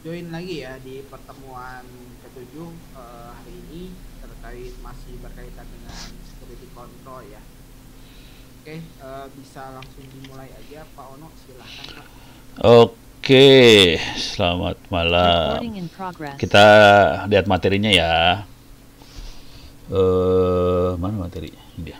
join lagi ya di pertemuan ketujuh uh, hari ini terkait masih berkaitan dengan security control ya. Oke, uh, bisa langsung dimulai aja Pak Ono, silahkan Pak. Oke, selamat malam. Kita lihat materinya ya. Uh, mana materi? Ini dia.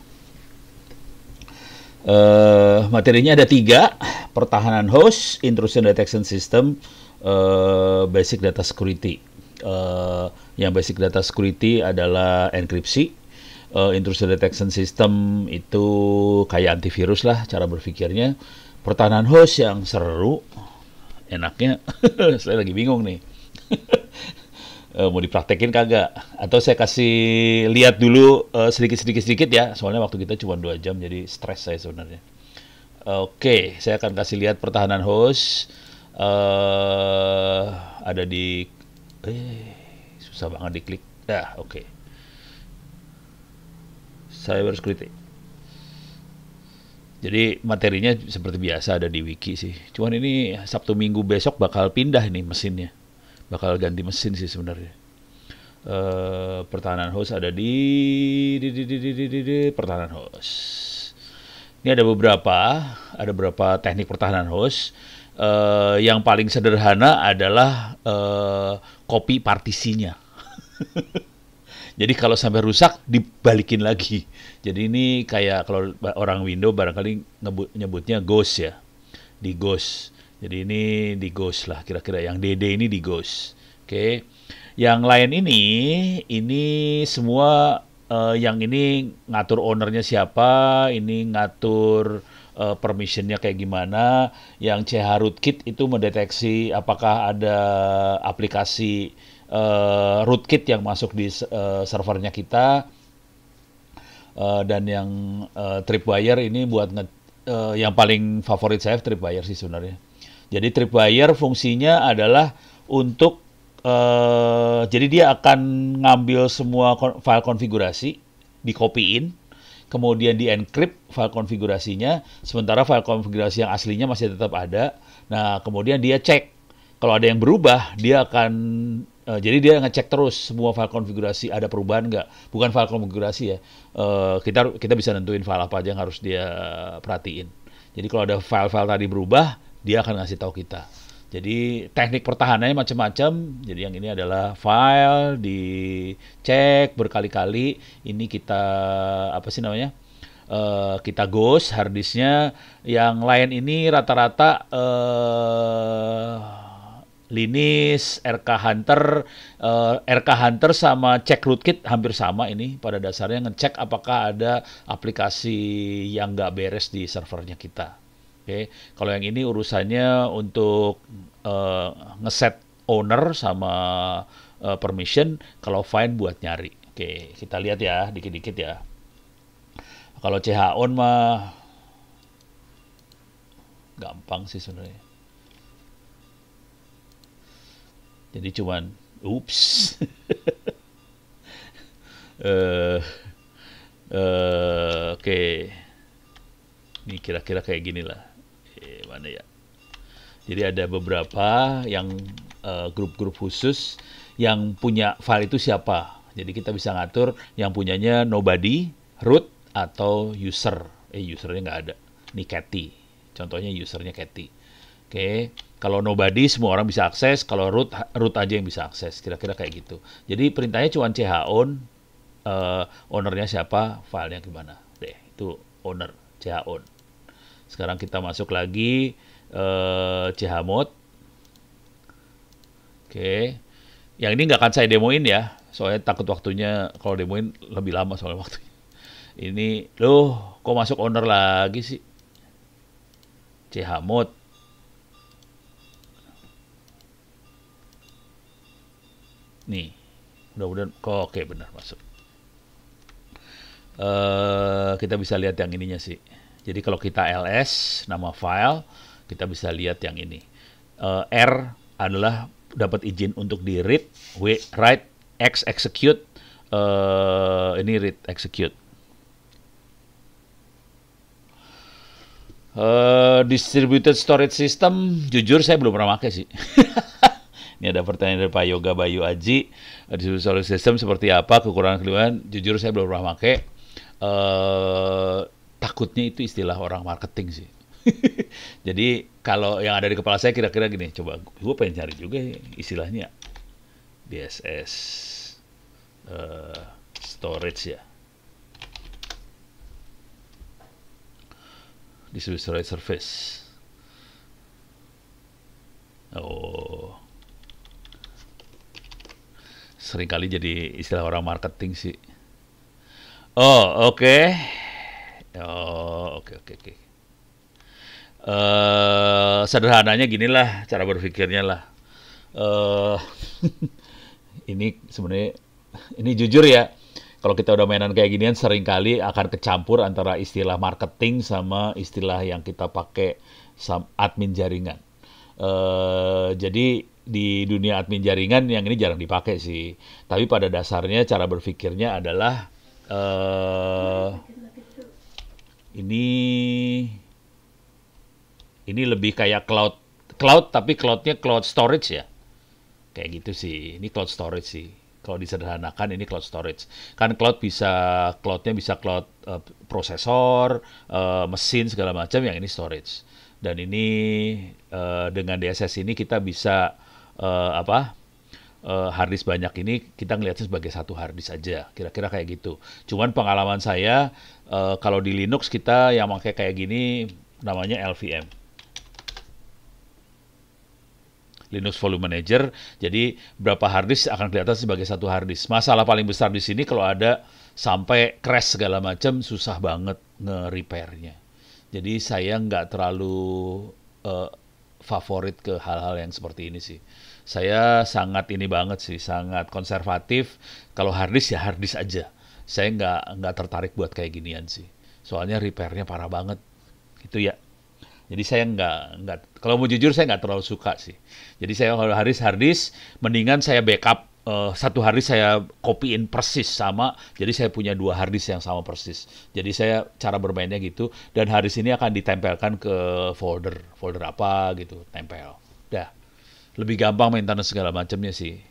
Uh, materinya ada tiga, pertahanan host, intrusion detection system, uh, basic data security. Uh, yang basic data security adalah enkripsi, uh, intrusion detection system itu kayak antivirus lah cara berpikirnya. Pertahanan host yang seru, enaknya, saya lagi bingung nih. uh, mau dipraktekin kagak atau saya kasih lihat dulu uh, sedikit sedikit sedikit ya soalnya waktu kita cuma dua jam jadi stres saya sebenarnya uh, oke okay, saya akan kasih lihat pertahanan host uh, ada di eh susah banget diklik dah oke okay. cyber security jadi materinya seperti biasa ada di wiki sih. Cuman ini Sabtu Minggu besok bakal pindah nih mesinnya bakal ganti mesin sih sebenarnya. Uh, pertahanan host ada di di, di, di, di, di, di, di pertahanan host. Ini ada beberapa, ada beberapa teknik pertahanan host. Uh, yang paling sederhana adalah uh, copy partisinya. Jadi kalau sampai rusak dibalikin lagi. Jadi ini kayak kalau orang Windows barangkali nyebutnya ghost ya, di ghost. Jadi ini di ghost lah kira-kira yang DD ini di ghost. Oke. Okay. Yang lain ini ini semua uh, yang ini ngatur ownernya siapa, ini ngatur uh, permissionnya kayak gimana. Yang CH rootkit itu mendeteksi apakah ada aplikasi uh, rootkit yang masuk di uh, servernya kita. Uh, dan yang uh, tripwire ini buat nge, uh, yang paling favorit saya tripwire sih sebenarnya jadi tripwire fungsinya adalah untuk uh, jadi dia akan ngambil semua file konfigurasi, dikopiin, kemudian di encrypt file konfigurasinya, sementara file konfigurasi yang aslinya masih tetap ada. Nah, kemudian dia cek kalau ada yang berubah, dia akan uh, jadi dia ngecek terus semua file konfigurasi ada perubahan nggak? Bukan file konfigurasi ya. Uh, kita kita bisa nentuin file apa aja yang harus dia perhatiin. Jadi kalau ada file-file tadi berubah, dia akan ngasih tahu kita. Jadi teknik pertahanannya macam-macam. Jadi yang ini adalah file dicek berkali-kali. Ini kita apa sih namanya? Uh, kita ghost harddisknya. Yang lain ini rata-rata uh, Linux, RK Hunter, uh, RK Hunter sama cek rootkit hampir sama ini pada dasarnya ngecek apakah ada aplikasi yang nggak beres di servernya kita. Oke, kalau yang ini urusannya untuk uh, ngeset owner sama uh, permission, kalau find buat nyari. Oke, kita lihat ya dikit-dikit ya. Kalau CH on mah gampang sih sebenarnya. Jadi cuman ups. uh, uh, oke. Okay. Ini kira-kira kayak gini lah mana ya. Jadi ada beberapa yang eh, grup-grup uh, khusus yang punya file itu siapa. Jadi kita bisa ngatur yang punyanya nobody, root atau user. Eh usernya nggak ada. Ini Cathy. Contohnya usernya Cathy. Oke, okay. kalau nobody semua orang bisa akses, kalau root root aja yang bisa akses. Kira-kira kayak gitu. Jadi perintahnya cuma ch own, uh, ownernya siapa, filenya gimana. Deh, itu owner ch own. Sekarang kita masuk lagi uh, Mode. Oke. Yang ini nggak akan saya demoin ya, soalnya takut waktunya kalau demoin lebih lama soalnya waktunya. Ini, loh, kok masuk owner lagi sih? Mode. Nih, mudah-mudahan kok oke benar masuk. Uh, kita bisa lihat yang ininya sih. Jadi kalau kita ls nama file, kita bisa lihat yang ini. Uh, R adalah dapat izin untuk di read, write, x execute, uh, ini read execute. Uh, distributed storage system, jujur saya belum pernah pakai sih. Ini ada pertanyaan dari Pak Yoga Bayu Aji. Distributed system seperti apa? Kekurangan kelebihan? Jujur saya belum pernah pakai. Uh, takutnya itu istilah orang marketing sih. Jadi kalau yang ada di kepala saya kira-kira gini, coba gue pengen cari juga istilahnya DSS uh, eh, storage ya. Distributed storage service. Oh. Seringkali jadi istilah orang marketing sih. Oh, oke. Okay. Oh, oke okay, oke okay, oke. Okay. Uh, sederhananya gini lah cara berpikirnya lah. Uh, ini sebenarnya ini jujur ya. Kalau kita udah mainan kayak ginian sering kali akan kecampur antara istilah marketing sama istilah yang kita pakai admin jaringan. Uh, jadi di dunia admin jaringan yang ini jarang dipakai sih. Tapi pada dasarnya cara berpikirnya adalah uh, ini ini lebih kayak cloud cloud tapi cloudnya cloud storage ya. Kayak gitu sih. Ini cloud storage sih. Kalau disederhanakan ini cloud storage. Kan cloud bisa cloudnya bisa cloud uh, prosesor, uh, mesin segala macam yang ini storage dan ini uh, dengan DSS ini kita bisa uh, apa uh, harddisk banyak ini kita ngelihatnya sebagai satu harddisk aja kira-kira kayak gitu cuman pengalaman saya uh, kalau di Linux kita yang pakai kayak gini namanya LVM Linux Volume Manager. Jadi berapa harddisk akan kelihatan sebagai satu harddisk. Masalah paling besar di sini kalau ada sampai crash segala macam susah banget nge-repairnya. Jadi saya nggak terlalu uh, favorit ke hal-hal yang seperti ini sih. Saya sangat ini banget sih, sangat konservatif. Kalau harddisk ya harddisk aja. Saya nggak nggak tertarik buat kayak ginian sih. Soalnya repairnya parah banget, gitu ya. Jadi saya nggak nggak kalau mau jujur saya nggak terlalu suka sih. Jadi saya kalau harddisk harddisk mendingan saya backup uh, satu hari saya copyin persis sama, jadi saya punya dua harddisk yang sama persis. Jadi saya cara bermainnya gitu, dan harddisk ini akan ditempelkan ke folder, folder apa gitu, tempel. Dah, lebih gampang maintenance segala macamnya sih.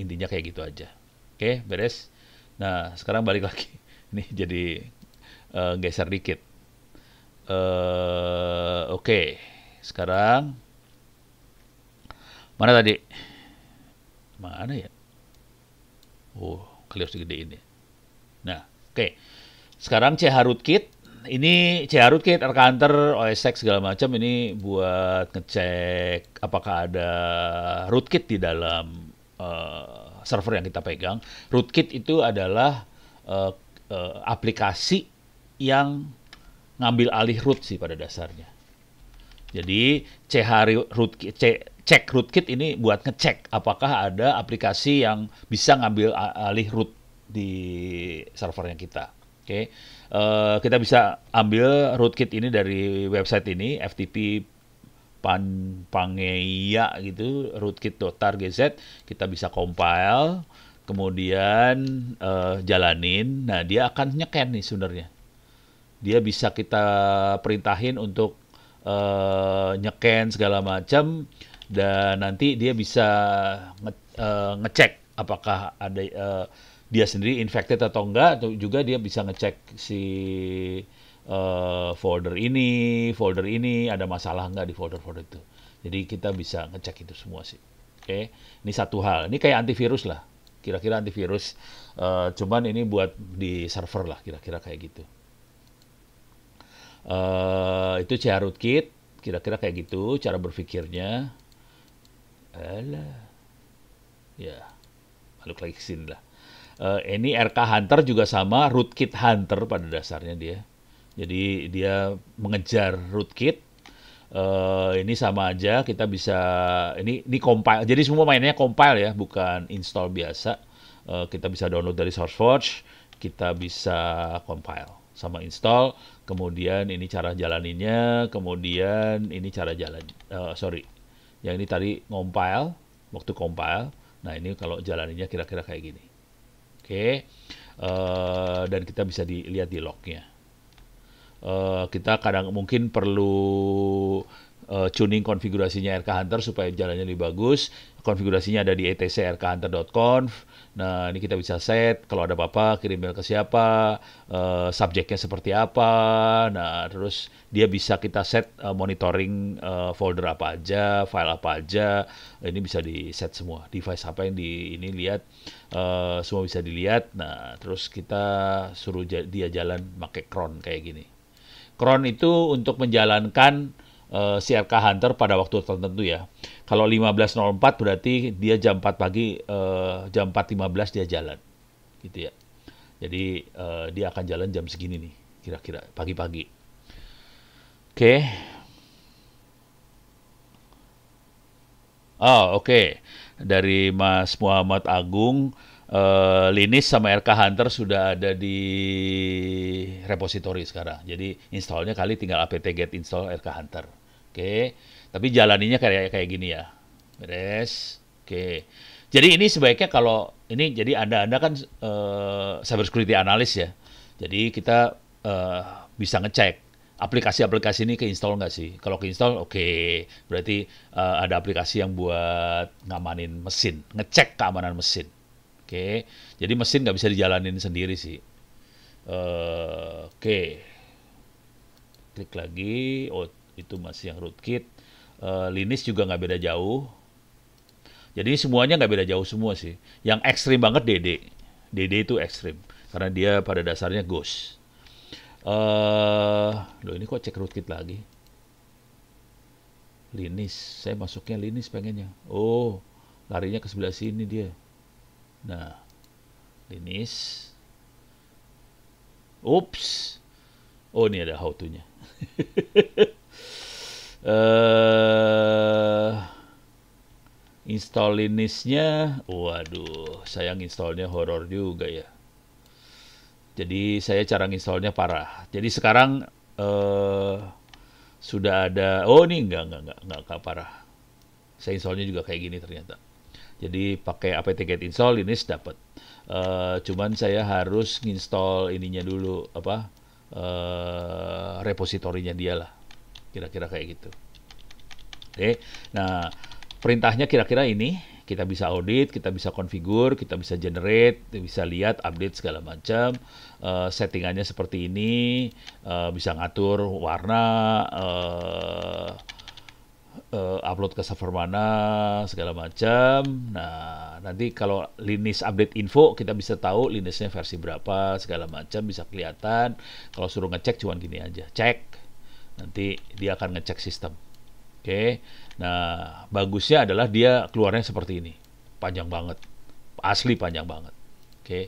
Intinya kayak gitu aja. Oke, beres. Nah, sekarang balik lagi. Ini jadi uh, geser dikit. Uh, Oke, okay. sekarang mana tadi? Mana ya? Oh, clear segede ini. Nah, oke. Okay. Sekarang CH Rootkit. Ini CH Rootkit, Arcanter, OS X segala macam ini buat ngecek apakah ada rootkit di dalam uh, server yang kita pegang. Rootkit itu adalah uh, uh, aplikasi yang ngambil alih root sih pada dasarnya. Jadi CH rootkit, cek rootkit ini buat ngecek apakah ada aplikasi yang bisa ngambil alih root di servernya kita. Oke, okay. uh, eh, kita bisa ambil rootkit ini dari website ini FTP pan pangeia gitu rootkit.tar.gz kita bisa compile kemudian uh, jalanin. Nah dia akan nyeken nih sebenarnya. Dia bisa kita perintahin untuk uh, nyeken segala macam dan nanti dia bisa nge, uh, ngecek apakah ada uh, dia sendiri infected atau enggak atau juga dia bisa ngecek si uh, folder ini folder ini ada masalah enggak di folder-folder itu jadi kita bisa ngecek itu semua sih oke okay? ini satu hal ini kayak antivirus lah kira-kira antivirus uh, cuman ini buat di server lah kira-kira kayak gitu uh, itu kit kira-kira kayak gitu cara berpikirnya Alah. Ya, balik lagi ke sini lah. Uh, ini RK Hunter juga sama rootkit Hunter pada dasarnya dia. Jadi dia mengejar rootkit. Uh, ini sama aja kita bisa ini ini compile. Jadi semua mainnya compile ya, bukan install biasa. Uh, kita bisa download dari SourceForge, kita bisa compile sama install. Kemudian ini cara jalaninnya, kemudian ini cara jalan. Uh, sorry, yang ini tadi ngompile, waktu compile. Nah ini kalau jalaninya kira-kira kayak gini. Oke, okay. uh, eh, dan kita bisa dilihat di lognya. Uh, kita kadang mungkin perlu uh, tuning konfigurasinya RK Hunter supaya jalannya lebih bagus. Konfigurasinya ada di etcrkHunter.conf. Nah, ini kita bisa set kalau ada apa-apa kirim mail ke siapa, uh, subjeknya seperti apa. Nah, terus dia bisa kita set uh, monitoring uh, folder apa aja, file apa aja. Ini bisa di set semua. Device apa yang di ini lihat uh, semua bisa dilihat. Nah, terus kita suruh dia jalan pakai cron kayak gini. Cron itu untuk menjalankan uh, si RK Hunter pada waktu tertentu ya. Kalau 15.04 berarti dia jam 4 pagi, uh, jam 4.15 dia jalan. Gitu ya. Jadi uh, dia akan jalan jam segini nih, kira-kira pagi-pagi. Oke. Okay. Oh, oke. Okay. Dari Mas Muhammad Agung, uh, Linux sama RK Hunter sudah ada di repository sekarang. Jadi installnya kali tinggal apt get install RK Hunter. Oke. Okay. Tapi jalaninya kayak kayak gini ya. Beres. Oke. Jadi ini sebaiknya kalau ini jadi Anda Anda kan uh, cyber security analyst ya. Jadi kita uh, bisa ngecek aplikasi-aplikasi ini keinstall nggak sih? Kalau keinstall, oke, okay. berarti uh, ada aplikasi yang buat ngamanin mesin, ngecek keamanan mesin. Oke, jadi mesin nggak bisa dijalanin sendiri sih. Uh, oke, klik lagi. Oh, itu masih yang rootkit uh, Linux juga nggak beda jauh. Jadi semuanya nggak beda jauh semua sih. Yang ekstrim banget DD. DD itu ekstrim karena dia pada dasarnya ghost. Uh, loh ini kok cek rootkit lagi? Linux, saya masuknya Linux pengennya. Oh, larinya ke sebelah sini dia. Nah, Linux. Ups. Oh, ini ada how to-nya. uh, install Linux-nya, waduh, sayang installnya horor juga ya. Jadi saya cara installnya parah. Jadi sekarang uh, sudah ada, oh ini enggak enggak enggak enggak, enggak parah. Saya installnya juga kayak gini ternyata. Jadi pakai apt-get install Linux dapat. Uh, cuman saya harus install ininya dulu apa uh, repositorinya dia lah Kira-kira kayak gitu. Oke, nah perintahnya kira-kira ini kita bisa audit, kita bisa konfigur, kita bisa generate, bisa lihat update segala macam. Uh, settingannya seperti ini, uh, bisa ngatur warna, uh, uh, upload ke server mana, segala macam. Nah, nanti kalau Linux update info, kita bisa tahu Linuxnya versi berapa, segala macam bisa kelihatan. Kalau suruh ngecek cuman gini aja, cek nanti dia akan ngecek sistem. Oke, okay. nah bagusnya adalah dia keluarnya seperti ini, panjang banget, asli panjang banget. Oke, okay.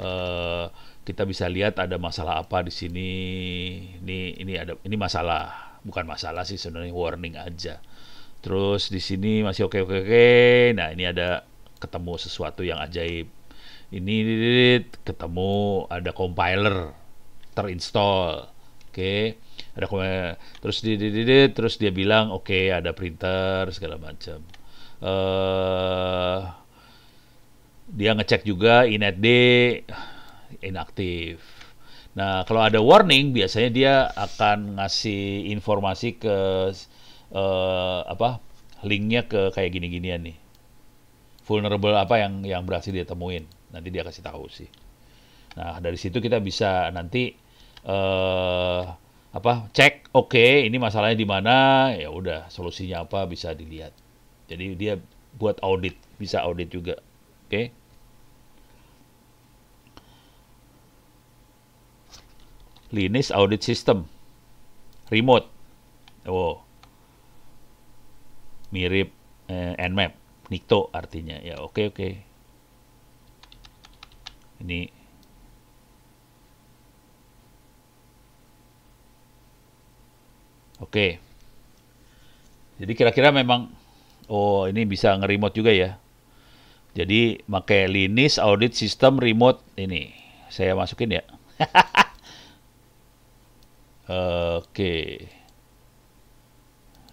uh, eh, kita bisa lihat ada masalah apa di sini. Ini ini ada ini masalah, bukan masalah sih sebenarnya warning aja. Terus di sini masih oke oke oke. Nah ini ada ketemu sesuatu yang ajaib. Ini ketemu ada compiler terinstall. Oke. Okay ada terus di terus dia bilang oke okay, ada printer segala macam uh, dia ngecek juga inetd inaktif nah kalau ada warning biasanya dia akan ngasih informasi ke uh, apa linknya ke kayak gini-ginian nih. Vulnerable apa yang yang berhasil dia temuin. Nanti dia kasih tahu sih. Nah dari situ kita bisa nanti uh, apa cek oke okay, ini masalahnya di mana? Ya udah solusinya apa? Bisa dilihat. Jadi dia buat audit bisa audit juga oke? okay? Linux audit system remote oh mirip eh, nmap nikto artinya ya oke okay, oke okay. ini Oke. Jadi kira-kira memang oh ini bisa nge-remote juga ya. Jadi pakai Linux Audit System Remote ini. Saya masukin ya. Oke.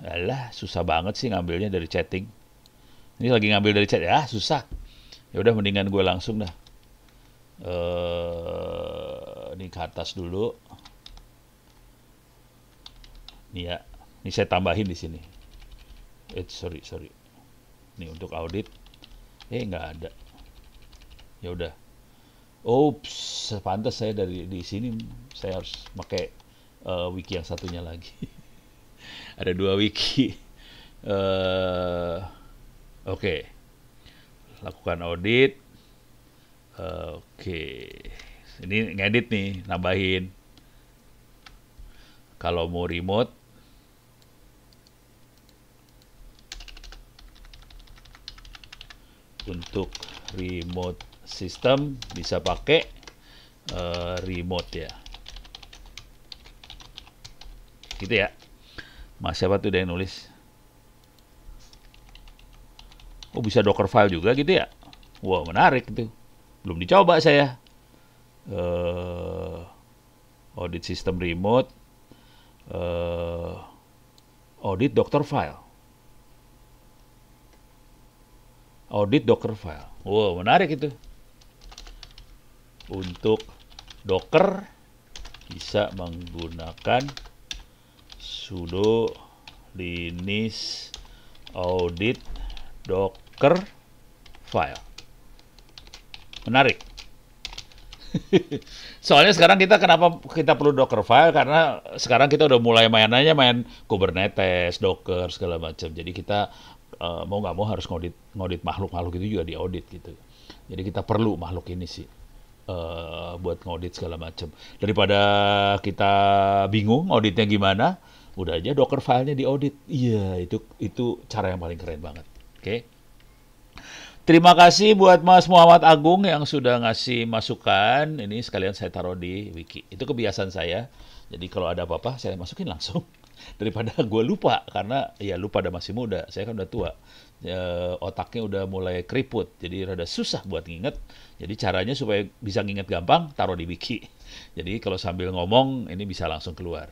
Alah, susah banget sih ngambilnya dari chatting. Ini lagi ngambil dari chat ya, susah. Ya udah mendingan gue langsung dah. Uh, ini ke atas dulu. Nih ya, Ini saya tambahin di sini. Eh, sorry, sorry. Ini untuk audit. Eh, nggak ada. Ya udah. Oops, pantas saya dari di sini saya harus pakai uh, wiki yang satunya lagi. ada dua wiki. Uh, Oke, okay. lakukan audit. Uh, Oke, okay. ini ngedit nih, nambahin. Kalau mau remote, untuk remote system bisa pakai uh, remote ya gitu ya. Mas siapa tuh yang nulis? Oh bisa docker file juga gitu ya? Wow menarik itu belum dicoba saya. Uh, audit system remote. Uh, audit docker file. Audit Docker file. Wow, menarik itu. Untuk Docker bisa menggunakan sudo linux audit docker file. Menarik. Soalnya sekarang kita kenapa kita perlu Docker file karena sekarang kita udah mulai mainannya main Kubernetes, Docker segala macam. Jadi kita uh, mau nggak mau harus ngaudit ngaudit makhluk-makhluk itu juga diaudit gitu. Jadi kita perlu makhluk ini sih uh, buat ngaudit segala macam. Daripada kita bingung auditnya gimana, udah aja Docker filenya diaudit. Iya, itu itu cara yang paling keren banget. Oke. Okay? Terima kasih buat Mas Muhammad Agung yang sudah ngasih masukan. Ini sekalian saya taruh di wiki. Itu kebiasaan saya. Jadi kalau ada apa-apa saya masukin langsung daripada gue lupa karena ya lu pada masih muda saya kan udah tua e, otaknya udah mulai keriput jadi rada susah buat nginget jadi caranya supaya bisa nginget gampang taruh di wiki jadi kalau sambil ngomong ini bisa langsung keluar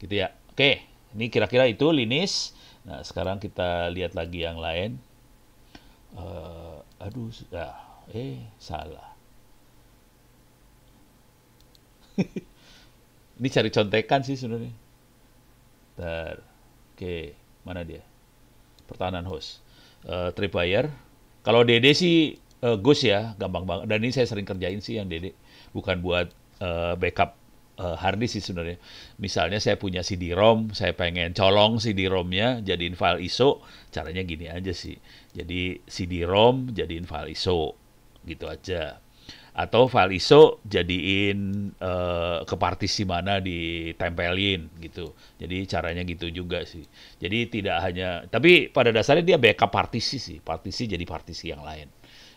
gitu ya oke ini kira-kira itu linis nah sekarang kita lihat lagi yang lain uh, aduh sudah eh salah ini cari contekan sih sebenarnya Bentar. Oke, mana dia? Pertahanan host. Uh, Tripwire. Kalau DD sih uh, Gus ya, gampang banget. Dan ini saya sering kerjain sih yang DD. Bukan buat uh, backup uh, sih sebenarnya. Misalnya saya punya CD-ROM, saya pengen colong CD-ROM-nya jadiin file ISO, caranya gini aja sih. Jadi CD-ROM jadiin file ISO, gitu aja atau file ISO jadiin uh, ke partisi mana ditempelin gitu. Jadi caranya gitu juga sih. Jadi tidak hanya tapi pada dasarnya dia backup partisi sih, partisi jadi partisi yang lain.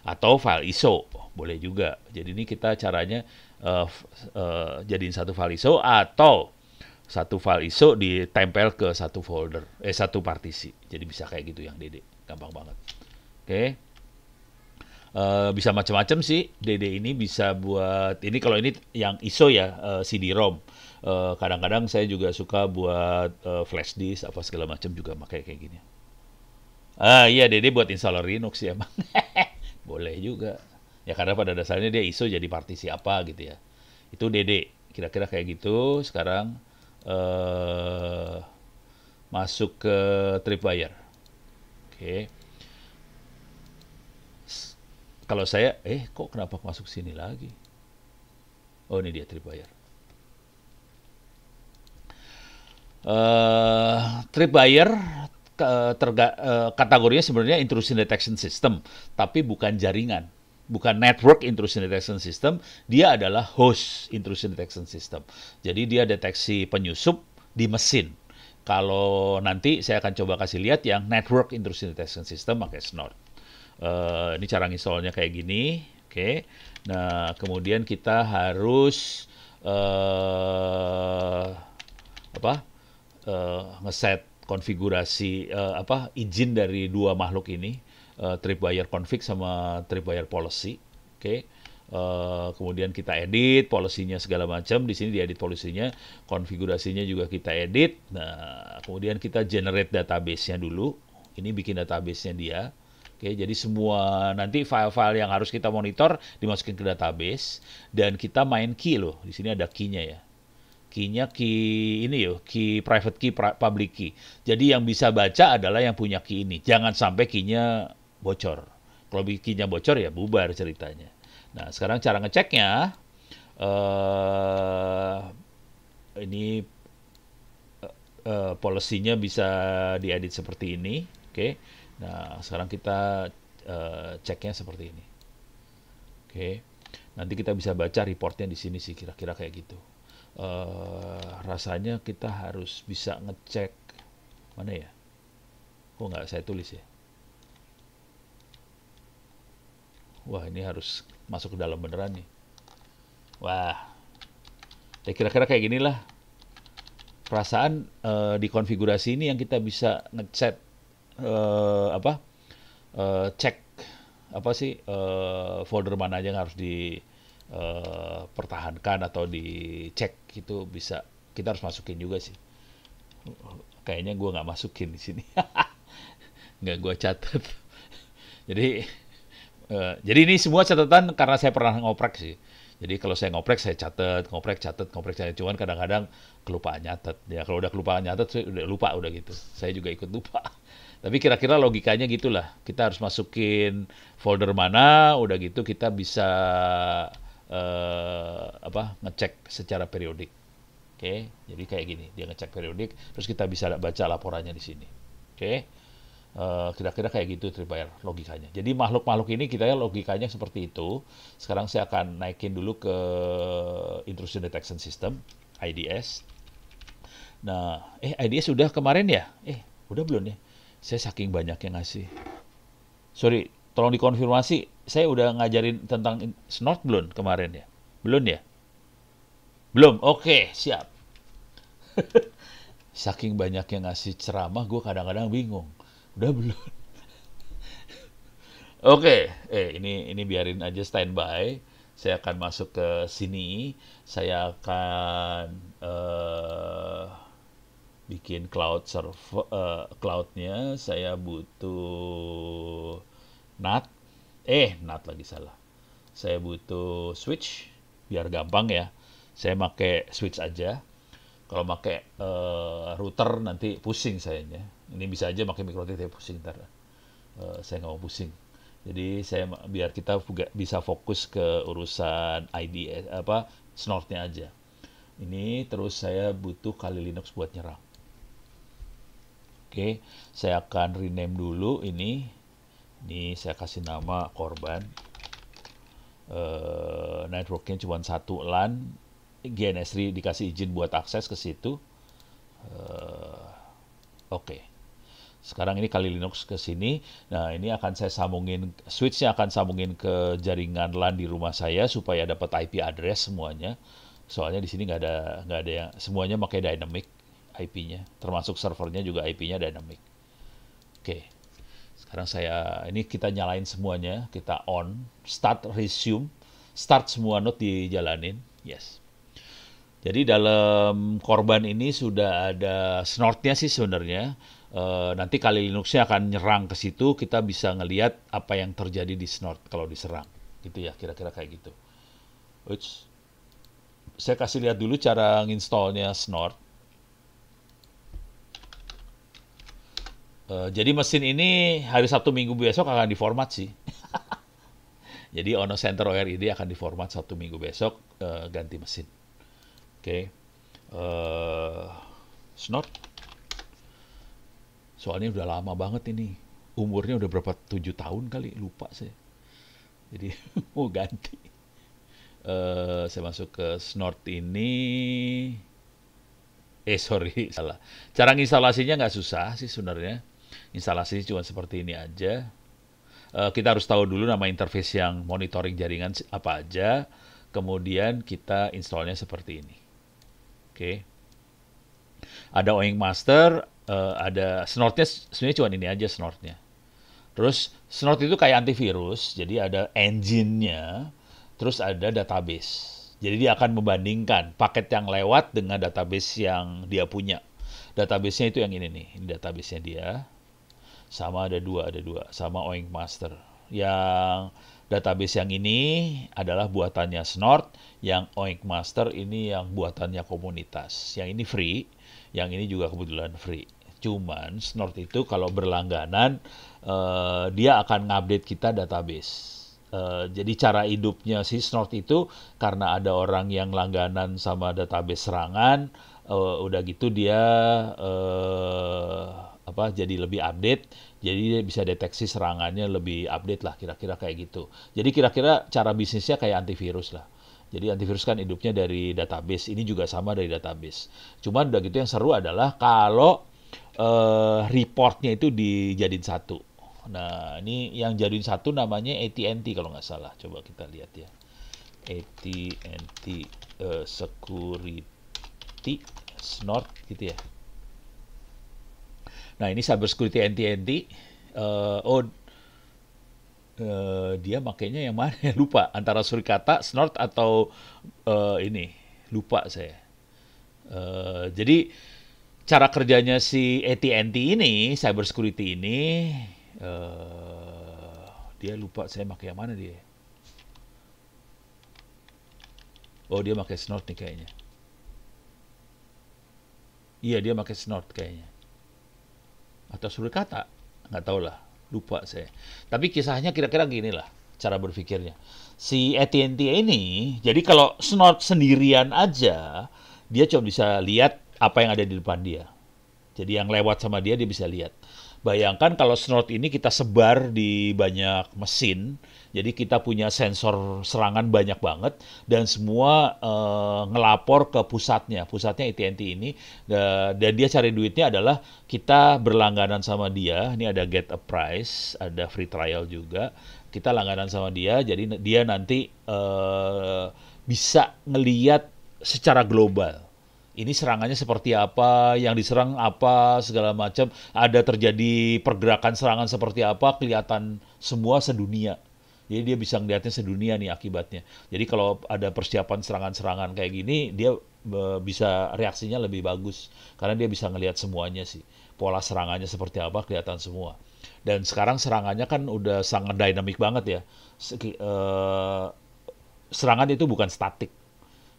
Atau file ISO boleh juga. Jadi ini kita caranya uh, uh, jadiin satu file ISO atau satu file ISO ditempel ke satu folder, eh satu partisi. Jadi bisa kayak gitu yang Dede, gampang banget. Oke. Okay. Uh, bisa macam-macam sih. DD ini bisa buat ini kalau ini yang ISO ya uh, CD-ROM. Uh, kadang-kadang saya juga suka buat uh, flash disk apa segala macam juga pakai kayak gini. Ah iya DD buat installer Linux ya emang. Boleh juga. Ya karena pada dasarnya dia ISO jadi partisi apa gitu ya. Itu DD. Kira-kira kayak gitu. Sekarang uh, masuk ke Tripwire. Oke. Okay kalau saya, eh kok kenapa masuk sini lagi? Oh ini dia Tripwire. Uh, Tripwire terga, uh, kategorinya sebenarnya intrusion detection system, tapi bukan jaringan, bukan network intrusion detection system, dia adalah host intrusion detection system. Jadi dia deteksi penyusup di mesin. Kalau nanti saya akan coba kasih lihat yang network intrusion detection system pakai Snort. Uh, ini cara nginstallnya kayak gini, oke. Okay. Nah, kemudian kita harus uh, apa? Uh, ngeset konfigurasi uh, apa izin dari dua makhluk ini, uh, tripwire config sama tripwire policy, oke. Okay. Uh, kemudian kita edit polisinya segala macam di sini diedit polisinya konfigurasinya juga kita edit nah kemudian kita generate database-nya dulu ini bikin database-nya dia Oke, jadi semua nanti file-file yang harus kita monitor dimasukin ke database dan kita main key loh. Di sini ada key-nya ya. Key-nya key ini yo, key private key, public key. Jadi yang bisa baca adalah yang punya key ini. Jangan sampai key-nya bocor. Kalau key-nya bocor ya bubar ceritanya. Nah, sekarang cara ngeceknya uh, ini uh, policy-nya bisa diedit seperti ini. Oke. Okay. Nah, sekarang kita uh, ceknya seperti ini. Oke. Okay. Nanti kita bisa baca reportnya di sini sih kira-kira kayak gitu uh, rasanya kita harus bisa ngecek mana ya kok nggak saya tulis ya wah ini harus masuk ke dalam beneran nih. Wah. Ya kira-kira kayak gini lah perasaan uh, di konfigurasi ini yang kita bisa ngecek uh, apa uh, cek apa sih uh, folder mana aja yang harus di uh, atau dicek itu bisa. Kita harus masukin juga sih. Kayaknya gue nggak masukin di sini. Nggak gue catat. Jadi uh, jadi ini semua catatan karena saya pernah ngoprek sih jadi kalau saya ngoprek saya catat ngoprek catat ngoprek catat cuman kadang-kadang kelupaan nyatet ya kalau udah kelupaan nyatet saya udah lupa udah gitu saya juga ikut lupa tapi kira-kira logikanya gitulah kita harus masukin folder mana udah gitu kita bisa uh, apa ngecek secara periodik. Oke, okay? jadi kayak gini, dia ngecek periodik, terus kita bisa baca laporannya di sini. Oke, okay? Uh, kira-kira kayak gitu Tripwire logikanya. Jadi makhluk-makhluk ini kita ya logikanya seperti itu. Sekarang saya akan naikin dulu ke intrusion detection system IDS. Nah, eh IDS sudah kemarin ya? Eh, udah belum ya? Saya saking banyak yang ngasih. Sorry, tolong dikonfirmasi saya udah ngajarin tentang snort belum kemarin ya belum ya belum oke okay, siap saking banyak yang ngasih ceramah gue kadang-kadang bingung udah belum oke okay. eh ini ini biarin aja standby saya akan masuk ke sini saya akan uh, bikin cloud server uh, cloudnya saya butuh NAT. Eh, NAT lagi salah. Saya butuh switch biar gampang ya. Saya pakai switch aja. Kalau pakai uh, router nanti pusing sayanya. Ini bisa aja pakai MikroTik tapi pusing ntar. Uh, saya nggak mau pusing. Jadi saya biar kita bisa fokus ke urusan ID apa snortnya aja. Ini terus saya butuh kali Linux buat nyerang. Oke, saya akan rename dulu ini ini saya kasih nama korban uh, networknya cuma satu LAN GNS3 dikasih izin buat akses ke situ uh, oke okay. Sekarang ini kali Linux ke sini nah ini akan saya sambungin switchnya akan sambungin ke jaringan LAN di rumah saya supaya dapat IP address semuanya soalnya di sini nggak ada nggak ada yang semuanya pakai dynamic IP-nya termasuk servernya juga IP-nya dynamic oke. Sekarang saya ini kita nyalain semuanya, kita on, start resume, start semua node dijalanin. Yes. Jadi dalam korban ini sudah ada snortnya sih sebenarnya. E, nanti kali Linuxnya akan nyerang ke situ, kita bisa ngelihat apa yang terjadi di snort kalau diserang. Gitu ya, kira-kira kayak gitu. Which, saya kasih lihat dulu cara nginstallnya snort. Uh, jadi mesin ini hari Sabtu Minggu besok akan diformat sih. jadi Ono Center ORID akan diformat Sabtu Minggu besok uh, ganti mesin. Oke. Okay. Uh, eh, snot. Soalnya udah lama banget ini. Umurnya udah berapa? tujuh tahun kali, lupa saya. Jadi mau ganti. Uh, saya masuk ke snort ini. Eh sorry, salah. Cara instalasinya nggak susah sih sebenarnya instalasi cuma seperti ini aja. Uh, kita harus tahu dulu nama interface yang monitoring jaringan apa aja, kemudian kita installnya seperti ini. Oke. Okay. Ada Oink Master, uh, ada Snortnya sebenarnya cuma ini aja Snortnya. Terus Snort itu kayak antivirus, jadi ada engine-nya, terus ada database. Jadi dia akan membandingkan paket yang lewat dengan database yang dia punya. Database-nya itu yang ini nih, ini database-nya dia sama ada dua ada dua sama Oink Master yang database yang ini adalah buatannya Snort, yang Oink Master ini yang buatannya komunitas. Yang ini free, yang ini juga kebetulan free. Cuman Snort itu kalau berlangganan uh, dia akan ngupdate kita database. Uh, jadi cara hidupnya si Snort itu karena ada orang yang langganan sama database serangan, uh, udah gitu dia uh, apa jadi lebih update jadi dia bisa deteksi serangannya lebih update lah kira-kira kayak gitu jadi kira-kira cara bisnisnya kayak antivirus lah jadi antivirus kan hidupnya dari database ini juga sama dari database. Cuman udah gitu yang seru adalah kalau uh, reportnya itu dijadiin satu. Nah ini yang jadiin satu namanya AT&T kalau nggak salah. Coba kita lihat ya. AT&T uh, Security Snort gitu ya. Nah ini cybersecurity NTNT, uh, eh, oh uh, dia makainya yang mana? lupa antara Surikata, Snort atau uh, ini lupa saya. Uh, jadi cara kerjanya si AT&T ini, cybersecurity ini, uh, dia lupa saya pakai yang mana dia. Oh dia pakai Snort nih kayaknya. Iya dia pakai Snort kayaknya atau kata nggak tahu lah lupa saya. Tapi kisahnya kira-kira gini lah cara berpikirnya. Si AT&T ini jadi kalau snort sendirian aja dia cuma bisa lihat apa yang ada di depan dia. Jadi yang lewat sama dia dia bisa lihat. Bayangkan kalau snort ini kita sebar di banyak mesin jadi kita punya sensor serangan banyak banget dan semua uh, ngelapor ke pusatnya. Pusatnya AT&T ini uh, dan dia cari duitnya adalah kita berlangganan sama dia. Ini ada get a price, ada free trial juga. Kita langganan sama dia, jadi dia nanti uh, bisa ngeliat secara global ini serangannya seperti apa, yang diserang apa, segala macam. Ada terjadi pergerakan serangan seperti apa, kelihatan semua sedunia. Jadi dia bisa ngeliatnya sedunia nih akibatnya. Jadi kalau ada persiapan serangan-serangan kayak gini, dia bisa reaksinya lebih bagus karena dia bisa ngelihat semuanya sih. Pola serangannya seperti apa kelihatan semua. Dan sekarang serangannya kan udah sangat dinamik banget ya. uh, serangan itu bukan statik.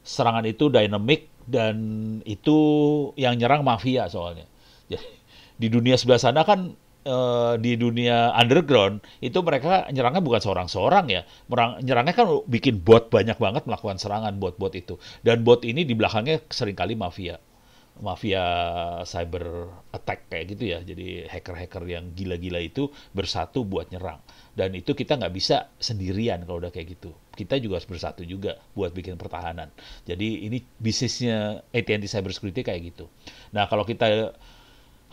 Serangan itu dinamik dan itu yang nyerang mafia soalnya. Jadi di dunia sebelah sana kan uh, di dunia underground itu mereka nyerangnya bukan seorang-seorang ya. Merang, nyerangnya kan bikin bot banyak banget melakukan serangan bot-bot itu. Dan bot ini di belakangnya sering kali mafia. Mafia cyber attack kayak gitu ya. Jadi hacker-hacker yang gila-gila itu bersatu buat nyerang. Dan itu kita nggak bisa sendirian kalau udah kayak gitu. Kita juga harus bersatu juga buat bikin pertahanan. Jadi ini bisnisnya AT&T Cybersecurity kayak gitu. Nah kalau kita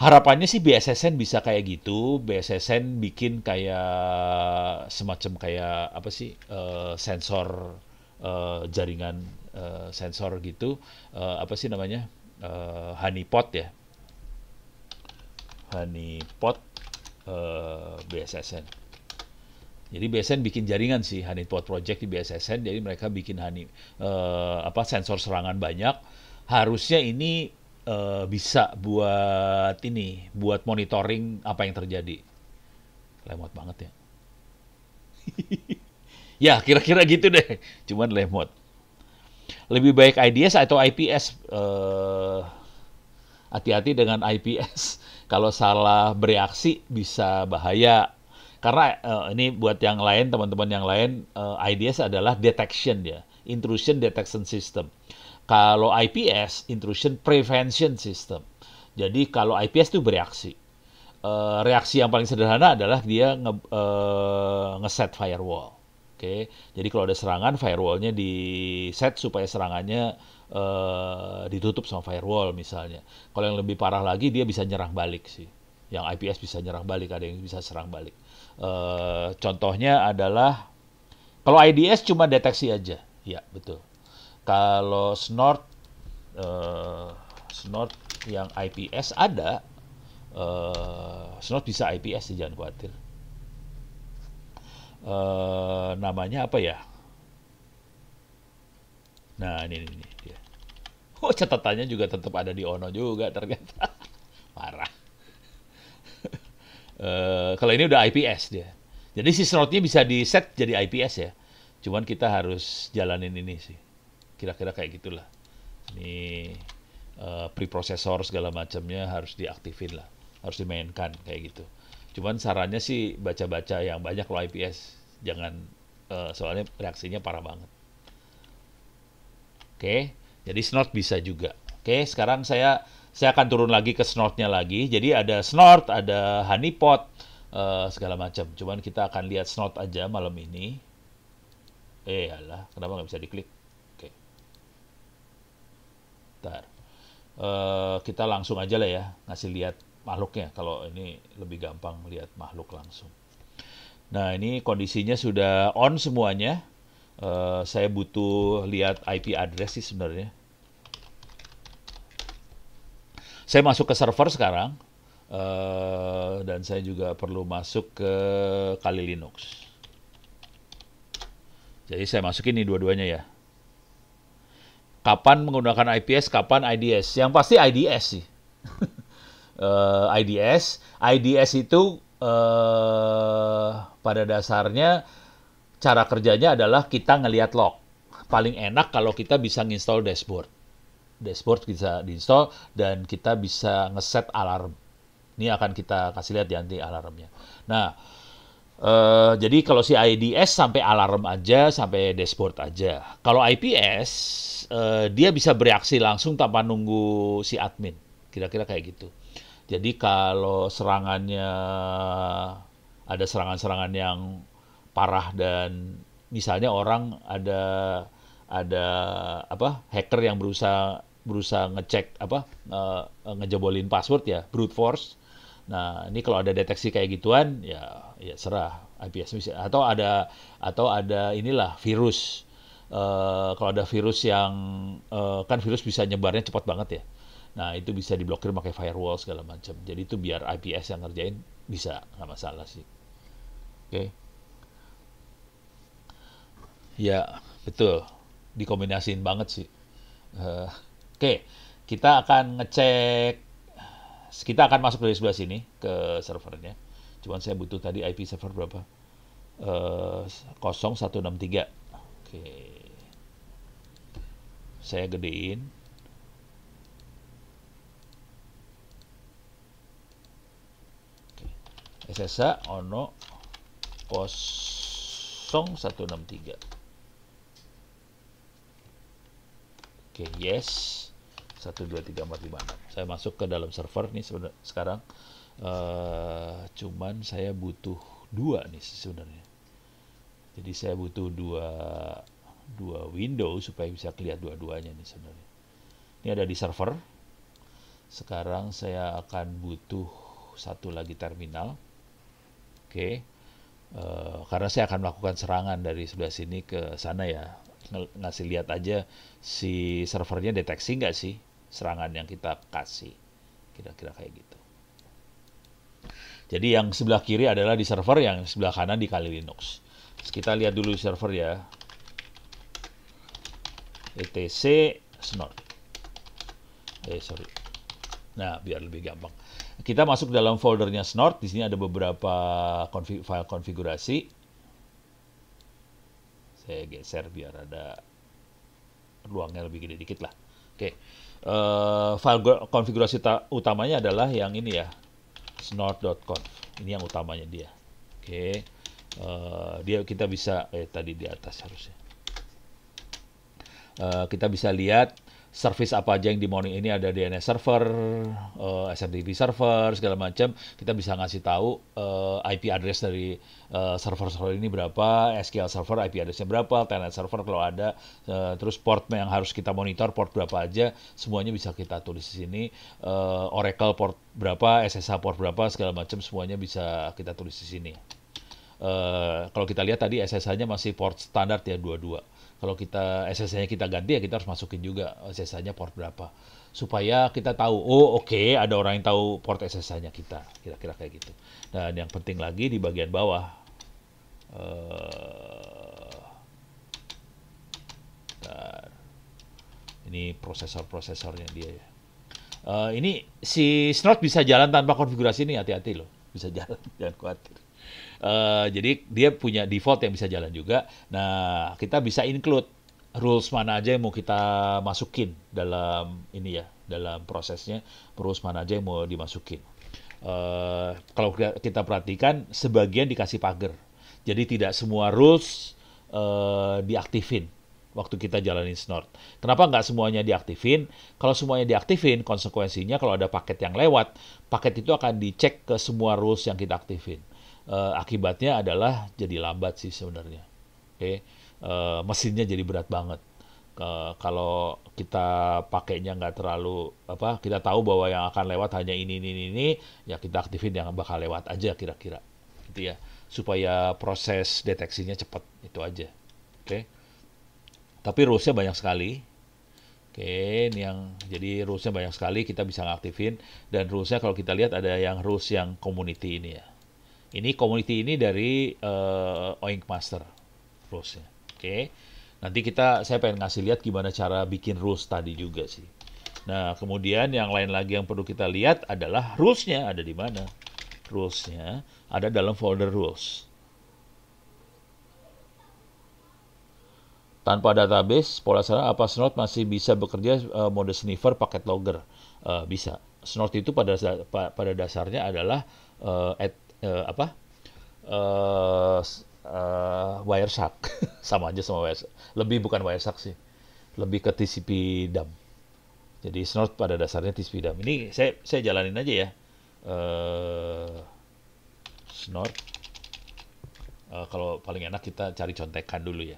harapannya sih BSSN bisa kayak gitu. BSSN bikin kayak semacam kayak apa sih uh, sensor uh, jaringan uh, sensor gitu. Uh, apa sih namanya? Uh, honeypot ya. Honeypot uh, BSSN. Jadi BSN bikin jaringan sih Honeypot Project di BSSN. Jadi mereka bikin honey uh, apa sensor serangan banyak. Harusnya ini uh, bisa buat ini, buat monitoring apa yang terjadi. Lemot banget ya. ya, kira-kira gitu deh. Cuman lemot. Lebih baik IDS atau IPS? Uh, hati-hati dengan IPS. Kalau salah bereaksi bisa bahaya. Karena uh, ini buat yang lain, teman-teman yang lain, uh, IDS adalah detection ya, intrusion detection system. Kalau IPS, intrusion prevention system. Jadi kalau IPS itu bereaksi. Uh, reaksi yang paling sederhana adalah dia nge, uh, ngeset firewall. Oke, okay? jadi kalau ada serangan, firewallnya di set supaya serangannya uh, ditutup sama firewall misalnya. Kalau yang lebih parah lagi, dia bisa nyerang balik sih. Yang IPS bisa nyerang balik, ada yang bisa serang balik. Uh, contohnya adalah kalau IDS cuma deteksi aja, ya betul. Kalau snort uh, snort yang IPS ada, uh, snort bisa IPS jangan khawatir. Uh, namanya apa ya? Nah ini ini, ini dia. Oh catatannya juga tetap ada di Ono juga ternyata. Parah. uh, kalau ini udah IPS dia. Jadi si slotnya bisa di set jadi IPS ya. Cuman kita harus jalanin ini sih. Kira-kira kayak gitulah. Ini uh, preprosesor segala macamnya harus diaktifin lah. Harus dimainkan kayak gitu. Cuman sarannya sih baca-baca yang banyak lo IPS. Jangan uh, soalnya reaksinya parah banget. Oke, jadi snort bisa juga. Oke, sekarang saya saya akan turun lagi ke snortnya lagi. Jadi ada snort, ada honeypot, uh, segala macam. Cuman kita akan lihat snort aja malam ini. Eh, alah, kenapa nggak bisa diklik? Oke. Ntar. Uh, kita langsung aja lah ya, ngasih lihat makhluknya. Kalau ini lebih gampang lihat makhluk langsung. Nah, ini kondisinya sudah on semuanya. Uh, saya butuh lihat IP address sih sebenarnya. Saya masuk ke server sekarang. Uh, dan saya juga perlu masuk ke Kali Linux. Jadi saya masukin ini dua-duanya ya. Kapan menggunakan IPS, kapan IDS? Yang pasti IDS sih. uh, IDS, IDS itu uh, pada dasarnya cara kerjanya adalah kita ngelihat log. Paling enak kalau kita bisa nginstall dashboard. Dashboard bisa diinstal dan kita bisa ngeset alarm ini akan kita kasih lihat nanti alarmnya. Nah, uh, jadi kalau si IDS sampai alarm aja, sampai dashboard aja. Kalau IPS, uh, eh, dia bisa bereaksi langsung tanpa nunggu si admin. Kira-kira kayak gitu. Jadi kalau serangannya ada serangan-serangan yang parah dan misalnya orang ada ada apa hacker yang berusaha berusaha ngecek apa uh, ngejebolin password ya brute force Nah, ini kalau ada deteksi kayak gituan, ya, ya serah IPS bisa. Atau ada atau ada inilah virus. Uh, kalau ada virus yang uh, kan virus bisa nyebarnya cepat banget ya. Nah, itu bisa diblokir pakai firewall segala macam. Jadi itu biar IPS yang ngerjain bisa nggak masalah sih. Oke. Okay. Ya, betul. Dikombinasiin banget sih. Uh, Oke, okay. kita akan ngecek kita akan masuk dari sebelah sini ke servernya. Cuman saya butuh tadi IP server berapa? Uh, eh, 0163. Oke. Saya gedein. SSA ono 0163. Oke, yes satu dua tiga empat lima enam saya masuk ke dalam server nih sekarang. Uh, cuman saya butuh dua nih sebenarnya. Jadi saya butuh dua dua window supaya bisa kelihatan dua-duanya nih sebenarnya. Ini ada di server. Sekarang saya akan butuh satu lagi terminal. Oke. Okay. uh, eh, karena saya akan melakukan serangan dari sebelah sini ke sana ya. Ng ngasih lihat aja si servernya deteksi nggak sih serangan yang kita kasih. Kira-kira kayak gitu. Jadi yang sebelah kiri adalah di server, yang sebelah kanan di Kali Linux. Terus kita lihat dulu server ya. etc snort. Eh sorry. Nah, biar lebih gampang. Kita masuk dalam foldernya snort. Di sini ada beberapa konfig file konfigurasi. Saya geser biar ada ruangnya lebih gede dikit lah. Oke uh, file konfigurasi utamanya adalah yang ini ya, snort.conf. Ini yang utamanya dia. Oke, okay. uh, eh, dia kita bisa eh tadi di atas harusnya. Uh, kita bisa lihat service apa aja yang di morning ini ada DNS server, uh, eh, SMTP server, segala macam. Kita bisa ngasih tahu uh, eh, IP address dari uh, server-server ini berapa, SQL server IP addressnya berapa, telnet server kalau ada, uh, terus port yang harus kita monitor port berapa aja, semuanya bisa kita tulis di sini. Uh, Oracle port berapa, SSH port berapa, segala macam semuanya bisa kita tulis di sini. Uh, kalau kita lihat tadi SSH-nya masih port standar ya 22 kalau kita SSH-nya kita ganti ya kita harus masukin juga SSH-nya port berapa. Supaya kita tahu oh oke okay, ada orang yang tahu port SSH-nya kita. Kira-kira kayak gitu. Dan yang penting lagi di bagian bawah uh, ini prosesor-prosesornya dia ya. Uh, ini si Snort bisa jalan tanpa konfigurasi ini hati-hati loh. Bisa jalan jangan khawatir Uh, jadi dia punya default yang bisa jalan juga. Nah, kita bisa include rules mana aja yang mau kita masukin dalam ini ya, dalam prosesnya, rules mana aja yang mau dimasukin. Uh, kalau kita perhatikan, sebagian dikasih pagar. Jadi tidak semua rules uh, diaktifin waktu kita jalanin snort. Kenapa nggak semuanya diaktifin? Kalau semuanya diaktifin, konsekuensinya kalau ada paket yang lewat, paket itu akan dicek ke semua rules yang kita aktifin. Uh, akibatnya adalah jadi lambat sih sebenarnya. Oke, okay? uh, eh, mesinnya jadi berat banget. Uh, kalau kita pakainya nggak terlalu apa, kita tahu bahwa yang akan lewat hanya ini ini ini, ya kita aktifin yang bakal lewat aja kira-kira, gitu ya, supaya proses deteksinya cepat itu aja. Oke. Okay? Tapi rulesnya banyak sekali. Oke, ini yang jadi rulesnya banyak sekali kita bisa ngaktifin dan rulesnya kalau kita lihat ada yang rules yang community ini ya. Ini community ini dari uh, Oink Master rulesnya. Oke, nanti kita saya pengen ngasih lihat gimana cara bikin rules tadi juga sih. Nah, kemudian yang lain lagi yang perlu kita lihat adalah rulesnya ada di mana. Rulesnya ada dalam folder rules. Tanpa database, pola sana apa Snort masih bisa bekerja uh, mode sniffer paket logger? Uh, bisa. Snort itu pada pada dasarnya adalah uh, at, uh, apa? Uh, uh, Wireshark. sama aja sama Wireshark. Lebih bukan Wireshark sih. Lebih ke TCP dump. Jadi Snort pada dasarnya TCP dump. Ini saya saya jalanin aja ya. Uh, Snort. Uh, kalau paling enak kita cari contekan dulu ya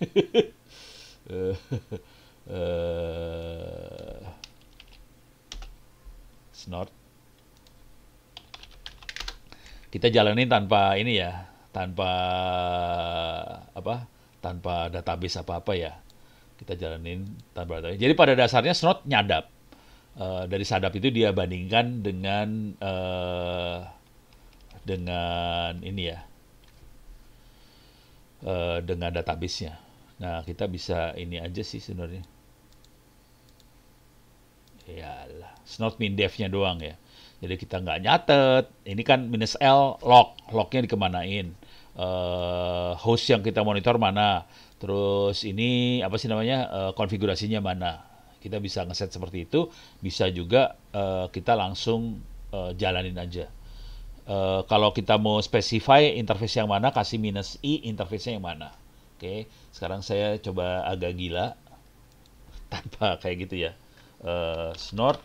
uh, snort. Kita jalanin tanpa ini ya, tanpa apa? Tanpa database apa-apa ya. Kita jalanin tanpa database. Jadi pada dasarnya snort nyadap. Uh, dari sadap itu dia bandingkan dengan uh, dengan ini ya uh, dengan database-nya. Nah, kita bisa ini aja sih sebenarnya. Yalah, snort min dev-nya doang ya. Jadi kita nggak nyatet. Ini kan minus L log, lognya dikemanain. Uh, host yang kita monitor mana. Terus ini apa sih namanya uh, konfigurasinya mana. Kita bisa ngeset seperti itu. Bisa juga uh, kita langsung uh, jalanin aja. Uh, kalau kita mau specify interface yang mana, kasih minus i interface-nya yang mana. Oke, sekarang saya coba agak gila tanpa kayak gitu ya. Uh, snort.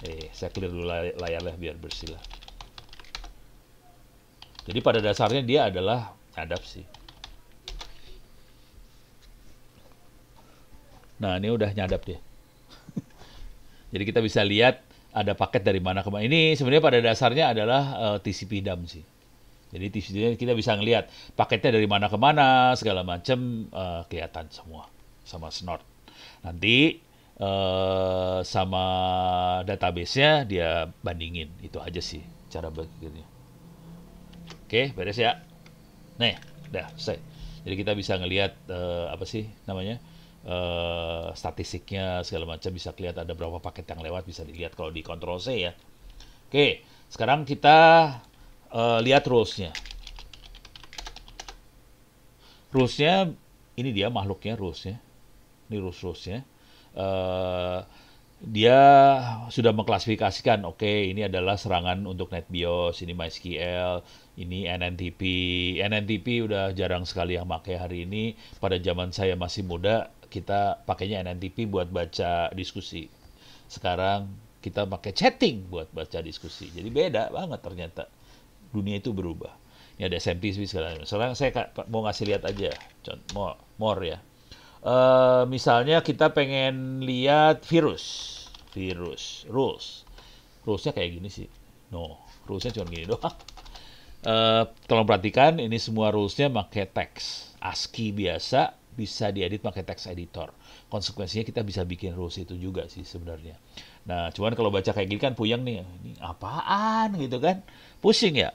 Eh, saya clear dulu layarnya biar bersih lah. Jadi pada dasarnya dia adalah adapsi. Nah, ini udah nyadap dia. Jadi kita bisa lihat ada paket dari mana ke mana. Ini sebenarnya pada dasarnya adalah uh, eh, TCP dump sih. Jadi di kita bisa ngelihat paketnya dari mana ke mana, segala macam uh, kelihatan semua sama snort. Nanti uh, sama database-nya dia bandingin. Itu aja sih cara begini. Oke, beres ya. Nih, udah selesai. Jadi kita bisa ngelihat uh, apa sih namanya? Uh, statistiknya segala macam bisa kelihatan ada berapa paket yang lewat bisa dilihat kalau di Ctrl C ya. Oke, sekarang kita uh, lihat rules-nya. Rules-nya, ini dia makhluknya rules-nya. Ini rules-rules-nya. Uh, dia sudah mengklasifikasikan, oke okay, ini adalah serangan untuk NetBIOS, ini MySQL, ini NNTP. NNTP udah jarang sekali yang pakai hari ini. Pada zaman saya masih muda, kita pakainya NNTP buat baca diskusi. Sekarang kita pakai chatting buat baca diskusi. Jadi beda banget ternyata dunia itu berubah. Ini ada SMP segala Sekarang saya mau ngasih lihat aja, more, more ya. Uh, misalnya kita pengen lihat virus, virus, rules. Rulesnya kayak gini sih. No, rulesnya cuma gini doang. Uh, tolong perhatikan, ini semua rulesnya pakai teks. ASCII biasa, bisa diedit pakai teks editor. Konsekuensinya kita bisa bikin rules itu juga sih sebenarnya. Nah, cuman kalau baca kayak gini kan puyeng nih, ini apaan gitu kan? Pusing ya?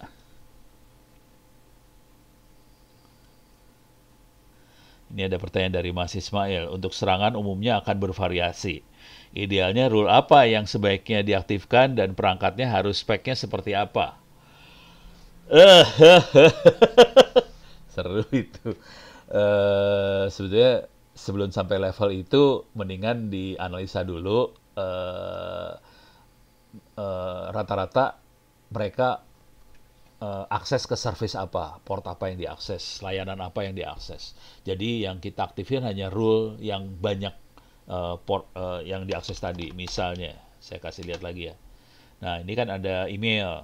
Ini ada pertanyaan dari Mas Ismail. Untuk serangan umumnya akan bervariasi. Idealnya rule apa yang sebaiknya diaktifkan dan perangkatnya harus speknya seperti apa? seru itu. Uh, sebetulnya sebelum sampai level itu mendingan dianalisa dulu uh, uh, rata-rata mereka uh, akses ke service apa, port apa yang diakses, layanan apa yang diakses. Jadi yang kita aktifin hanya rule yang banyak uh, port uh, yang diakses tadi. Misalnya, saya kasih lihat lagi ya. Nah ini kan ada email,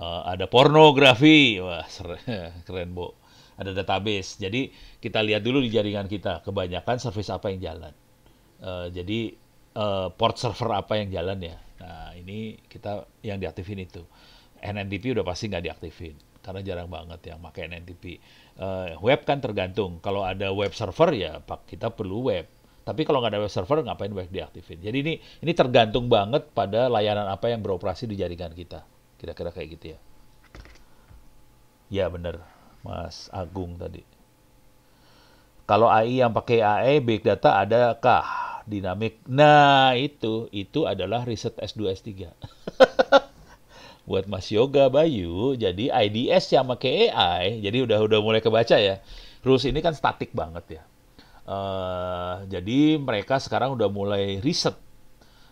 ada pornografi, wah keren bu. Ada database. Jadi kita lihat dulu di jaringan kita, kebanyakan service apa yang jalan. Jadi port server apa yang jalan ya. Nah ini kita yang diaktifin itu. NNTP udah pasti nggak diaktifin karena jarang banget yang pakai NNTP. Uh, web kan tergantung. Kalau ada web server ya pak kita perlu web. Tapi kalau nggak ada web server ngapain web diaktifin? Jadi ini ini tergantung banget pada layanan apa yang beroperasi di jaringan kita. Kira-kira kayak gitu ya. Ya benar, Mas Agung tadi. Kalau AI yang pakai AI, big data adakah dinamik? Nah, itu itu adalah riset S2 S3. Buat Mas Yoga Bayu, jadi IDS yang pakai AI, jadi udah udah mulai kebaca ya. Rules ini kan statik banget ya. Uh, jadi mereka sekarang udah mulai riset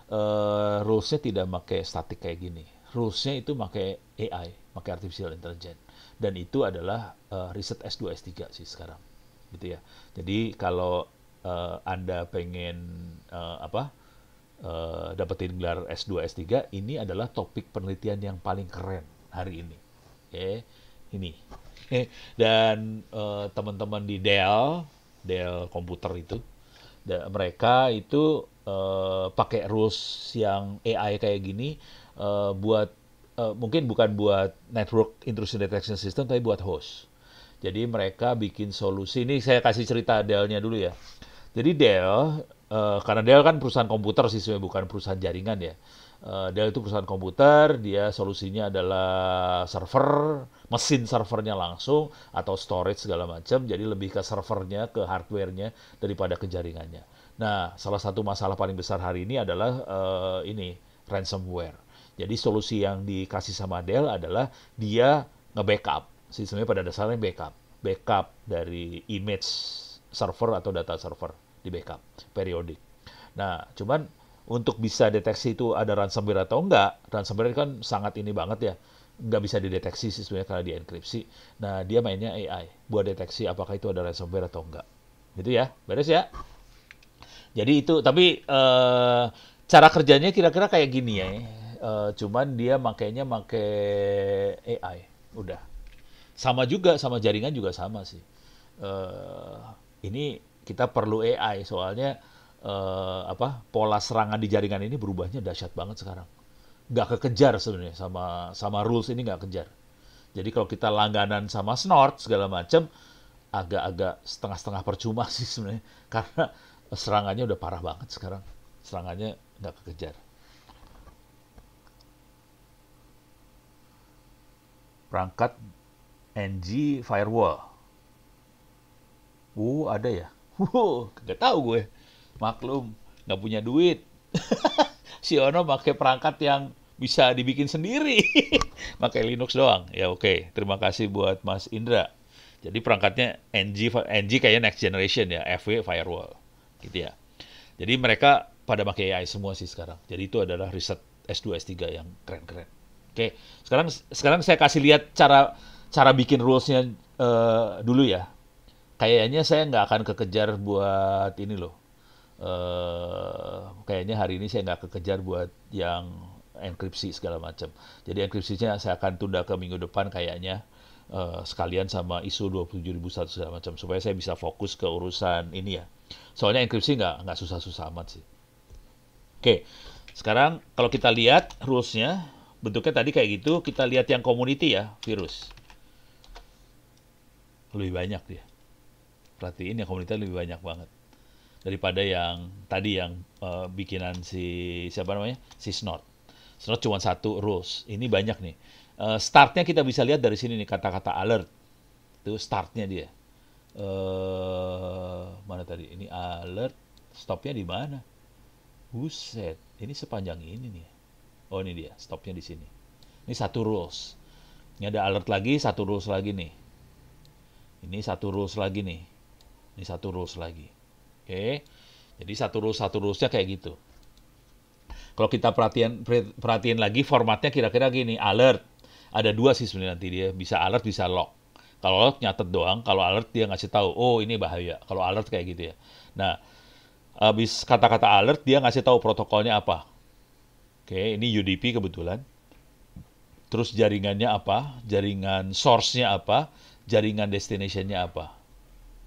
uh, rulesnya tidak pakai statik kayak gini rulesnya itu pakai AI, pakai artificial intelligence. Dan itu adalah uh, riset S2 S3 sih sekarang. Gitu ya. Jadi kalau uh, Anda pengen uh, apa? Uh, dapetin gelar S2 S3, ini adalah topik penelitian yang paling keren hari ini. Oke, okay? ini. Dan uh, teman-teman di Dell, Dell komputer itu, mereka itu uh, pakai rules yang AI kayak gini uh, buat uh, mungkin bukan buat network intrusion detection system tapi buat host. Jadi mereka bikin solusi ini saya kasih cerita Dell-nya dulu ya. Jadi Dell uh, karena Dell kan perusahaan komputer sih sebenarnya bukan perusahaan jaringan ya. Uh, Dell itu perusahaan komputer, dia solusinya adalah server, mesin servernya langsung atau storage segala macam. Jadi lebih ke servernya, ke hardwarenya daripada ke jaringannya. Nah, salah satu masalah paling besar hari ini adalah uh, ini ransomware. Jadi solusi yang dikasih sama Dell adalah dia nge-backup. Sistemnya pada dasarnya backup. Backup dari image server atau data server di backup periodik. Nah, cuman untuk bisa deteksi itu ada ransomware atau enggak, ransomware kan sangat ini banget ya, nggak bisa dideteksi sih sebenarnya karena dienkripsi. Nah, dia mainnya AI buat deteksi apakah itu ada ransomware atau enggak. Gitu ya, beres ya. Jadi itu, tapi uh, cara kerjanya kira-kira kayak gini ya uh, cuman dia makainya make AI udah sama juga sama jaringan juga sama sih uh, ini kita perlu AI soalnya uh, apa pola serangan di jaringan ini berubahnya dahsyat banget sekarang. Nggak kekejar sebenarnya sama sama rules ini nggak kejar. Jadi kalau kita langganan sama snort segala macam agak-agak setengah-setengah percuma sih sebenarnya. Karena serangannya udah parah banget sekarang. Serangannya nggak kekejar. Perangkat NG firewall. Uh, ada ya? Uh, gak tahu gue. Maklum, nggak punya duit. si Ono pakai perangkat yang bisa dibikin sendiri. pakai Linux doang. Ya oke, okay. terima kasih buat Mas Indra. Jadi perangkatnya NG, NG kayak next generation ya, FW firewall. Gitu ya. Jadi mereka pada pakai AI semua sih sekarang. Jadi itu adalah riset S2 S3 yang keren-keren. Oke, sekarang sekarang saya kasih lihat cara cara bikin rulesnya uh, dulu ya. Kayaknya saya nggak akan kekejar buat ini loh. Uh, kayaknya hari ini saya nggak kekejar buat yang enkripsi segala macam. Jadi enkripsinya saya akan tunda ke minggu depan kayaknya uh, sekalian sama ISO 27001 segala macam supaya saya bisa fokus ke urusan ini ya. Soalnya enkripsi nggak nggak susah-susah amat sih. Oke, sekarang kalau kita lihat rulesnya bentuknya tadi kayak gitu, kita lihat yang community ya, virus. Lebih banyak dia. Perhatiin yang komunitas lebih banyak banget. Daripada yang tadi yang uh, bikinan si siapa namanya? Si Snort. Snort cuma satu rules. Ini banyak nih. Uh, startnya kita bisa lihat dari sini nih kata-kata alert. Itu startnya dia. Uh, mana tadi? Ini alert. Stopnya di mana? Buset, ini sepanjang ini nih. Oh ini dia, stopnya di sini. Ini satu rules. Ini ada alert lagi, satu rules lagi nih. Ini satu rules lagi nih. Ini satu rules lagi. Oke. Jadi satu rules satu rulesnya kayak gitu. Kalau kita perhatian perhatiin lagi formatnya kira-kira gini, alert. Ada dua sih sebenarnya nanti dia bisa alert bisa lock. Kalau alert nyatet doang, kalau alert dia ngasih tahu, oh ini bahaya. Kalau alert kayak gitu ya. Nah, habis kata-kata alert dia ngasih tahu protokolnya apa. Oke, ini UDP kebetulan. Terus jaringannya apa? Jaringan source-nya apa? Jaringan destination-nya apa?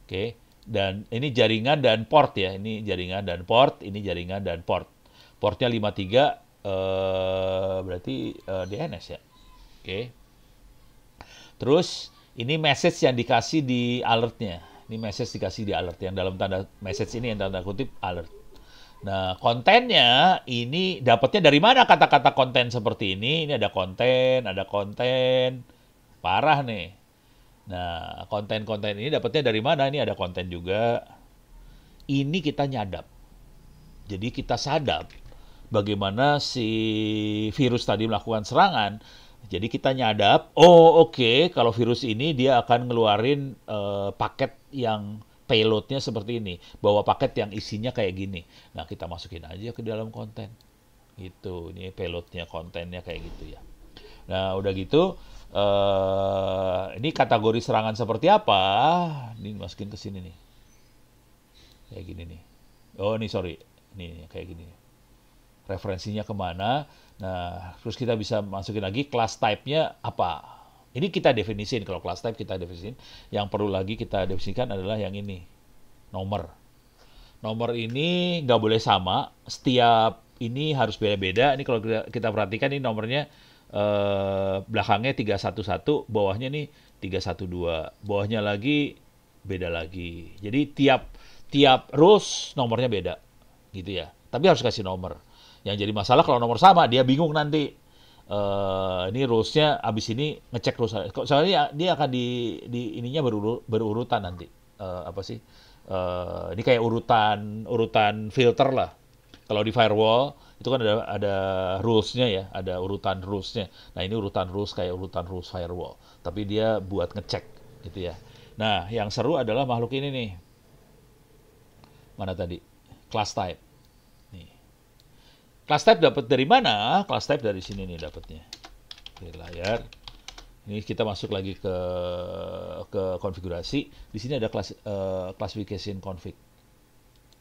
Oke. Dan ini jaringan dan port ya. Ini jaringan dan port, ini jaringan dan port. Portnya 53 eh, berarti eh, DNS ya. Oke. Terus ini message yang dikasih di alertnya. Ini message dikasih di alert yang dalam tanda message ini yang tanda kutip alert. Nah, kontennya ini dapatnya dari mana kata-kata konten seperti ini? Ini ada konten, ada konten. Parah nih. Nah, konten-konten ini dapatnya dari mana? Ini ada konten juga. Ini kita nyadap. Jadi kita sadap bagaimana si virus tadi melakukan serangan. Jadi kita nyadap, oh oke, okay, kalau virus ini dia akan ngeluarin uh, paket yang payloadnya seperti ini, bawa paket yang isinya kayak gini. Nah kita masukin aja ke dalam konten, gitu. Ini payloadnya, kontennya kayak gitu ya. Nah udah gitu, uh, ini kategori serangan seperti apa? Ini masukin ke sini nih, kayak gini nih. Oh ini sorry, ini kayak gini. Referensinya ke mana? Nah, terus kita bisa masukin lagi class type-nya apa? Ini kita definisin, kalau class type kita definisin. Yang perlu lagi kita definisikan adalah yang ini, nomor. Nomor ini nggak boleh sama, setiap ini harus beda-beda. Ini kalau kita perhatikan ini nomornya eh, belakangnya 311, bawahnya nih 312. Bawahnya lagi beda lagi. Jadi tiap tiap rules nomornya beda gitu ya. Tapi harus kasih nomor. Yang jadi masalah kalau nomor sama, dia bingung nanti. Uh, ini rulesnya abis ini ngecek rules. Soalnya dia akan di, di ininya berurut, berurutan nanti. Uh, apa sih? Uh, ini kayak urutan urutan filter lah. Kalau di firewall itu kan ada ada rulesnya ya, ada urutan rulesnya. Nah ini urutan rules kayak urutan rules firewall. Tapi dia buat ngecek gitu ya. Nah yang seru adalah makhluk ini nih. Mana tadi? Class type. Class type dapat dari mana? Class type dari sini nih dapatnya. Di layar. Ini kita masuk lagi ke ke konfigurasi. Di sini ada class, uh, classification config.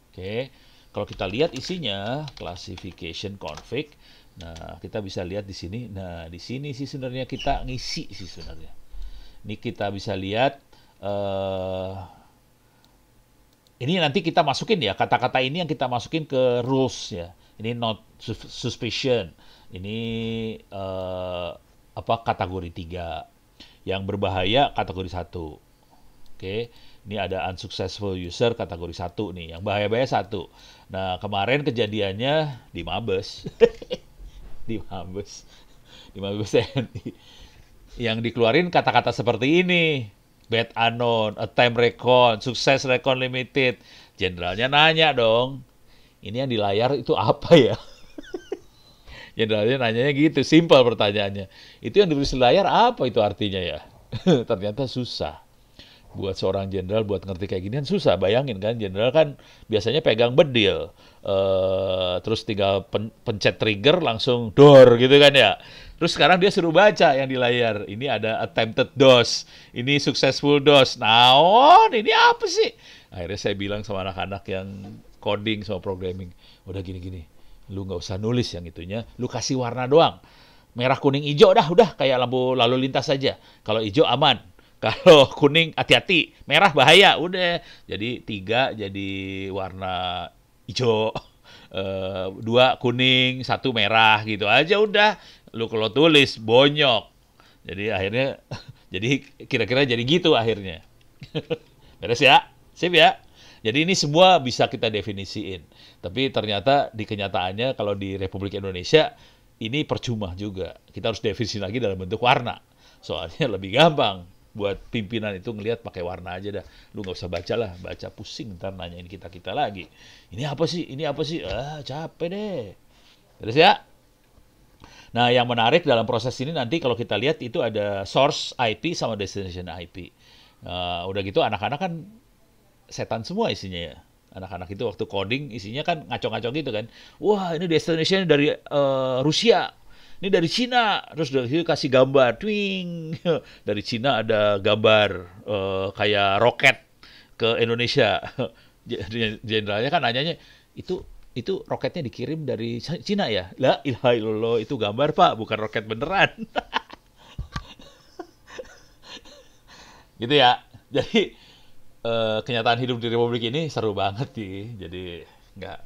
Oke. Kalau kita lihat isinya classification config. Nah, kita bisa lihat di sini. Nah, di sini sih sebenarnya kita ngisi sih sebenarnya. Ini kita bisa lihat uh, ini nanti kita masukin ya kata-kata ini yang kita masukin ke rules ya ini not suspicion, ini uh, apa kategori tiga, yang berbahaya kategori satu. Oke, okay. Ini ada unsuccessful user kategori satu nih, yang bahaya-bahaya satu. Nah kemarin kejadiannya di Mabes, di Mabes, di Mabes TNI, yang dikeluarin kata-kata seperti ini, bad unknown, attempt recon, sukses recon limited. Jenderalnya nanya dong, ini yang di layar itu apa ya? Jenderalnya nanyanya gitu, simpel pertanyaannya. Itu yang di layar apa itu artinya ya? Ternyata susah. Buat seorang jenderal buat ngerti kayak gini kan susah. Bayangin kan, jenderal kan biasanya pegang bedil. Uh, terus tinggal pen pencet trigger langsung door gitu kan ya. Terus sekarang dia suruh baca yang di layar. Ini ada attempted DOS. Ini successful DOS. Nah, ini apa sih? Akhirnya saya bilang sama anak-anak yang coding sama programming. Udah gini-gini, lu nggak usah nulis yang itunya, lu kasih warna doang. Merah, kuning, hijau dah, udah kayak lampu lalu lintas saja. Kalau hijau aman, kalau kuning hati-hati, merah bahaya, udah. Jadi tiga jadi warna hijau, uh, dua kuning, satu merah gitu aja udah. Lu kalau tulis bonyok. Jadi akhirnya, jadi kira-kira jadi gitu akhirnya. Beres ya? Sip ya? Jadi ini semua bisa kita definisiin. Tapi ternyata di kenyataannya kalau di Republik Indonesia ini percuma juga. Kita harus definisi lagi dalam bentuk warna. Soalnya lebih gampang buat pimpinan itu ngelihat pakai warna aja dah. Lu nggak usah baca lah, baca pusing ntar nanyain kita-kita lagi. Ini apa sih? Ini apa sih? Ah, capek deh. Terus ya? Nah, yang menarik dalam proses ini nanti kalau kita lihat itu ada source IP sama destination IP. Nah, udah gitu anak-anak kan setan semua isinya ya. Anak-anak itu waktu coding isinya kan ngaco-ngaco gitu kan. Wah, ini destination dari uh, Rusia. Ini dari Cina. Terus dari situ kasih gambar. Twing. dari Cina ada gambar uh, kayak roket ke Indonesia. Jenderalnya kan nanyanya, itu itu roketnya dikirim dari Cina ya? Lah, ilaha illallah, itu gambar pak, bukan roket beneran. gitu ya. Jadi uh, kenyataan hidup di Republik ini seru banget sih. Jadi nggak.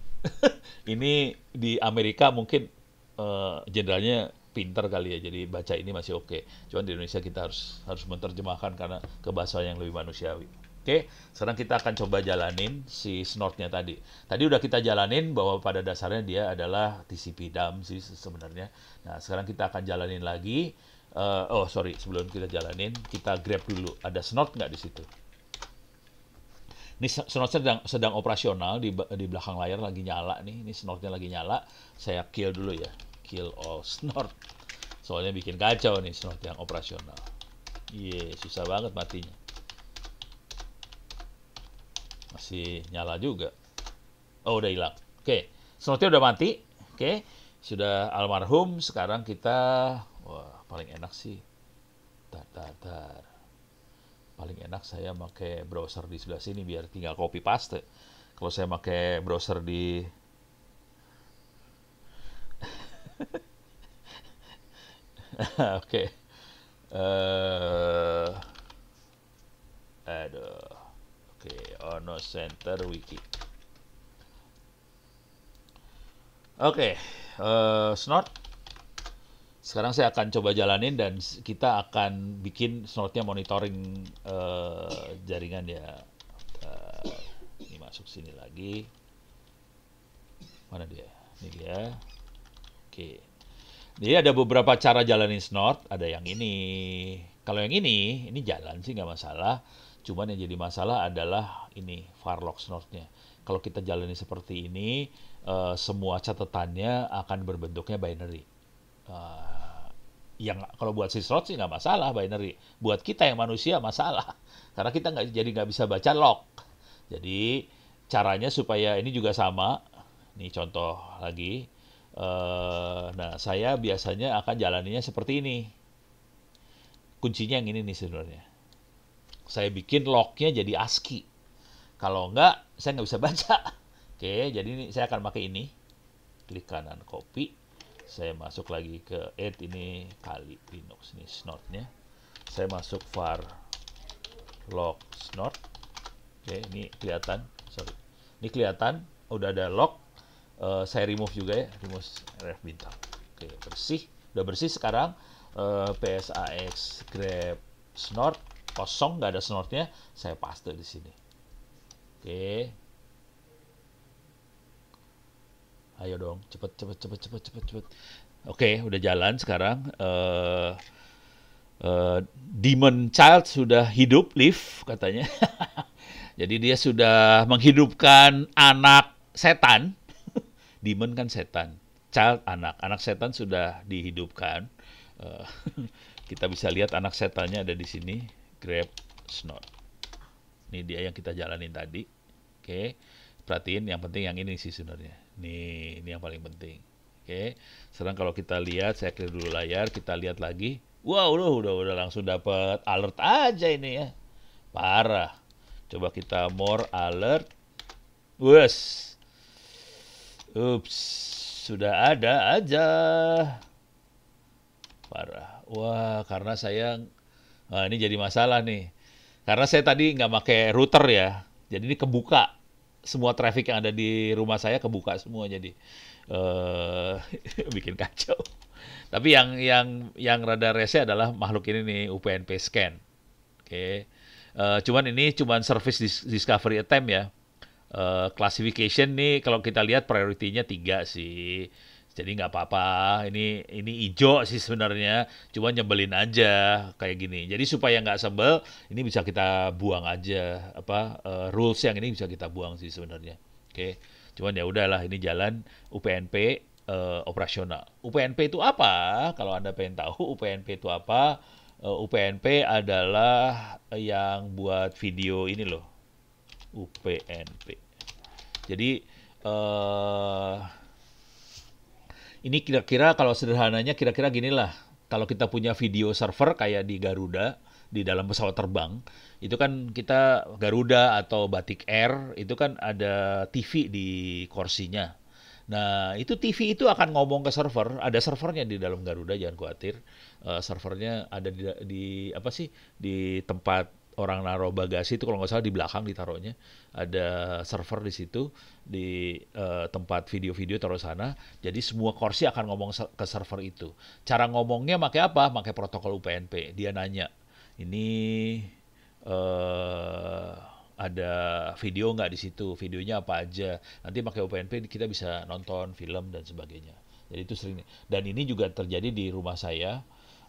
ini di Amerika mungkin uh, jenderalnya pinter kali ya, jadi baca ini masih oke. Okay. Cuman di Indonesia kita harus harus menerjemahkan karena ke bahasa yang lebih manusiawi. Oke, sekarang kita akan coba jalanin si snortnya tadi. Tadi udah kita jalanin bahwa pada dasarnya dia adalah TCP DAM sih sebenarnya. Nah, sekarang kita akan jalanin lagi. Uh, oh, sorry, sebelum kita jalanin, kita grab dulu. Ada snort nggak di situ? Ini snort sedang, sedang operasional di, di belakang layar lagi nyala nih. Ini snortnya lagi nyala. Saya kill dulu ya. Kill all snort. Soalnya bikin kacau nih snort yang operasional. Iya, susah banget matinya masih nyala juga. Oh, udah hilang. Oke, slotnya udah mati. Oke, sudah almarhum. Sekarang kita, wah paling enak sih. Tar, tar, tar. Paling enak saya pakai browser di sebelah sini biar tinggal copy paste. Kalau saya pakai browser di Oke. Okay. Uh, eh, aduh. Oke, Ono Center Wiki. Oke, uh, Snort. Sekarang saya akan coba jalanin dan kita akan bikin Snortnya monitoring uh, jaringan ya. Uh, ini masuk sini lagi. Mana dia? Ini dia. Oke. Jadi ada beberapa cara jalanin Snort. Ada yang ini. Kalau yang ini, ini jalan sih nggak masalah. Cuman yang jadi masalah adalah ini Farlock snort-nya. Kalau kita jalani seperti ini, uh, semua catatannya akan berbentuknya binary. Uh, yang kalau buat si slot sih nggak masalah binary. Buat kita yang manusia masalah. Karena kita nggak jadi nggak bisa baca log. Jadi caranya supaya ini juga sama. Ini contoh lagi. Uh, nah saya biasanya akan jalaninya seperti ini. Kuncinya yang ini nih sebenarnya saya bikin lognya jadi ASCII. Kalau enggak, saya nggak bisa baca. Oke, jadi ini saya akan pakai ini. Klik kanan copy. Saya masuk lagi ke add ini kali Linux ini snotnya. Saya masuk var log snot. Oke, ini kelihatan. Sorry. Ini kelihatan udah ada log. Uh, saya remove juga ya, remove ref bintang. Oke, bersih. Udah bersih sekarang. Uh, PSAX grab snort kosong nggak ada snortnya saya paste di sini oke ayo dong cepet cepet cepet cepet cepet cepet oke udah jalan sekarang uh, uh, demon child sudah hidup live katanya jadi dia sudah menghidupkan anak setan demon kan setan child anak anak setan sudah dihidupkan uh, kita bisa lihat anak setannya ada di sini grab snot. Ini dia yang kita jalanin tadi. Oke. Perhatiin yang penting yang ini sih sebenarnya. Nih, ini yang paling penting. Oke. Sekarang kalau kita lihat, saya clear dulu layar, kita lihat lagi. Wow, udah udah udah langsung dapat alert aja ini ya. Parah. Coba kita more alert. Wes. Ups, sudah ada aja. Parah. Wah, karena saya Nah, ini jadi masalah nih. Karena saya tadi nggak pakai router ya, jadi ini kebuka. Semua traffic yang ada di rumah saya kebuka semua jadi uh, bikin kacau. Tapi yang yang yang rada rese adalah makhluk ini nih UPnP scan. Oke. Okay. Uh, eh, cuman ini cuman service discovery attempt ya. Uh, classification nih kalau kita lihat prioritinya tiga sih jadi nggak apa-apa. Ini ini hijau sih sebenarnya, cuma nyebelin aja kayak gini. Jadi supaya nggak sebel, ini bisa kita buang aja apa uh, rules yang ini bisa kita buang sih sebenarnya. Oke. Cuman ya udahlah ini jalan UPnP uh, operasional. UPnP itu apa? Kalau Anda pengen tahu UPnP itu apa? Uh, UPnP adalah yang buat video ini loh. UPnP. Jadi uh, ini kira-kira kalau sederhananya kira-kira gini lah. Kalau kita punya video server kayak di Garuda, di dalam pesawat terbang, itu kan kita Garuda atau Batik Air, itu kan ada TV di kursinya. Nah, itu TV itu akan ngomong ke server, ada servernya di dalam Garuda, jangan khawatir. Uh, servernya ada di, di apa sih? di tempat orang naruh bagasi itu kalau nggak salah di belakang ditaruhnya. Ada server di situ di uh, tempat video-video taruh sana. Jadi semua kursi akan ngomong ke server itu. Cara ngomongnya pakai apa? Pakai protokol UPnP dia nanya ini uh, ada video nggak di situ? Videonya apa aja? Nanti pakai UPnP kita bisa nonton film dan sebagainya. Jadi itu sering. Dan ini juga terjadi di rumah saya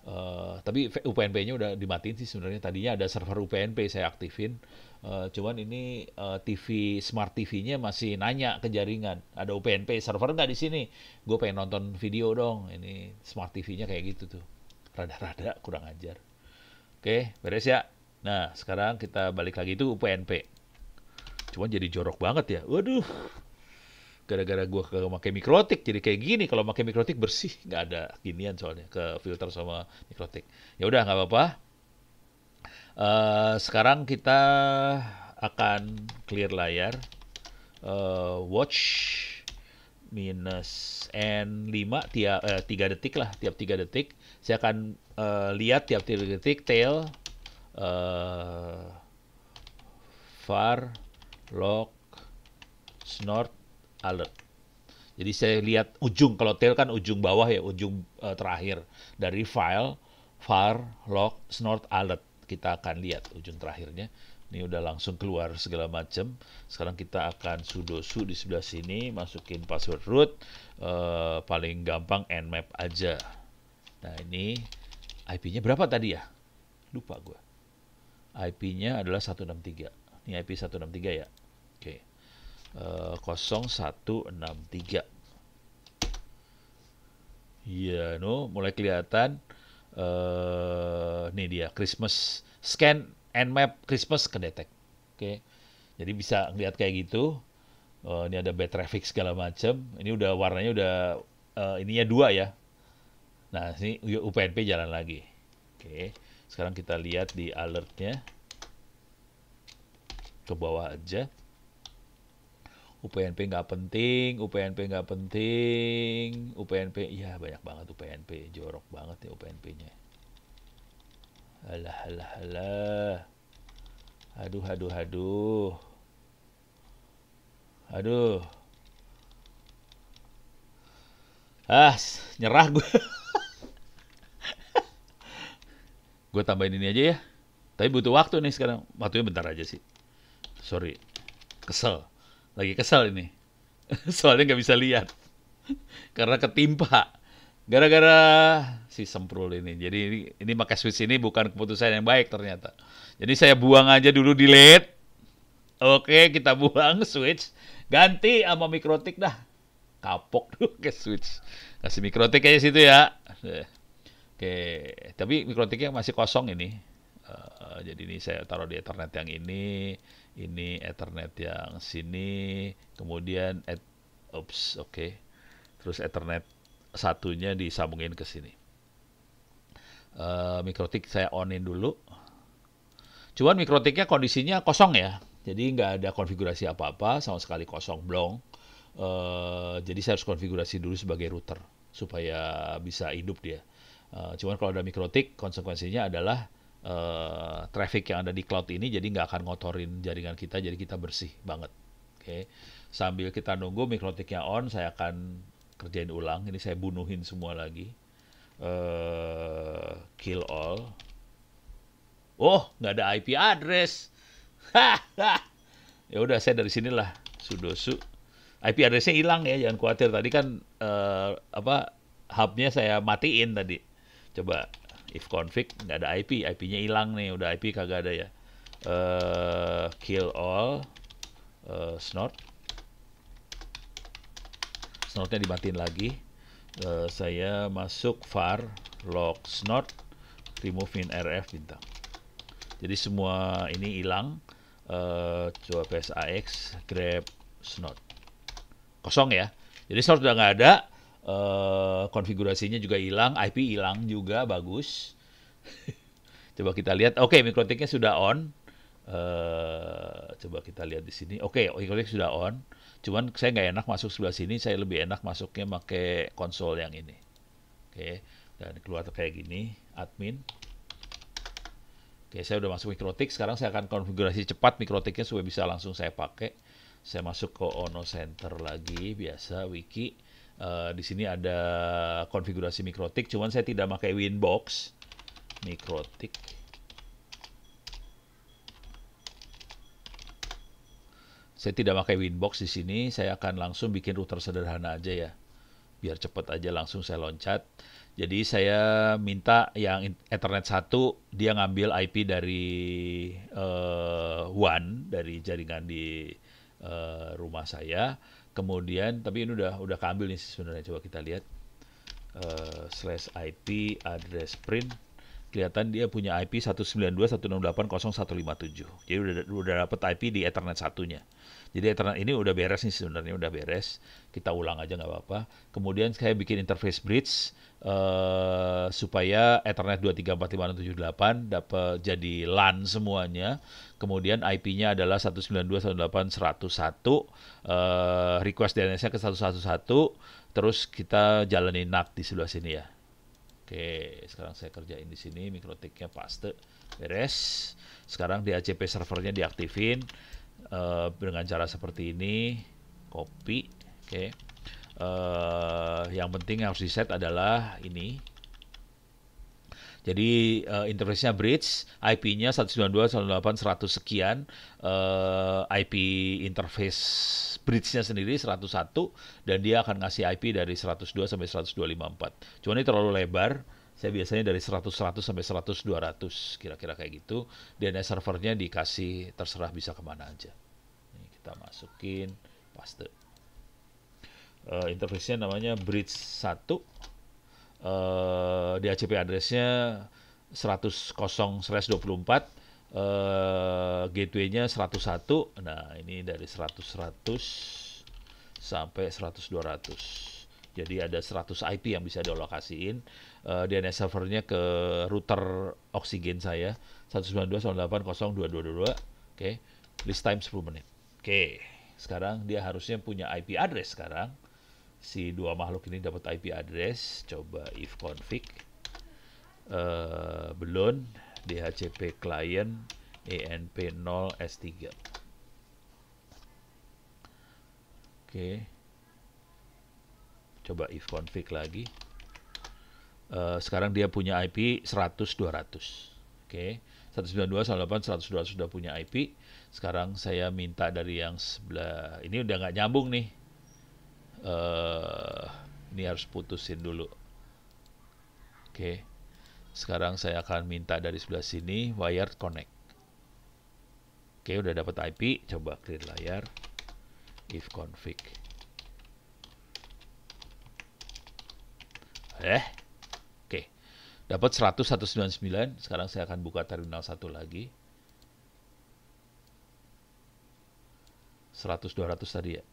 Uh, tapi UPnP-nya udah dimatiin sih sebenarnya. Tadinya ada server UPnP saya aktifin. Uh, cuman ini uh, eh, TV smart TV-nya masih nanya ke jaringan. Ada UPnP server nggak di sini? Gue pengen nonton video dong. Ini smart TV-nya kayak gitu tuh. Rada-rada kurang ajar. Oke, beres ya. Nah, sekarang kita balik lagi itu UPnP. Cuman jadi jorok banget ya. Waduh, gara-gara gue kagak pakai mikrotik jadi kayak gini. Kalau pakai mikrotik bersih nggak ada ginian soalnya ke filter sama mikrotik. Ya udah nggak apa-apa. Uh, sekarang kita akan clear layar. Uh, watch minus n 5 tiap uh, 3 detik lah tiap 3 detik. Saya akan uh, lihat tiap 3 detik tail uh, far lock snort alert. Jadi saya lihat ujung kalau tail kan ujung bawah ya, ujung uh, terakhir dari file var log snort alert. Kita akan lihat ujung terakhirnya. Ini udah langsung keluar segala macam. Sekarang kita akan sudo su di sebelah sini, masukin password root. Uh, paling gampang nmap aja. Nah ini IP-nya berapa tadi ya? Lupa gue. IP-nya adalah 163. Ini IP 163 ya. Oke. Okay. 0163 Iya, no, mulai kelihatan. Uh, nih dia, Christmas scan and map Christmas kedetek. Oke, okay. jadi bisa ngeliat kayak gitu. Uh, ini ada bad traffic segala macam. Ini udah warnanya udah uh, ininya dua ya. Nah, ini UPnP jalan lagi. Oke, okay. sekarang kita lihat di alertnya ke bawah aja. UPNP nggak penting, UPNP nggak penting, UPNP, iya banyak banget UPNP, jorok banget ya UPNP-nya. Alah, alah, alah. Aduh, aduh, aduh. Aduh. Ah, nyerah gue. gue tambahin ini aja ya. Tapi butuh waktu nih sekarang. Waktunya bentar aja sih. Sorry. Kesel lagi kesal ini. Soalnya nggak bisa lihat. Karena ketimpa. Gara-gara si semprul ini. Jadi ini, ini pakai switch ini bukan keputusan yang baik ternyata. Jadi saya buang aja dulu di led oke kita buang switch. Ganti sama mikrotik dah. Kapok tuh ke switch. Kasih mikrotik aja situ ya. Oke tapi mikrotiknya masih kosong ini. Uh, jadi ini saya taruh di ethernet yang ini ini Ethernet yang sini, kemudian et, oops, oke. Okay. Terus Ethernet satunya disambungin ke sini. Uh, mikrotik saya onin dulu. Cuman mikrotiknya kondisinya kosong ya. Jadi nggak ada konfigurasi apa-apa, sama sekali kosong, blong. Uh, jadi saya harus konfigurasi dulu sebagai router supaya bisa hidup dia. Uh, cuman kalau ada mikrotik, konsekuensinya adalah uh, traffic yang ada di cloud ini jadi nggak akan ngotorin jaringan kita jadi kita bersih banget. Oke okay. sambil kita nunggu mikrotiknya on saya akan kerjain ulang. Ini saya bunuhin semua lagi. Uh, kill all. Oh nggak ada IP address. Ya udah saya dari sinilah sudosu. IP addressnya hilang ya jangan khawatir. Tadi kan uh, apa hubnya saya matiin tadi. Coba if config nggak ada IP IP-nya hilang nih udah IP kagak ada ya. Uh, kill all uh, snort. Snortnya dimatiin lagi. Uh, saya masuk var log snot remove in rf bintang jadi semua ini hilang. Uh, coba psax grab snot kosong ya. Jadi snot udah nggak ada uh, konfigurasinya juga hilang IP hilang juga bagus coba kita lihat oke okay, mikrotiknya sudah on uh, coba kita lihat di sini oke okay, mikrotik sudah on cuman saya nggak enak masuk sebelah sini saya lebih enak masuknya pakai konsol yang ini oke okay. dan keluar kayak gini admin Oke, saya udah masuk mikrotik. Sekarang saya akan konfigurasi cepat mikrotiknya supaya bisa langsung saya pakai. Saya masuk ke Ono Center lagi, biasa wiki. Uh, di sini ada konfigurasi mikrotik, cuman saya tidak pakai Winbox. Mikrotik. Saya tidak pakai Winbox di sini. Saya akan langsung bikin router sederhana aja ya, biar cepat aja langsung saya loncat. Jadi saya minta yang Ethernet 1 dia ngambil IP dari uh, WAN dari jaringan di uh, rumah saya. Kemudian tapi ini udah udah keambil nih sebenarnya coba kita lihat uh, slash IP address print kelihatan dia punya IP 192.168.0157. Jadi udah udah dapat IP di Ethernet satunya. Jadi Ethernet ini udah beres nih sebenarnya udah beres. Kita ulang aja nggak apa-apa. Kemudian saya bikin interface bridge uh, supaya Ethernet 2345678 dapat jadi LAN semuanya. Kemudian IP-nya adalah 192.168.101. Uh, request DNS-nya ke 111. Terus kita jalanin NAT di sebelah sini ya. Oke, sekarang saya kerjain di sini mikrotiknya paste beres. Sekarang DHCP servernya diaktifin uh, dengan cara seperti ini, copy. Oke. Uh, yang penting yang harus di set adalah ini. Jadi uh, interface-nya bridge, IP-nya 192.168.100 sekian, uh, IP interface bridge-nya sendiri 101 dan dia akan ngasih IP dari 102 sampai 102.54. Cuma ini terlalu lebar. Saya biasanya dari 100 100 sampai 100 200 kira-kira kayak gitu. DNS servernya dikasih terserah bisa ke mana aja. Ini kita masukin paste. Uh, interface-nya namanya bridge 1. Uh, DHCP address-nya 100/24 uh, gateway-nya 101. Nah, ini dari 100 100 sampai 100 200. Jadi ada 100 IP yang bisa dialokasiin. Uh, DNS servernya ke router oksigen saya 192.168.0222. Oke. Okay. List time 10 menit. Oke. Okay. Sekarang dia harusnya punya IP address sekarang. Si dua makhluk ini dapat IP address. Coba if config. Uh, belum DHCP client ENP0 S3. Oke. Coba if config lagi. Uh, sekarang dia punya IP 100 200. Oke. 192.168 100 200 sudah punya IP. Sekarang saya minta dari yang sebelah ini udah nggak nyambung nih. Uh, ini harus putusin dulu. Oke. Okay. Sekarang saya akan minta dari sebelah sini wired connect. Oke, udah dapat IP, coba clear layar. If config. Eh. Oke. Dapat 100 199. Sekarang saya akan buka terminal satu lagi. 100 200 tadi ya.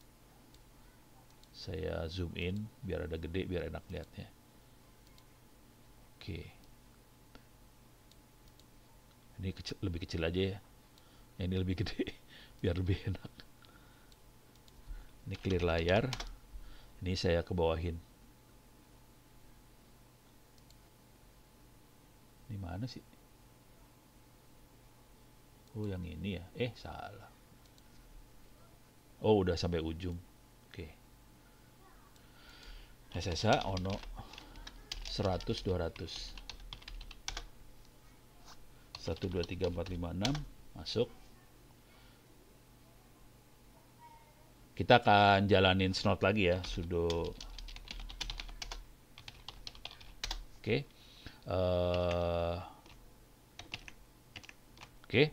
Saya zoom in biar ada gede biar enak lihatnya. Oke. Ini kecil, lebih kecil aja ya. Yang ini lebih gede biar lebih enak. Ini clear layar. Ini saya ke bawahin ini mana sih? Oh yang ini ya? Eh salah. Oh udah sampai ujung SSA ono 100 200 1, 2, 3, 4, 5, 6 masuk. Kita akan jalanin snot lagi ya sudo. Oke. Okay. uh, eh, oke. Okay.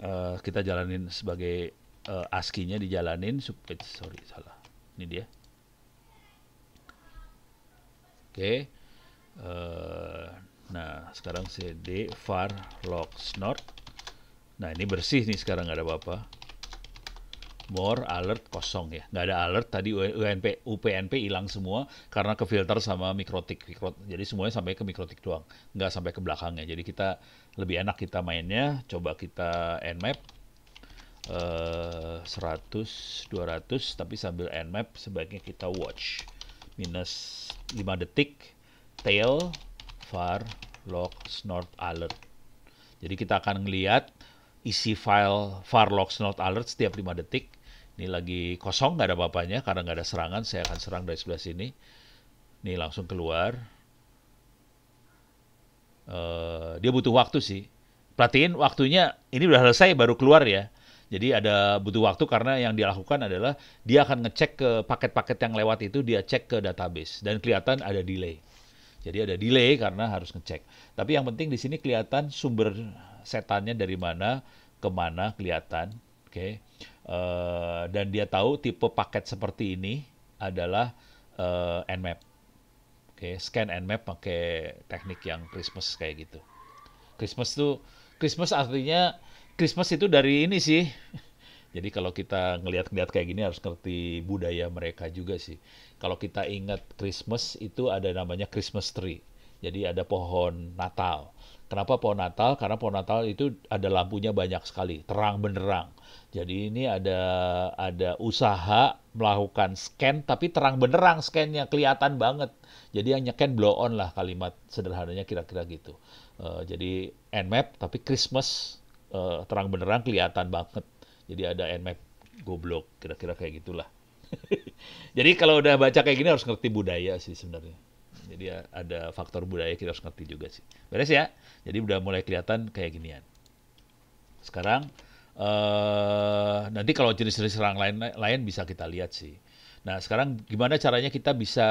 uh, eh, kita jalanin sebagai uh, ASCII-nya dijalanin. Sorry salah. Ini dia Oke. Eh, nah, sekarang cd var log snort. Nah, ini bersih nih sekarang nggak ada apa-apa. More alert kosong ya, nggak ada alert tadi UNP UPnP hilang semua karena ke filter sama mikrotik, Mikro, jadi semuanya sampai ke mikrotik doang, nggak sampai ke belakangnya. Jadi kita lebih enak kita mainnya, coba kita nmap uh, 100 200 tapi sambil nmap sebaiknya kita watch minus 5 detik tail var log snort alert. Jadi kita akan melihat isi file var log snort alert setiap 5 detik ini lagi kosong, nggak ada apa-apanya karena nggak ada serangan. Saya akan serang dari sebelah sini. Ini langsung keluar. Uh, dia butuh waktu sih. Perhatiin waktunya ini udah selesai baru keluar ya. Jadi ada butuh waktu karena yang dia lakukan adalah dia akan ngecek ke paket-paket yang lewat itu dia cek ke database dan kelihatan ada delay. Jadi ada delay karena harus ngecek. Tapi yang penting di sini kelihatan sumber setannya dari mana ke mana kelihatan. Oke. Okay. Uh, dan dia tahu tipe paket seperti ini adalah uh, Nmap. Oke, okay, scan Nmap pakai teknik yang Christmas kayak gitu. Christmas tuh Christmas artinya Christmas itu dari ini sih. Jadi kalau kita ngelihat-ngelihat kayak gini harus ngerti budaya mereka juga sih. Kalau kita ingat Christmas itu ada namanya Christmas tree. Jadi ada pohon Natal. Kenapa pohon Natal? Karena pohon Natal itu ada lampunya banyak sekali, terang benderang. Jadi ini ada ada usaha melakukan scan tapi terang benderang scannya kelihatan banget. Jadi yang nyeken blow on lah kalimat sederhananya kira-kira gitu. Uh, jadi Nmap tapi Christmas uh, terang benderang kelihatan banget. Jadi ada Nmap goblok kira-kira kayak gitulah. Jadi kalau udah baca kayak gini harus ngerti budaya sih sebenarnya. Jadi ada faktor budaya kita harus ngerti juga sih. Beres ya? Jadi udah mulai kelihatan kayak ginian. Sekarang uh, nanti kalau jenis-jenis serang lain lain bisa kita lihat sih. Nah sekarang gimana caranya kita bisa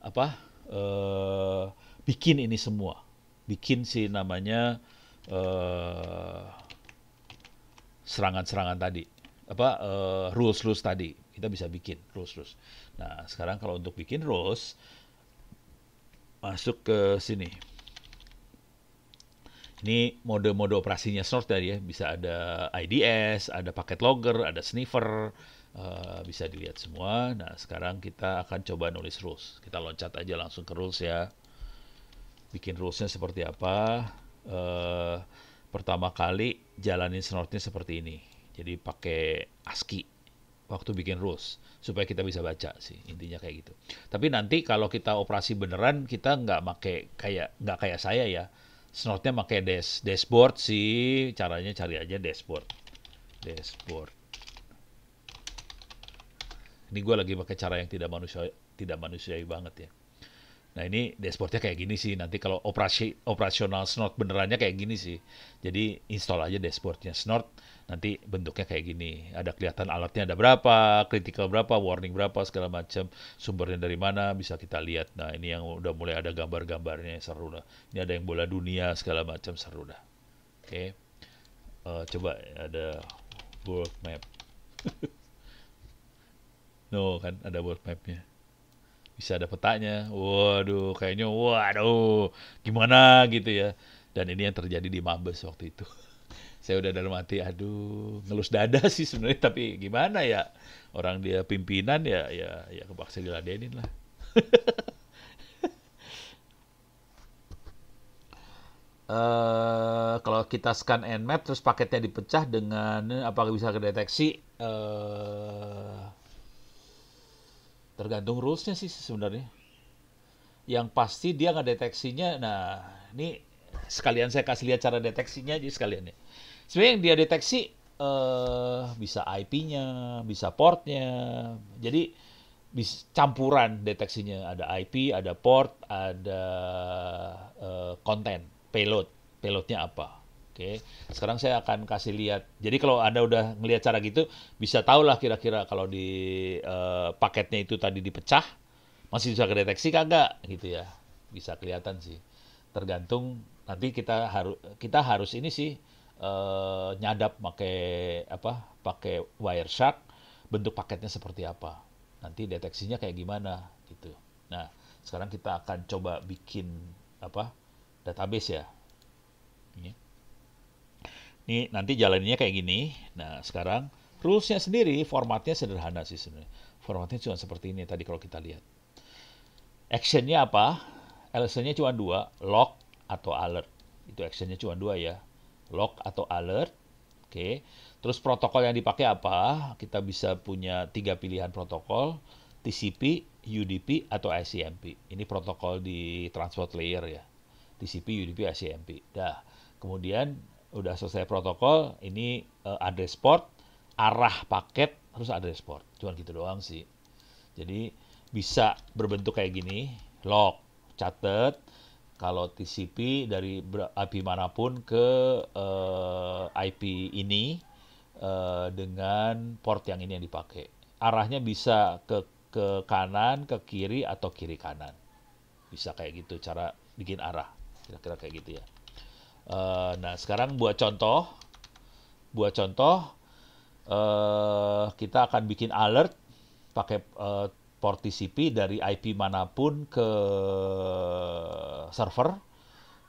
apa uh, bikin ini semua? Bikin sih namanya uh, serangan-serangan tadi apa uh, rules rules tadi kita bisa bikin rules rules. Nah sekarang kalau untuk bikin rules masuk ke sini. Ini mode-mode operasinya Snort tadi ya, bisa ada IDS, ada paket logger, ada sniffer, uh, bisa dilihat semua. Nah, sekarang kita akan coba nulis rules. Kita loncat aja langsung ke rules ya. Bikin rulesnya seperti apa. Uh, pertama kali jalanin Snortnya seperti ini. Jadi pakai ASCII waktu bikin rules supaya kita bisa baca sih intinya kayak gitu. Tapi nanti kalau kita operasi beneran kita nggak make kayak nggak kayak saya ya. Snotnya pakai dash dashboard sih caranya cari aja dashboard dashboard. Ini gue lagi pakai cara yang tidak manusia tidak manusiawi banget ya. Nah ini dashboardnya kayak gini sih. Nanti kalau operasi operasional Snort benerannya kayak gini sih. Jadi install aja dashboardnya Snort. Nanti bentuknya kayak gini. Ada kelihatan alatnya ada berapa, critical berapa, warning berapa, segala macam. Sumbernya dari mana bisa kita lihat. Nah ini yang udah mulai ada gambar-gambarnya seru lah. Ini ada yang bola dunia segala macam seru dah. Oke. Okay. Uh, eh, coba ada world map. no kan ada world mapnya bisa ada petanya. Waduh, kayaknya waduh, gimana gitu ya. Dan ini yang terjadi di Mabes waktu itu. Saya udah dalam hati, aduh, ngelus dada sih sebenarnya, tapi gimana ya? Orang dia pimpinan ya, ya, ya kepaksa diladenin lah. uh, kalau kita scan Nmap terus paketnya dipecah dengan apakah bisa kedeteksi uh, Tergantung rulesnya sih sebenarnya. Yang pasti dia nggak deteksinya. Nah, ini sekalian saya kasih lihat cara deteksinya aja sekalian ya. Sebenarnya yang dia deteksi uh, bisa IP-nya, bisa portnya. Jadi bisa campuran deteksinya. Ada IP, ada port, ada uh, konten, payload. Payloadnya apa? Oke, sekarang saya akan kasih lihat. Jadi kalau Anda udah ngelihat cara gitu, bisa tahu lah kira-kira kalau di uh, paketnya itu tadi dipecah, masih bisa kedeteksi kagak gitu ya. Bisa kelihatan sih. Tergantung nanti kita harus kita harus ini sih uh, nyadap pakai apa? Pakai Wireshark bentuk paketnya seperti apa. Nanti deteksinya kayak gimana gitu. Nah, Sekarang kita akan coba bikin apa database ya. Ini. Ini nanti jalannya kayak gini. Nah, sekarang rulesnya sendiri formatnya sederhana sih sebenarnya. Formatnya cuma seperti ini tadi kalau kita lihat. Actionnya apa? Actionnya cuma dua, lock atau alert. Itu actionnya cuma dua ya, lock atau alert. Oke. Terus protokol yang dipakai apa? Kita bisa punya tiga pilihan protokol, TCP, UDP, atau ICMP. Ini protokol di transport layer ya. TCP, UDP, ICMP. Dah. Kemudian udah selesai protokol, ini uh, address port, arah paket harus address port. Cuman gitu doang sih. Jadi bisa berbentuk kayak gini, log, catat, kalau TCP dari IP mana pun ke uh, eh, IP ini uh, dengan port yang ini yang dipakai. Arahnya bisa ke ke kanan, ke kiri atau kiri kanan. Bisa kayak gitu cara bikin arah. Kira-kira kayak gitu ya. Uh, nah, sekarang buat contoh, buat contoh, uh, kita akan bikin alert pakai uh, port TCP dari IP mana pun ke server.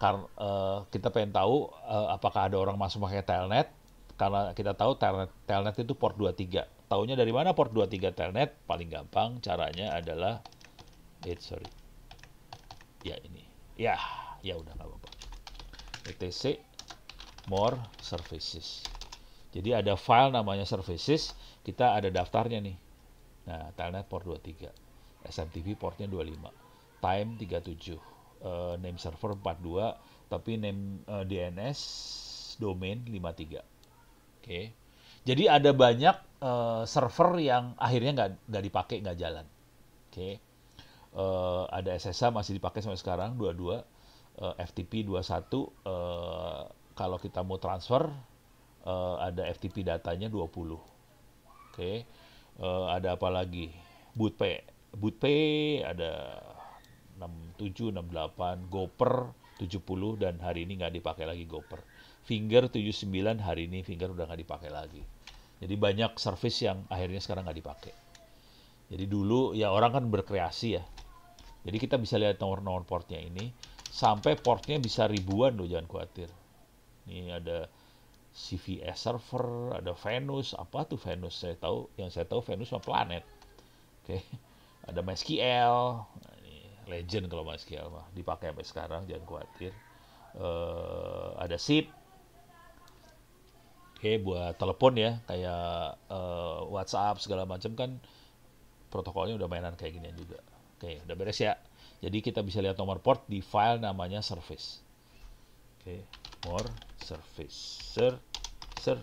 Karena uh, kita pengen tahu uh, apakah ada orang masuk pakai telnet. Karena kita tahu telnet, telnet itu port 23. Taunya dari mana port 23 telnet? Paling gampang caranya adalah, eh sorry, ya ini, ya, ya udah nggak etc more services. Jadi ada file namanya services, kita ada daftarnya nih. Nah, telnet port 23, SMTP portnya 25, time 37, uh, name server 42, tapi name uh, DNS domain 53. Oke. Okay. Jadi ada banyak uh, server yang akhirnya nggak nggak dipakai nggak jalan. Oke. Okay. Uh, ada SSH masih dipakai sampai sekarang 22 uh, FTP 21 uh, kalau kita mau transfer uh, ada FTP datanya 20 oke okay. uh, ada apa lagi? Bootpay. Bootpay ada 67 68 Gopher 70 dan hari ini nggak dipakai lagi Gopher. Finger 79 hari ini Finger udah nggak dipakai lagi. Jadi banyak service yang akhirnya sekarang nggak dipakai. Jadi dulu ya orang kan berkreasi ya. Jadi kita bisa lihat nomor-nomor portnya ini sampai portnya bisa ribuan loh jangan khawatir. Ini ada CVS server ada Venus. Apa tuh Venus? Saya tahu yang saya tahu Venus sama planet. Oke okay. ada MySQL nah, legend kalau MySQL mah dipakai sampai sekarang jangan khawatir. Uh, ada SIP. Oke okay, buat telepon ya kayak uh, WhatsApp segala macam kan protokolnya udah mainan kayak gini juga. Oke okay, udah beres ya jadi kita bisa lihat nomor port di file namanya service. Oke, okay. more service. Ser, ser,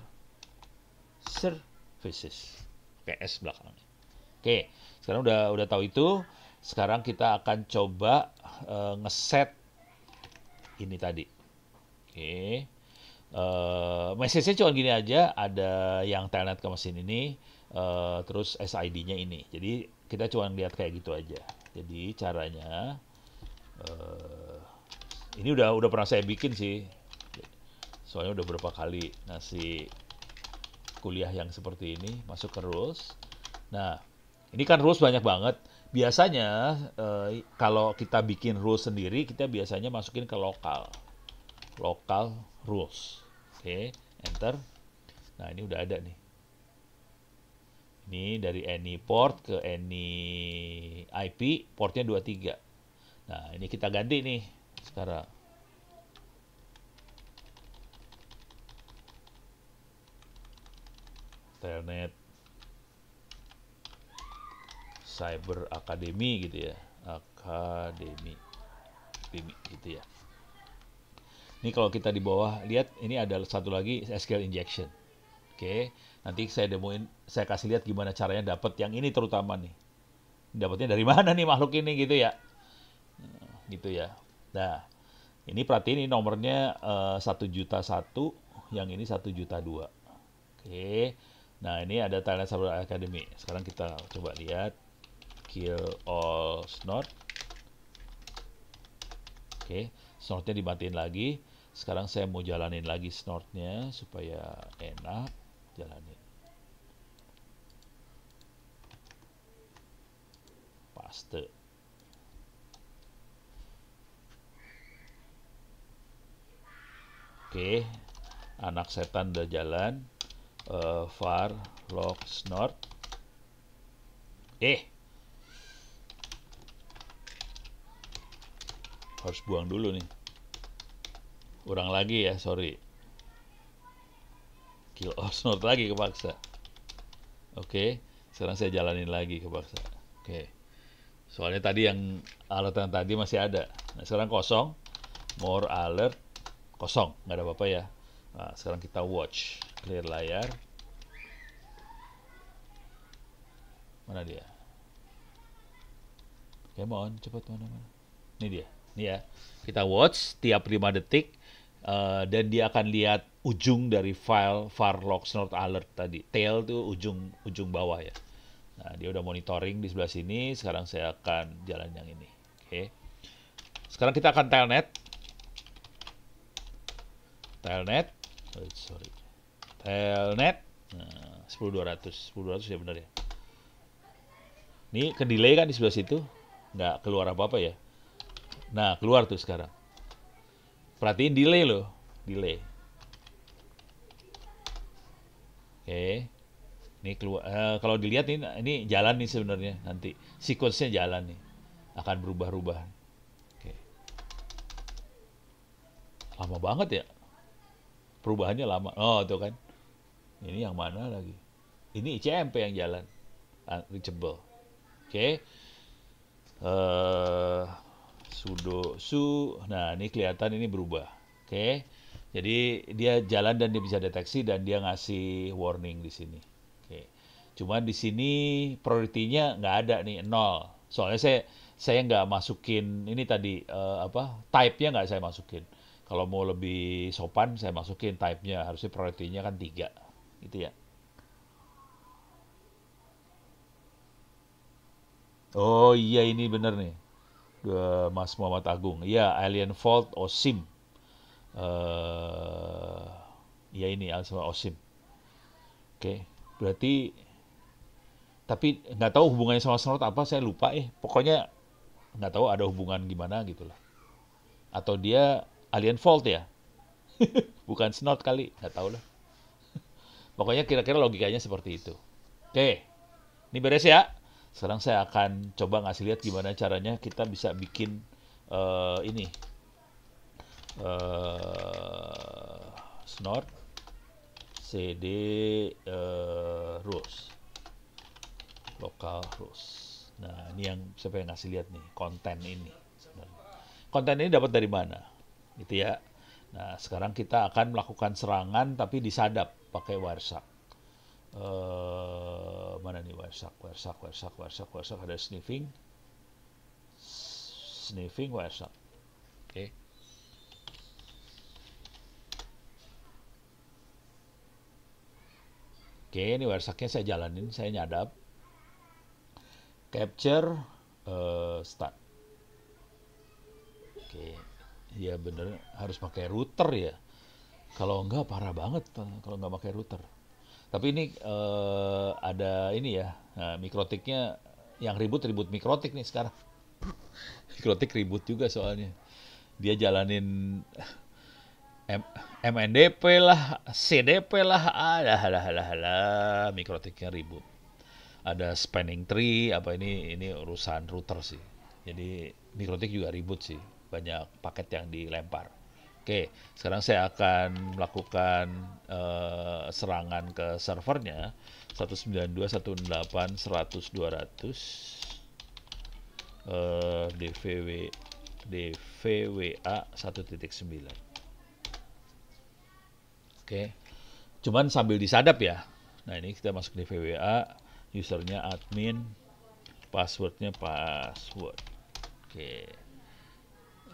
services. PS belakangnya. Oke, okay. sekarang udah udah tahu itu. Sekarang kita akan coba uh, ngeset ini tadi. Oke. Okay. Uh, message-nya cuma gini aja, ada yang telnet ke mesin ini, uh, terus SID-nya ini. Jadi kita cuma lihat kayak gitu aja. Jadi caranya uh, ini udah udah pernah saya bikin sih. Soalnya udah berapa kali ngasih kuliah yang seperti ini masuk ke rules. Nah, ini kan rules banyak banget. Biasanya uh, kalau kita bikin rules sendiri, kita biasanya masukin ke lokal. Lokal rules. Oke, okay, enter. Nah, ini udah ada nih. Ini dari any port ke any IP, portnya 23. Nah, ini kita ganti nih sekarang. Telnet Cyber Academy gitu ya. Academy. Academy gitu ya. Ini kalau kita di bawah lihat ini ada satu lagi SQL injection. Oke, nanti saya demoin, saya kasih lihat gimana caranya dapat yang ini terutama nih. Dapatnya dari mana nih makhluk ini gitu ya. Nah, gitu ya. Nah, ini perhatiin ini nomornya eh, satu juta satu, yang ini satu juta dua. Oke, nah ini ada Thailand Cyber Academy. Sekarang kita coba lihat kill all snort. Oke, snortnya dimatiin lagi. Sekarang saya mau jalanin lagi snortnya supaya enak jalani faste Oke, okay. anak setan udah jalan. Uh, far, lock snort. Eh. Harus buang dulu nih. Kurang lagi ya, sorry. Kill or snort lagi kepaksa. Oke, okay. sekarang saya jalanin lagi kepaksa. Oke. Okay. Soalnya tadi yang alat yang tadi masih ada. Nah, sekarang kosong. More alert. Kosong. Nggak ada apa-apa ya. Nah, sekarang kita watch. Clear layar. Mana dia? Come on cepat mana mana ini dia. Ini ya. Kita watch tiap 5 detik uh, dan dia akan lihat ujung dari file var log snort alert tadi. Tail itu ujung ujung bawah ya nah dia udah monitoring di sebelah sini sekarang saya akan jalan yang ini. Oke. Okay. sekarang kita akan telnet. Telnet. Oh, sorry. Telnet. Nah, 10200 10200 ya benar ya? Ini ke delay kan di sebelah situ? Nggak keluar apa-apa ya? Nah keluar tuh sekarang. Perhatiin delay loh. Delay. Oke ini keluar uh, kalau dilihat ini ini jalan nih sebenarnya nanti sequence-nya jalan nih akan berubah-ubah oke lama banget ya perubahannya lama. Oh, itu kan. Ini yang mana lagi? Ini ICMP yang jalan. Unreachable. Oke. Okay. Uh, eh, sudo su. Nah, ini kelihatan ini berubah. Oke. Okay. Jadi dia jalan dan dia bisa deteksi dan dia ngasih warning di sini. Okay. Cuman di sini prioritinya nggak ada nih nol. Soalnya saya saya nggak masukin ini tadi uh, apa type-nya nggak saya masukin. Kalau mau lebih sopan saya masukin type-nya. Harusnya priority-nya kan tiga gitu ya. Oh iya ini bener nih Mas Muhammad Agung. Iya Alien Fault OSIM. Uh, iya ini sama OSIM. Oke berarti tapi nggak tahu hubungannya sama snort apa saya lupa eh. Pokoknya nggak tahu ada hubungan gimana gitu lah. Atau dia alien fault ya? Bukan snot kali nggak tahu lah. Pokoknya kira-kira logikanya seperti itu. Oke ini beres ya. Sekarang saya akan coba ngasih lihat gimana caranya kita bisa bikin uh, ini. Uh, snort cd uh, rules lokal rules nah ini yang saya pengen ngasih lihat nih konten ini konten ini dapat dari mana gitu ya. Nah, sekarang kita akan melakukan serangan tapi disadap pakai wireshark. Uh, mana nih wireshark, wireshark, wireshark, wireshark, wireshark ada sniffing, sniffing wireshark. Oke. Okay. Oke, ini wiresharknya saya jalanin, saya nyadap. Capture, uh, start. Oke, okay ya bener harus pakai router ya. Kalau enggak parah banget kalau nggak pakai router. Tapi ini uh, ada ini ya nah, mikrotiknya yang ribut ribut mikrotik nih sekarang. Mikrotik ribut juga soalnya. Dia jalanin M MNDP lah CDP lah ada ada ada ada mikrotiknya ribut ada spanning tree apa ini ini urusan router sih jadi mikrotik juga ribut sih banyak paket yang dilempar. Oke, sekarang saya akan melakukan uh, serangan ke servernya 192.168.100.200 uh, DVW DVWA 1.9. Oke. Cuman sambil disadap ya. Nah, ini kita masuk DVWA, usernya admin, passwordnya password. Oke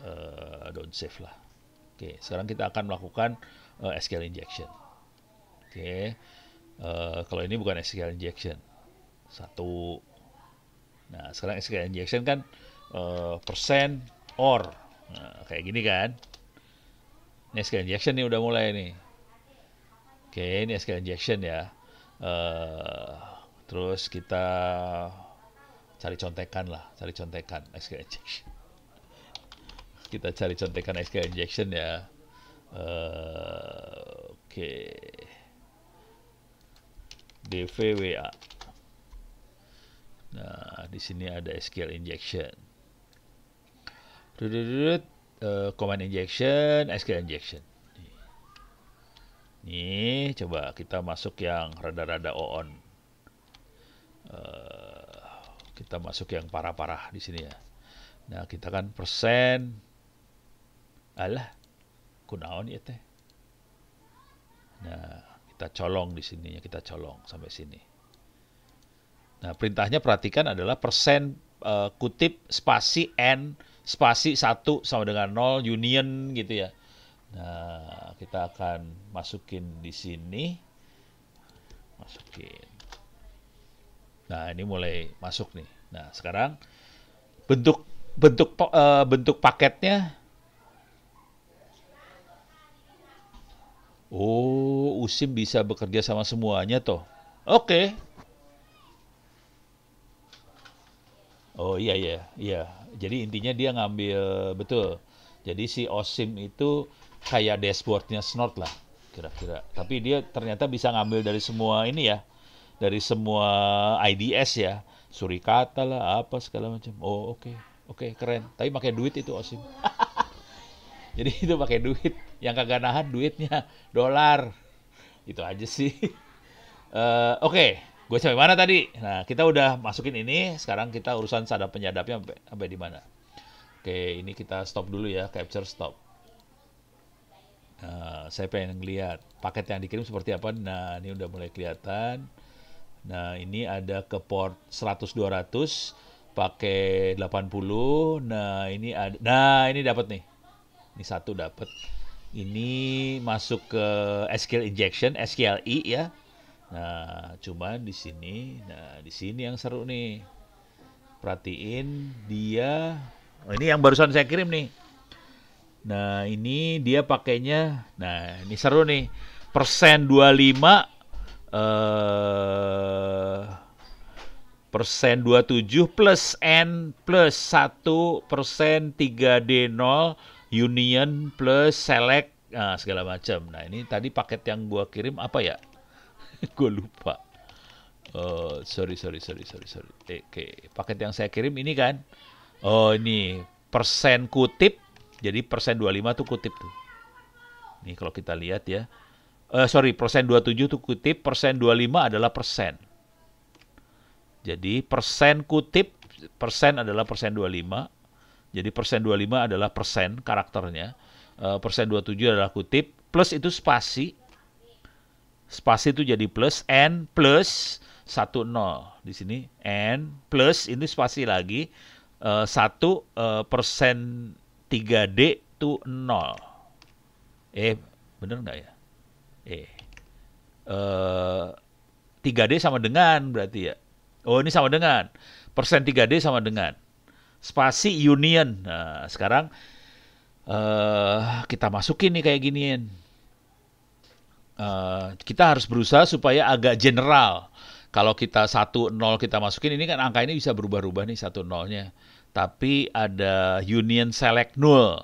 uh, don't save lah. Oke, sekarang kita akan melakukan uh, SQL injection. Oke, uh, kalau ini bukan SQL injection. Satu. Nah, sekarang SQL injection kan uh, persen or. Nah, kayak gini kan. Ini SQL injection nih udah mulai nih. Oke, ini SQL injection ya. Uh, terus kita cari contekan lah, cari contekan SQL injection kita cari contekan SQL injection ya. Uh, Oke. Okay. DVWA. Nah, di sini ada SQL injection. Uh, command injection, SQL injection. Nih, coba kita masuk yang rada-rada on. Uh, kita masuk yang parah-parah di sini ya. Nah, kita kan persen. Alah, kunaon ya teh. Nah, kita colong di sini ya, kita colong sampai sini. Nah, perintahnya perhatikan adalah persen uh, kutip spasi n spasi 1 sama dengan 0 union gitu ya. Nah, kita akan masukin di sini. Masukin. Nah, ini mulai masuk nih. Nah, sekarang bentuk bentuk uh, bentuk paketnya Oh, USIM bisa bekerja sama semuanya toh. Oke. Okay. Oh iya iya iya. Jadi intinya dia ngambil betul. Jadi si OSIM itu kayak dashboardnya Snort lah kira-kira. Tapi dia ternyata bisa ngambil dari semua ini ya, dari semua IDS ya, surikata lah, apa segala macam. Oh oke, okay. oke okay, keren. Tapi pakai duit itu Osim. Jadi itu pakai duit, yang kagak nahan duitnya dolar. Itu aja sih. Uh, oke, okay. gue sampai mana tadi? Nah kita udah masukin ini, sekarang kita urusan sadap penyadapnya sampai, sampai di mana? Oke, okay, ini kita stop dulu ya, capture stop. Nah, saya pengen ngeliat paket yang dikirim seperti apa. Nah, ini udah mulai kelihatan. Nah, ini ada ke port 100 200 pakai 80. Nah, ini ada Nah, ini dapat nih. Ini satu dapat. Ini masuk ke SQL injection, SQLi ya. Nah, cuma di sini, nah di sini yang seru nih. Perhatiin dia Oh, ini yang barusan saya kirim nih Nah, ini dia pakainya. Nah, ini seru nih. Persen 25 eh persen 27 plus N plus 1 persen 3D0 union plus select nah, segala macam. Nah, ini tadi paket yang gua kirim apa ya? gua lupa. Uh, sorry, sorry, sorry, sorry, sorry. Oke, okay. paket yang saya kirim ini kan. Oh, ini persen kutip jadi persen 25 tuh kutip tuh. Nih kalau kita lihat ya. Uh, sorry, persen 27 tuh kutip, persen 25 adalah persen. Jadi persen kutip, persen adalah persen 25. Jadi persen 25 adalah persen karakternya. Uh, persen 27 adalah kutip, plus itu spasi. Spasi itu jadi plus, n plus 1, 0. Di sini n plus, ini spasi lagi. Uh, 1 uh, persen 3D itu 0. Eh, bener nggak ya? Eh, eh, 3D sama dengan berarti ya. Oh, ini sama dengan. Persen 3D sama dengan. Spasi union. Nah, sekarang uh, kita masukin nih kayak ginian. Uh, kita harus berusaha supaya agak general. Kalau kita 1, 0 kita masukin, ini kan angka ini bisa berubah-ubah nih 1, 0-nya tapi ada union select null.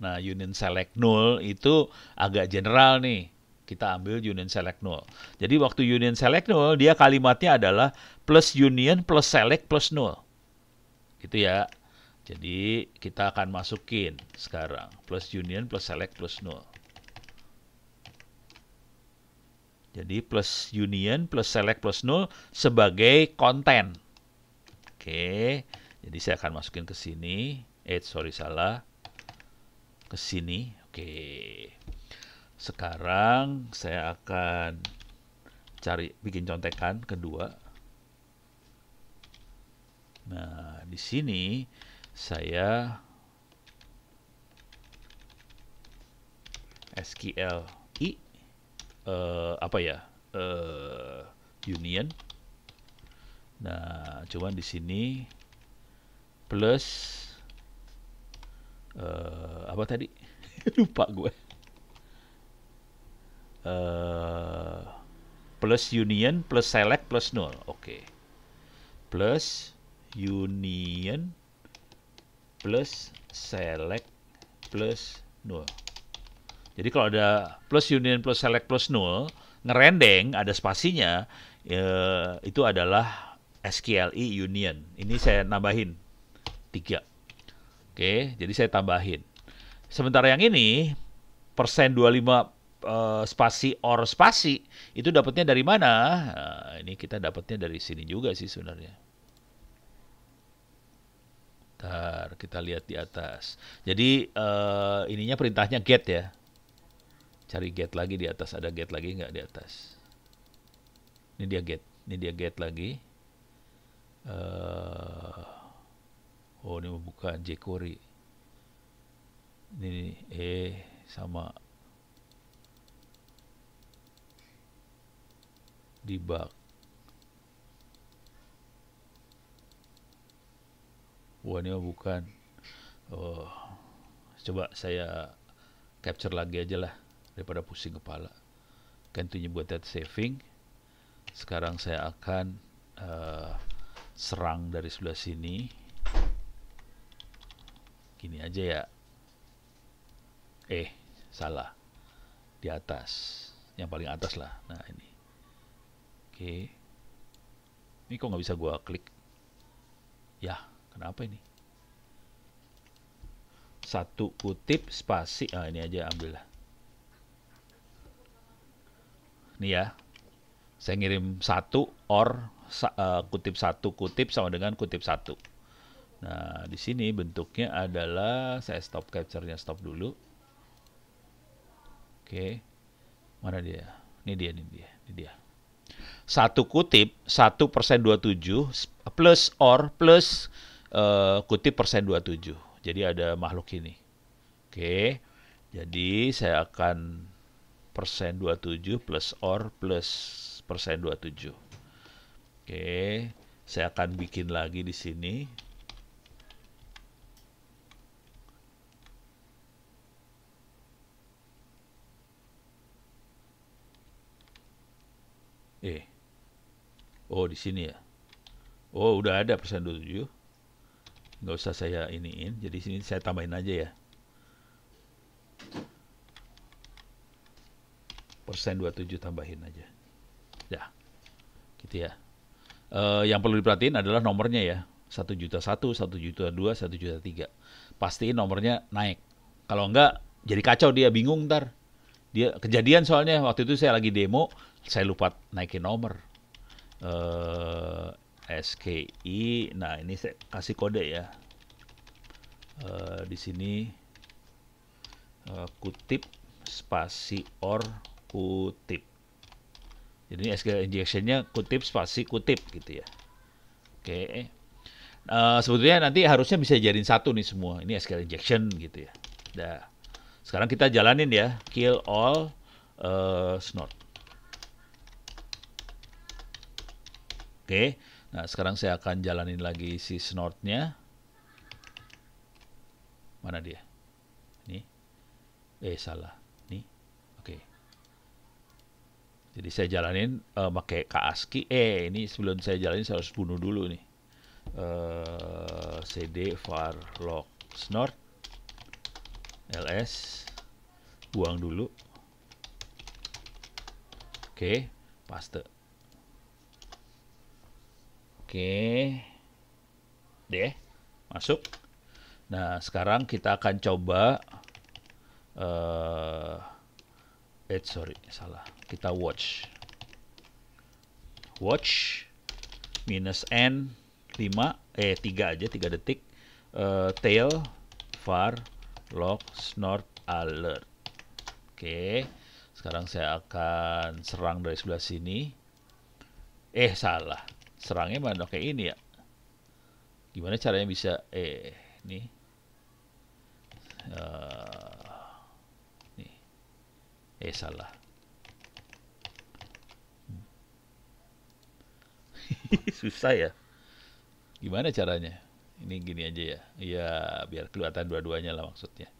Nah, union select null itu agak general nih. Kita ambil union select null. Jadi waktu union select null, dia kalimatnya adalah plus union plus select plus null. Gitu ya. Jadi kita akan masukin sekarang plus union plus select plus null. Jadi plus union plus select plus null sebagai konten. Oke. Jadi saya akan masukin ke sini. Eh, sorry salah. Ke sini. Oke. Sekarang saya akan cari bikin contekan kedua. Nah, di sini saya SQL i uh, apa ya? Uh, union. Nah, cuman di sini plus uh, apa tadi lupa gue uh, plus union plus select plus null oke okay. plus union plus select plus null Jadi kalau ada plus union plus select plus null, ngerendeng ada spasinya, ya, itu adalah SQLI union. Ini saya nambahin tiga. Oke, jadi saya tambahin. Sementara yang ini persen 25 uh, spasi or spasi itu dapatnya dari mana? Nah, ini kita dapatnya dari sini juga sih sebenarnya. Ntar kita lihat di atas. Jadi uh, ininya perintahnya get ya. Cari get lagi di atas. Ada get lagi nggak di atas? Ini dia get. Ini dia get lagi. Uh, oh ini bukan jQuery. Ini eh sama debug. Wah ini bukan. Oh, coba saya capture lagi aja lah daripada pusing kepala. Itu buat data saving. Sekarang saya akan uh, serang dari sebelah sini. Gini aja ya. Eh, salah. Di atas. Yang paling atas lah. Nah, ini. Oke. Ini kok nggak bisa gua klik? Ya, kenapa ini? Satu kutip spasi. Ah, ini aja ambil lah. Nih ya. Saya ngirim satu or uh, kutip satu kutip sama dengan kutip satu. Nah, di sini bentuknya adalah saya stop capture-nya stop dulu. Oke. Mana dia? Ini dia, ini dia, ini dia. Satu kutip, satu persen dua tujuh plus or plus uh, kutip persen dua tujuh. Jadi ada makhluk ini. Oke. Jadi saya akan persen dua tujuh plus or plus persen dua tujuh. Oke. Saya akan bikin lagi di sini. Eh. Oh, di sini ya. Oh, udah ada persen 27. Nggak usah saya iniin. Jadi sini saya tambahin aja ya. Persen 27 tambahin aja. Ya. Gitu ya. Uh, yang perlu diperhatiin adalah nomornya ya. 1 juta 1, 1 juta 2, 1 juta 3. Pastiin nomornya naik. Kalau enggak, jadi kacau dia, bingung ntar. Dia kejadian soalnya waktu itu saya lagi demo, saya lupa naikin nomor. Uh, eh, SKI nah ini saya kasih kode ya. Uh, di sini uh, kutip spasi or kutip. Jadi ini SQL injectionnya kutip spasi kutip gitu ya. Oke. Okay. uh, sebetulnya nanti harusnya bisa jadiin satu nih semua. Ini SQL injection gitu ya. Dah. sekarang kita jalanin ya. Kill all uh, snort Oke, nah sekarang saya akan jalanin lagi si snortnya. Mana dia? Ini. Eh, salah. Nih. Oke. Jadi saya jalanin uh, pakai KASCII. Eh, ini sebelum saya jalanin saya harus bunuh dulu nih. Uh, cd var log snort ls buang dulu. Oke, paste. Oke. Deh, masuk. Nah, sekarang kita akan coba uh, eh sorry, salah. Kita watch. Watch minus n 5 eh 3 aja 3 detik uh, tail var log snort alert. Oke. Sekarang saya akan serang dari sebelah sini. Eh, salah serangnya mana? Kayak ini ya. Gimana caranya bisa eh nih. Uh, nih. Eh salah. Susah ya. Gimana caranya? Ini gini aja ya. Ya biar kelihatan dua-duanya lah maksudnya.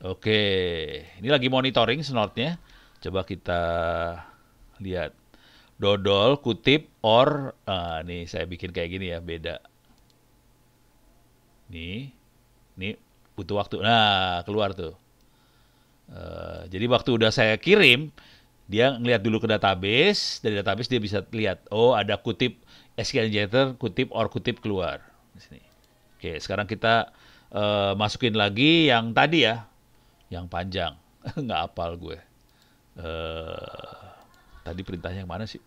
Oke ini lagi monitoring snortnya. Coba kita lihat. Dodol, kutip, or, uh, nih saya bikin kayak gini ya, beda. Nih, nih butuh waktu. Nah, keluar tuh. Uh, jadi waktu udah saya kirim, dia ngeliat dulu ke database, dari database dia bisa lihat, oh ada kutip SQL injector, kutip or kutip keluar. Di sini. Oke, sekarang kita uh, masukin lagi yang tadi ya, yang panjang. Nggak apal gue. Uh, tadi perintahnya yang mana sih?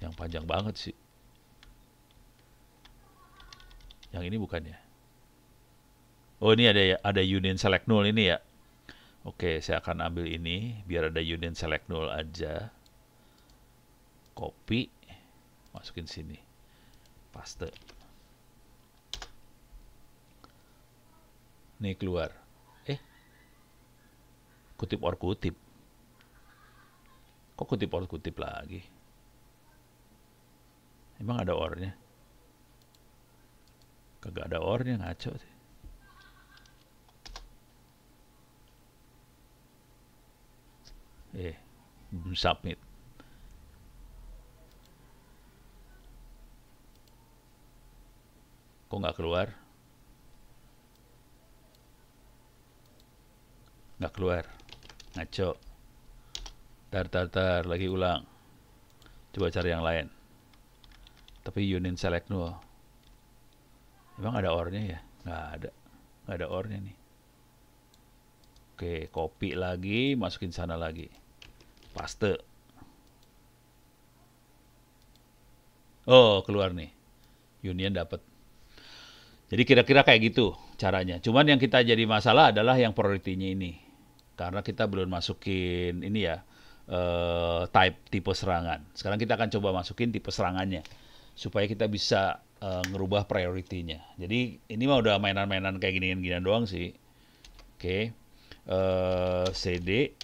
Yang panjang banget sih. Yang ini bukannya. Oh ini ada ada union select null ini ya. Oke, saya akan ambil ini biar ada union select null aja. Copy, masukin sini. Paste. Nih keluar. Eh, kutip or kutip. Kok kutip or kutip lagi? Emang ada ornya? Kagak ada ornya ngaco sih. eh belum submit. Kok nggak keluar? Nggak keluar. Ngaco. Tar tar tar lagi ulang. Coba cari yang lain tapi union select null emang ada ornya ya nggak ada nggak ada ornya nih Oke, copy lagi, masukin sana lagi. Paste. Oh, keluar nih. Union dapat. Jadi kira-kira kayak gitu caranya. Cuman yang kita jadi masalah adalah yang priority-nya ini. Karena kita belum masukin ini ya, uh, type tipe serangan. Sekarang kita akan coba masukin tipe serangannya. Supaya kita bisa uh, ngerubah priority-nya. Jadi ini mah udah mainan-mainan kayak gini-gini doang sih. Oke. Okay uh, CD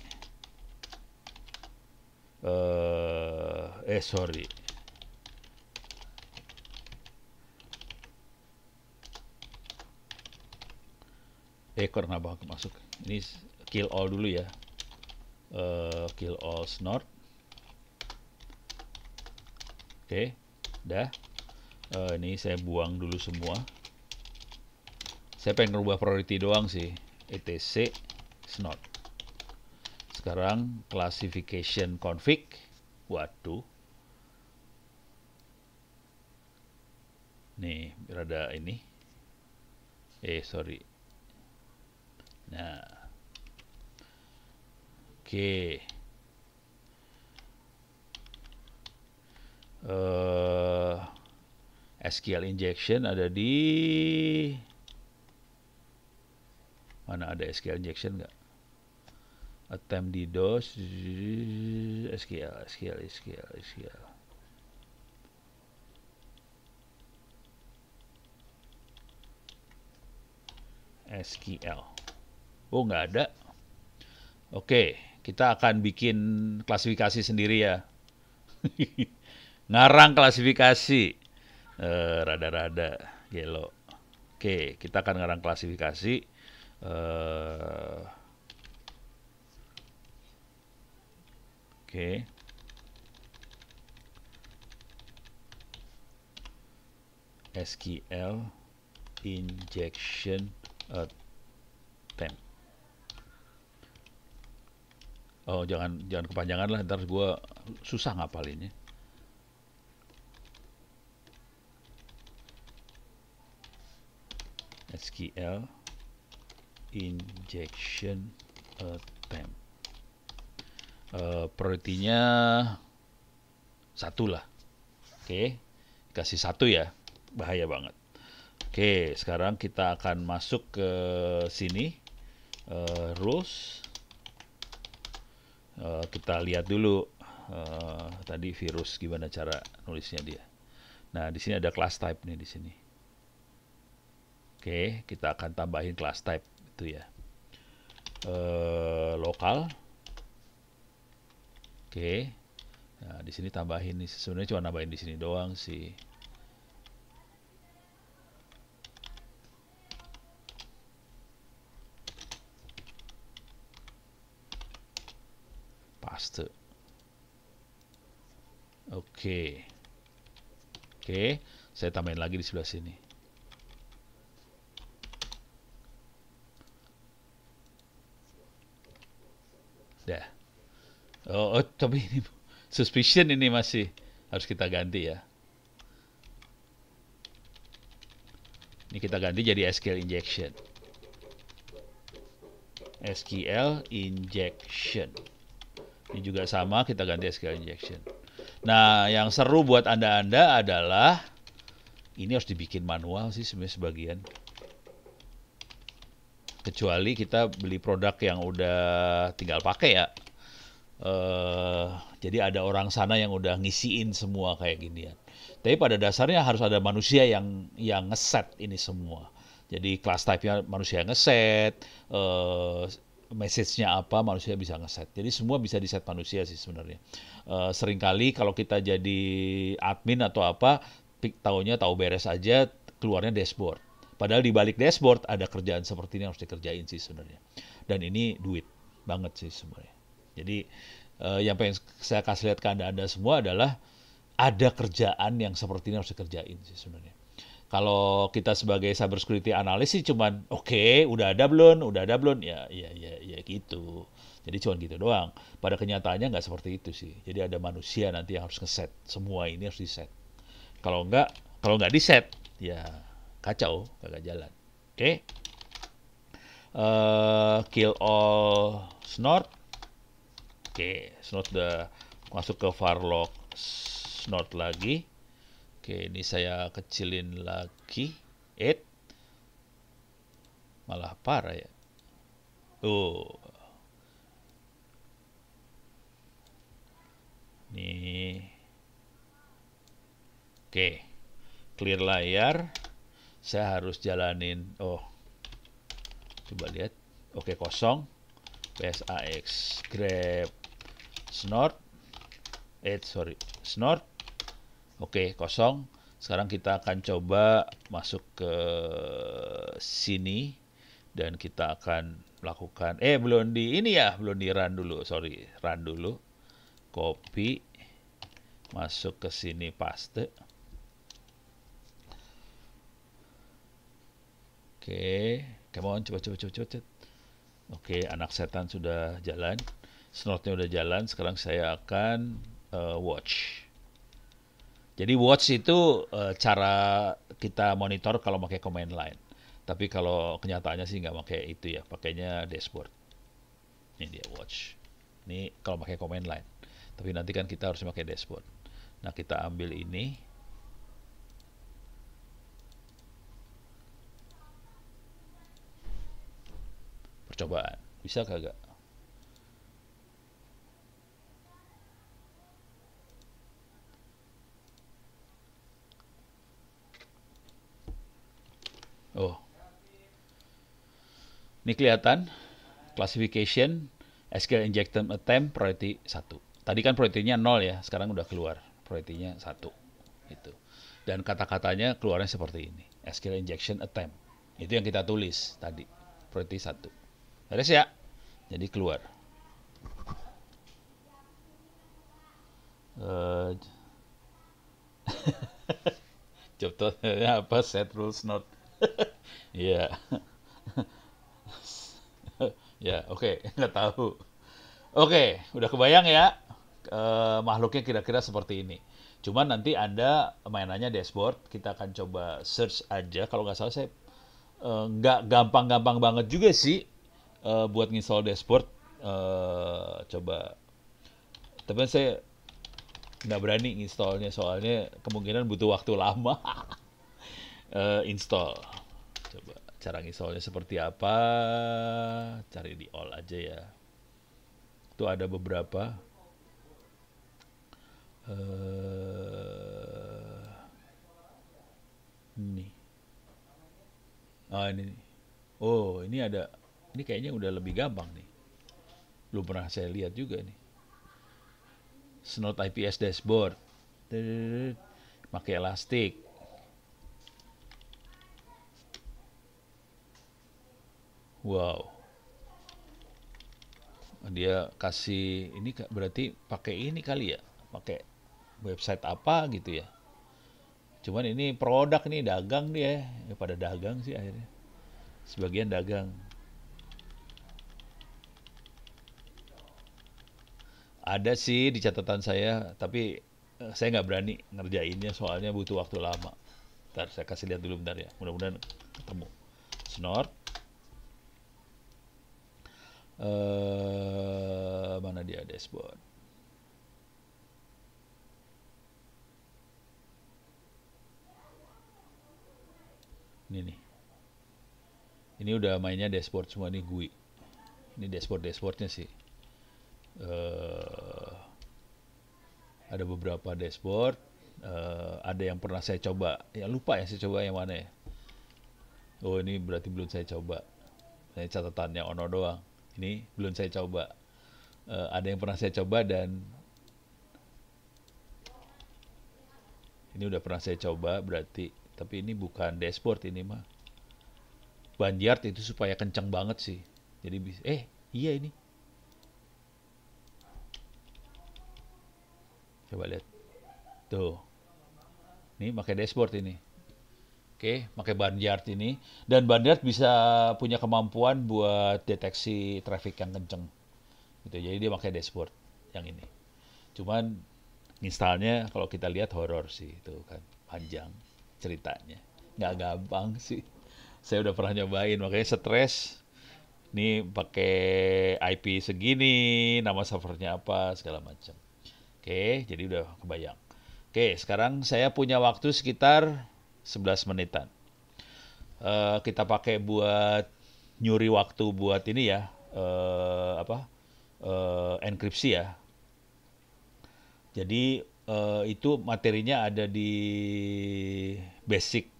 uh, eh sorry eh kenapa masuk ini kill all dulu ya uh, kill all snort oke okay, dah uh, ini saya buang dulu semua saya pengen rubah priority doang sih etc not. Sekarang classification config. Waduh. Nih, berada ini. Eh, sorry. Nah. Oke. Okay. Uh, eh, SQL injection ada di mana ada SQL injection nggak? attempt DDoS SQL SQL SQL SQL SQL oh nggak ada? Oke kita akan bikin klasifikasi sendiri ya ngarang klasifikasi rada rada-rada gelo oke kita akan ngarang klasifikasi uh, Oke. SQL injection attempt. Oh, jangan jangan kepanjangan lah, ntar gue susah ngapalinnya. SQL injection attempt uh, priority-nya satu lah. Oke, kasih satu ya, bahaya banget. Oke, sekarang kita akan masuk ke sini, uh, rules. Uh, kita lihat dulu uh, tadi virus gimana cara nulisnya dia. Nah, di sini ada class type nih di sini. Oke, kita akan tambahin class type itu ya. Uh, lokal Oke. Nah, di sini tambahin nih. Sebenarnya cuma nambahin di sini doang sih. Paste. Oke. Oke, saya tambahin lagi di sebelah sini. Dah. Oh, oh, tapi ini suspicion ini masih harus kita ganti ya. Ini kita ganti jadi SQL injection. SQL injection. Ini juga sama, kita ganti SQL injection. Nah, yang seru buat Anda-Anda adalah ini harus dibikin manual sih sebenarnya sebagian. Kecuali kita beli produk yang udah tinggal pakai ya. Uh, jadi ada orang sana yang udah ngisiin semua kayak ginian. Tapi pada dasarnya harus ada manusia yang yang ngeset ini semua. Jadi class type-nya manusia ngeset, uh, message-nya apa manusia bisa ngeset. Jadi semua bisa diset manusia sih sebenarnya. Uh, sering kali kalau kita jadi admin atau apa, tahunya tahu beres aja, keluarnya dashboard. Padahal di balik dashboard ada kerjaan seperti ini yang harus dikerjain sih sebenarnya. Dan ini duit banget sih sebenarnya. Jadi uh, yang pengen saya kasih lihat ke anda-anda semua adalah ada kerjaan yang seperti ini harus dikerjain sih sebenarnya. Kalau kita sebagai cyber security analis sih cuman oke okay, udah ada belum? Udah ada belum? Ya ya ya ya gitu. Jadi cuman gitu doang. Pada kenyataannya nggak seperti itu sih. Jadi ada manusia nanti yang harus ngeset. Semua ini harus diset. Kalau nggak kalau nggak diset ya kacau kagak jalan oke okay? uh, eh, kill all snort oke okay, snort udah masuk ke varlock snort lagi Oke, ini saya kecilin lagi. 8. Malah parah ya. Oh. Nih. Oke. Clear layar. Saya harus jalanin. Oh. Coba lihat. Oke, kosong. PSAX grab snort. Eh, sorry. Snort Oke, kosong. Sekarang kita akan coba masuk ke sini dan kita akan melakukan eh belum di ini ya, belum di run dulu, sorry, run dulu. Copy masuk ke sini paste. Oke, come on, coba coba coba coba. Oke, anak setan sudah jalan. Snotnya udah jalan, sekarang saya akan uh, watch. Jadi watch itu uh, cara kita monitor kalau pakai command line. Tapi kalau kenyataannya sih nggak pakai itu ya, pakainya dashboard. Ini dia watch. Ini kalau pakai command line. Tapi nanti kan kita harus pakai dashboard. Nah kita ambil ini. Percobaan. Bisa kagak? Oh. Ini kelihatan classification SQL injection attempt priority 1. Tadi kan priority-nya 0 ya, sekarang udah keluar priority-nya 1. Itu. Dan kata-katanya keluarnya seperti ini. SQL injection attempt. Itu yang kita tulis tadi. Priority 1. Beres ya? Jadi keluar. Uh, job apa set rules not Iya. ya, oke, nggak tahu. Oke, udah kebayang ya e, makhluknya kira-kira seperti ini. Cuman nanti Anda mainannya dashboard, kita akan coba search aja. Kalau nggak salah saya e, nggak gampang-gampang banget juga sih e, buat nginstall dashboard. E, coba, tapi saya nggak berani installnya soalnya kemungkinan butuh waktu lama. uh, install. Coba cara installnya seperti apa? Cari di all aja ya. Itu ada beberapa. Uh, ini. Ah ini. Oh ini ada. Ini kayaknya udah lebih gampang nih. Belum pernah saya lihat juga nih. Snot IPS dashboard. Pakai elastik Wow. Dia kasih ini berarti pakai ini kali ya, pakai website apa gitu ya. Cuman ini produk nih dagang dia, ya pada dagang sih akhirnya. Sebagian dagang. Ada sih di catatan saya, tapi eh, saya nggak berani ngerjainnya soalnya butuh waktu lama. Ntar saya kasih lihat dulu bentar ya. Mudah-mudahan ketemu. Snort. eh mana dia dashboard? Ini nih. Ini udah mainnya dashboard semua nih GUI. Ini dashboard dashboardnya sih. Eh ada beberapa dashboard. eh ada yang pernah saya coba. Ya lupa ya saya coba yang mana ya. Oh ini berarti belum saya coba. Saya catatannya ono doang. Ini belum saya coba. Eh, ada yang pernah saya coba dan ini udah pernah saya coba berarti. Tapi ini bukan dashboard ini mah. Banjard itu supaya kenceng banget sih. Jadi bisa. Eh iya ini. Coba lihat. Tuh. Ini pakai dashboard ini. Oke, pakai Banjard ini dan Banjard bisa punya kemampuan buat deteksi traffic yang kenceng. Gitu. Jadi dia pakai dashboard yang ini. Cuman installnya kalau kita lihat horor sih itu kan panjang ceritanya. Nggak gampang sih. Saya udah pernah nyobain makanya stres. Ini pakai IP segini, nama servernya apa segala macam. Oke, jadi udah kebayang. Oke, sekarang saya punya waktu sekitar 11 menitan. Eh, kita pakai buat nyuri waktu buat ini ya, eh, apa? eh, enkripsi ya. Jadi eh, itu materinya ada di basic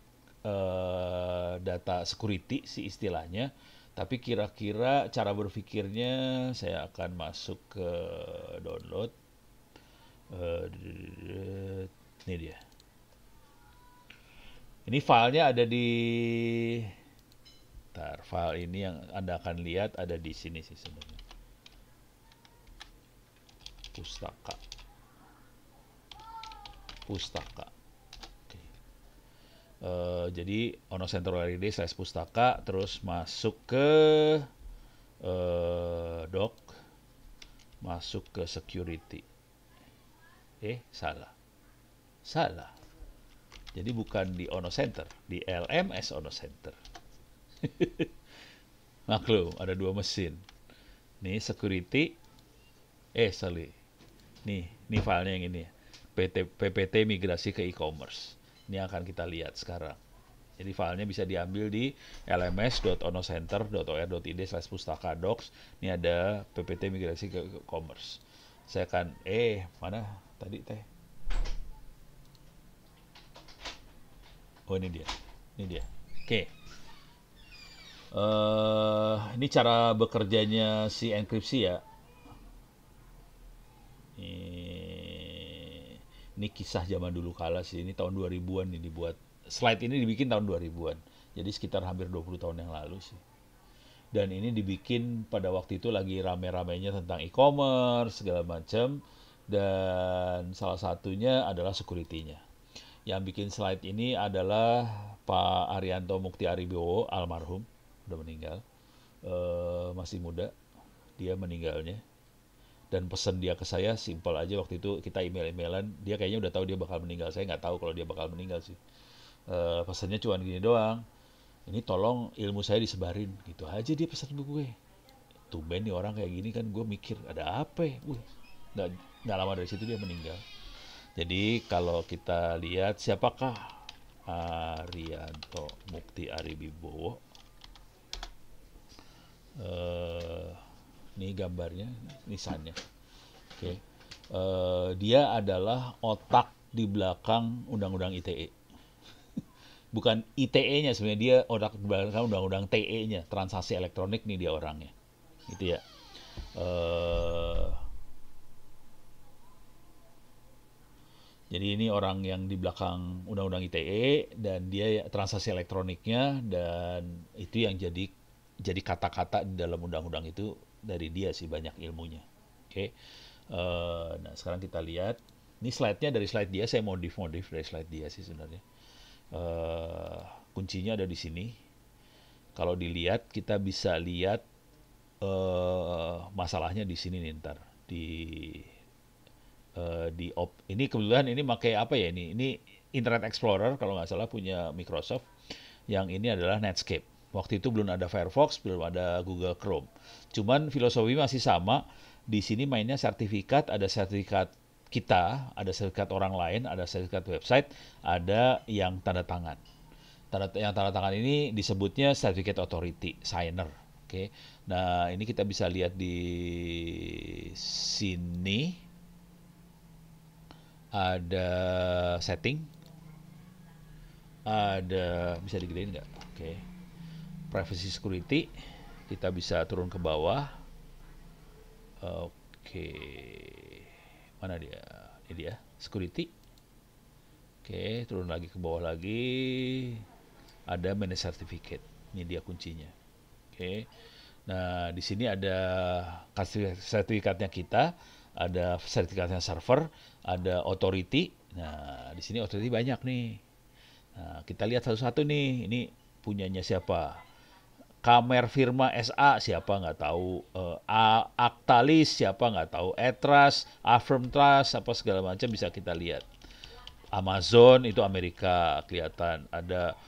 eh, data security sih istilahnya. Tapi kira-kira cara berpikirnya saya akan masuk ke download. Eh, ini dia. Ini filenya ada di Ntar, file ini yang Anda akan lihat ada di sini sih sebenarnya. Pustaka. Pustaka. Oke. Eh, jadi Ono Center LED slash pustaka terus masuk ke eh, doc masuk ke security. Eh, salah. Salah. Jadi bukan di Ono Center, di LMS Ono Center. Maklum, ada dua mesin. Nih security, eh sorry. Nih, nih filenya yang ini. PT, PPT migrasi ke e-commerce. Ini akan kita lihat sekarang. Jadi filenya bisa diambil di lms.onocenter.or.id slash pustaka docs. Ini ada PPT migrasi ke e-commerce. Saya akan, eh mana tadi teh? Oh ini dia, ini dia. Oke. Eh, ini cara bekerjanya si enkripsi ya. Ini, ini kisah zaman dulu kala sih. Ini tahun 2000-an ini dibuat. Slide ini dibikin tahun 2000-an. Jadi sekitar hampir 20 tahun yang lalu sih. Dan ini dibikin pada waktu itu lagi rame-ramenya tentang e-commerce segala macam dan salah satunya adalah security-nya. Yang bikin slide ini adalah Pak Arianto Mukti Aribowo almarhum udah meninggal. Eh, masih muda dia meninggalnya. Dan pesan dia ke saya simpel aja waktu itu kita email-emailan dia kayaknya udah tahu dia bakal meninggal. Saya nggak tahu kalau dia bakal meninggal sih. Eh, pesannya cuma gini doang ini tolong ilmu saya disebarin. Gitu aja dia pesan ke gue. Tumben nih orang kayak gini kan gue mikir ada apa ya? Wih, nggak nggak lama dari situ dia meninggal jadi kalau kita lihat siapakah Arianto Mukti Aribibowo eh ini gambarnya, nisannya. Oke. Eh, dia adalah otak di belakang Undang-Undang ITE. Bukan ITE-nya sebenarnya dia otak di belakang Undang-Undang TE-nya, transaksi elektronik nih dia orangnya. Gitu ya. Eh Jadi ini orang yang di belakang Undang-Undang ITE dan dia transaksi elektroniknya dan itu yang jadi jadi kata-kata di dalam undang-undang itu dari dia sih banyak ilmunya. Oke. Eh, nah sekarang kita lihat. Ini slide-nya dari slide dia. Saya modif-modif dari slide dia sih sebenarnya. Eh, kuncinya ada di sini. Kalau dilihat kita bisa lihat eh, masalahnya di sini nih ntar di uh, di op ini kebetulan ini pakai apa ya ini? Ini Internet Explorer kalau nggak salah punya Microsoft. Yang ini adalah Netscape. Waktu itu belum ada Firefox belum ada Google Chrome. Cuman filosofi masih sama. Di sini mainnya sertifikat ada sertifikat kita ada sertifikat orang lain ada sertifikat website ada yang tanda tangan. Tanda yang tanda tangan ini disebutnya certificate authority signer oke. Okay. nah ini kita bisa lihat di sini ada setting ada bisa digedein nggak oke okay. privacy security kita bisa turun ke bawah oke okay. mana dia ini dia security oke okay, turun lagi ke bawah lagi ada manage certificate. Ini dia kuncinya. Oke. Okay. Nah, di sini ada sertifikatnya kita, ada sertifikatnya server, ada authority. Nah, di sini authority banyak nih. Nah, kita lihat satu-satu nih. Ini punyanya siapa? Kamer Firma SA siapa nggak tahu, uh, Actalis siapa nggak tahu, Etras, Affirm Trust apa segala macam bisa kita lihat. Amazon itu Amerika kelihatan, ada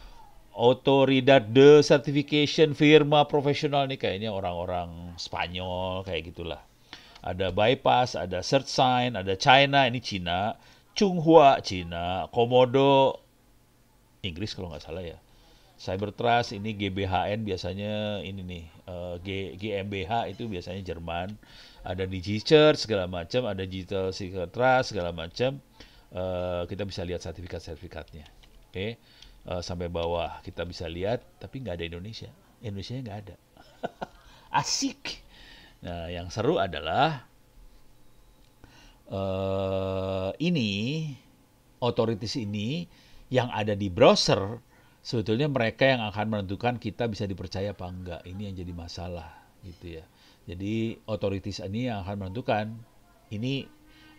Autoridad de Certification firma profesional nih kayaknya orang-orang Spanyol kayak gitulah. Ada Bypass, ada Search Sign, ada China, ini Cina, Chunghua Cina, Komodo Inggris kalau nggak salah ya. Cybertrust ini GBHN biasanya ini nih uh, G, GmbH itu biasanya Jerman. Ada Digichurch segala macam, ada Digital Secret Trust segala macam. Uh, kita bisa lihat sertifikat-sertifikatnya. Oke. Okay uh, sampai bawah kita bisa lihat tapi nggak ada Indonesia Indonesia nggak ada asik nah yang seru adalah uh, ini otoritas ini yang ada di browser sebetulnya mereka yang akan menentukan kita bisa dipercaya apa enggak ini yang jadi masalah gitu ya jadi otoritas ini yang akan menentukan ini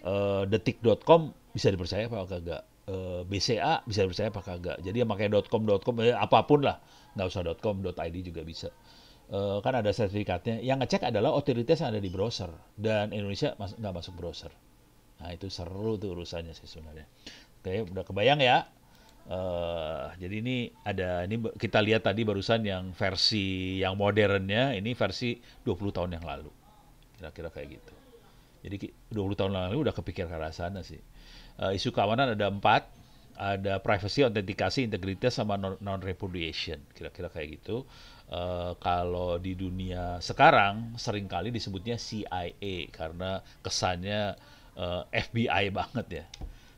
uh, detik.com bisa dipercaya apa enggak Eh, BCA bisa percaya apa kagak. Jadi yang pakai .com .com eh, apa pun lah, nggak usah .com .id juga bisa. Uh, kan ada sertifikatnya. Yang ngecek adalah otoritas yang ada di browser dan Indonesia mas nggak masuk browser. Nah itu seru tuh urusannya sih sebenarnya. Oke, udah kebayang ya. Uh, jadi ini ada ini kita lihat tadi barusan yang versi yang modernnya ini versi 20 tahun yang lalu. Kira-kira kayak gitu. Jadi 20 tahun lalu udah kepikir ke arah sana sih. Uh, isu keamanan ada empat, ada privacy, autentikasi, integritas, sama non-repudiation, kira-kira kayak gitu. Uh, kalau di dunia sekarang sering kali disebutnya CIA karena kesannya uh, eh, FBI banget ya.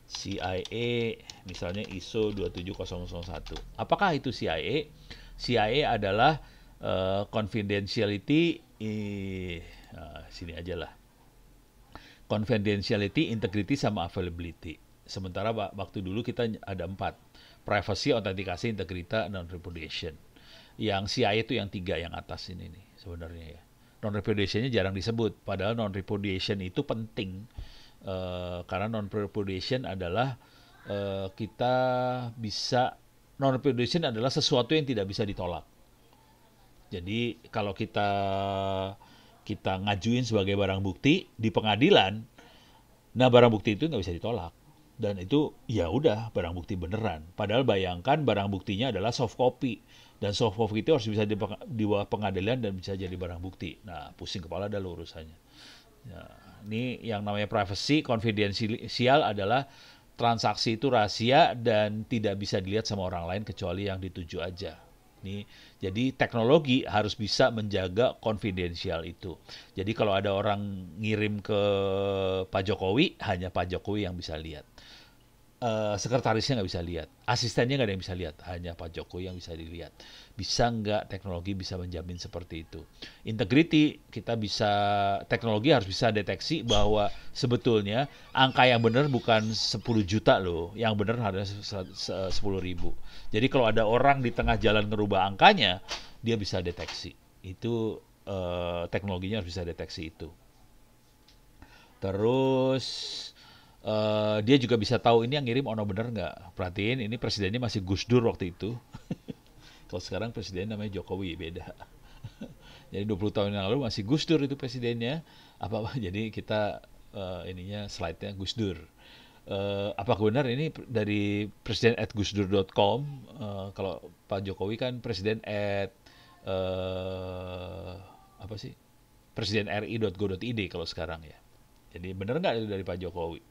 CIA misalnya ISO 27001. Apakah itu CIA? CIA adalah uh, confidentiality eh, uh, sini aja lah confidentiality, integrity, sama availability. Sementara waktu dulu kita ada empat. Privacy, autentikasi, integritas, non-repudiation. Yang CIA itu yang tiga yang atas ini nih sebenarnya ya. Non-repudiationnya jarang disebut. Padahal non-repudiation itu penting. Uh, karena non-repudiation adalah uh, kita bisa non-repudiation adalah sesuatu yang tidak bisa ditolak. Jadi kalau kita kita ngajuin sebagai barang bukti di pengadilan, nah barang bukti itu nggak bisa ditolak. Dan itu ya udah barang bukti beneran. Padahal bayangkan barang buktinya adalah soft copy. Dan soft copy itu harus bisa di, bawah pengadilan dan bisa jadi barang bukti. Nah pusing kepala dah urusannya. Ya, ini yang namanya privacy, konfidensial adalah transaksi itu rahasia dan tidak bisa dilihat sama orang lain kecuali yang dituju aja. Nih, jadi teknologi harus bisa menjaga konfidensial itu. Jadi kalau ada orang ngirim ke Pak Jokowi, hanya Pak Jokowi yang bisa lihat uh, sekretarisnya nggak bisa lihat, asistennya nggak ada yang bisa lihat, hanya Pak Jokowi yang bisa dilihat. Bisa nggak teknologi bisa menjamin seperti itu? Integrity kita bisa teknologi harus bisa deteksi bahwa sebetulnya angka yang benar bukan 10 juta loh, yang benar hanya 10 ribu. Jadi kalau ada orang di tengah jalan ngerubah angkanya, dia bisa deteksi. Itu uh, teknologinya harus bisa deteksi itu. Terus uh, dia juga bisa tahu ini yang ngirim ono bener nggak. Perhatiin ini presidennya masih Gus Dur waktu itu. Kalau sekarang presiden namanya Jokowi beda. Jadi 20 tahun yang lalu masih Gus Dur itu presidennya. Apa apa jadi kita uh, ininya slide-nya Gus Dur. Uh, apakah benar ini dari presiden at gusdur.com uh, kalau Pak Jokowi kan presiden at uh, apa sih presiden ri.go.id kalau sekarang ya jadi benar nggak itu dari Pak Jokowi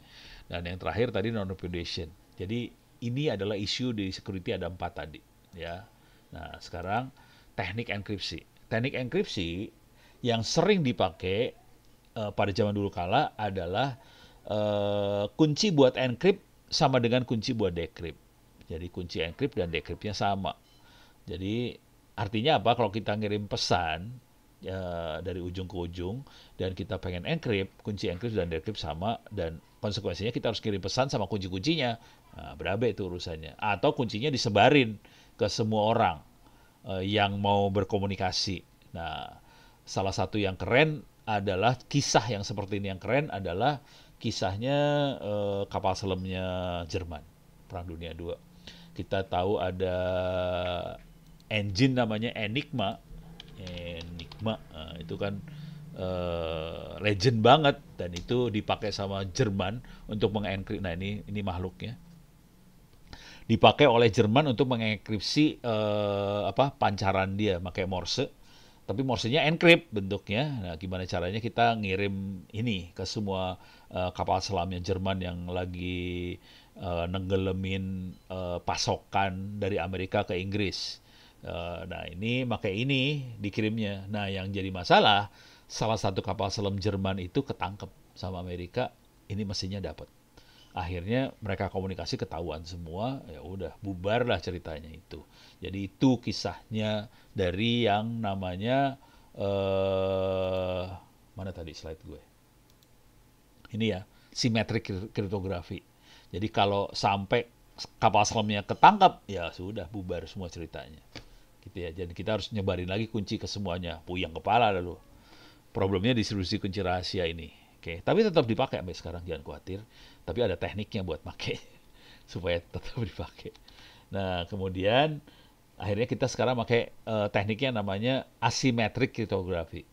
dan yang terakhir tadi non repudiation jadi ini adalah isu di security ada empat tadi ya nah sekarang teknik enkripsi teknik enkripsi yang sering dipakai uh, pada zaman dulu kala adalah uh, kunci buat encrypt sama dengan kunci buat decrypt. Jadi kunci encrypt dan decryptnya sama. Jadi artinya apa? Kalau kita ngirim pesan ya, dari ujung ke ujung dan kita pengen encrypt, kunci encrypt dan decrypt sama dan konsekuensinya kita harus kirim pesan sama kunci-kuncinya. Nah, berabe itu urusannya. Atau kuncinya disebarin ke semua orang uh, yang mau berkomunikasi. Nah, salah satu yang keren adalah kisah yang seperti ini yang keren adalah kisahnya uh, kapal selamnya Jerman Perang Dunia II. Kita tahu ada engine namanya Enigma. Enigma uh, itu kan uh, legend banget dan itu dipakai sama Jerman untuk mengenkripsi. Nah ini ini makhluknya dipakai oleh Jerman untuk mengenkripsi uh, apa pancaran dia pakai Morse tapi morsenya encrypt bentuknya. Nah, gimana caranya kita ngirim ini ke semua uh, kapal selamnya Jerman yang lagi uh, nenggelemin uh, pasokan dari Amerika ke Inggris. Uh, nah, ini pakai ini dikirimnya. Nah, yang jadi masalah salah satu kapal selam Jerman itu ketangkep sama Amerika, ini mesinnya dapat akhirnya mereka komunikasi ketahuan semua ya udah bubar lah ceritanya itu. Jadi itu kisahnya dari yang namanya uh, mana tadi slide gue? Ini ya simetrik kriptografi. Jadi kalau sampai kapal selamnya ketangkap ya sudah bubar semua ceritanya. Gitu ya jadi kita harus nyebarin lagi kunci ke semuanya. Puyang kepala lalu problemnya distribusi kunci rahasia ini Oke, tapi tetap dipakai sampai sekarang jangan khawatir. Tapi ada tekniknya buat pakai supaya tetap dipakai. Nah, kemudian akhirnya kita sekarang pakai uh, tekniknya namanya asymmetric cryptography.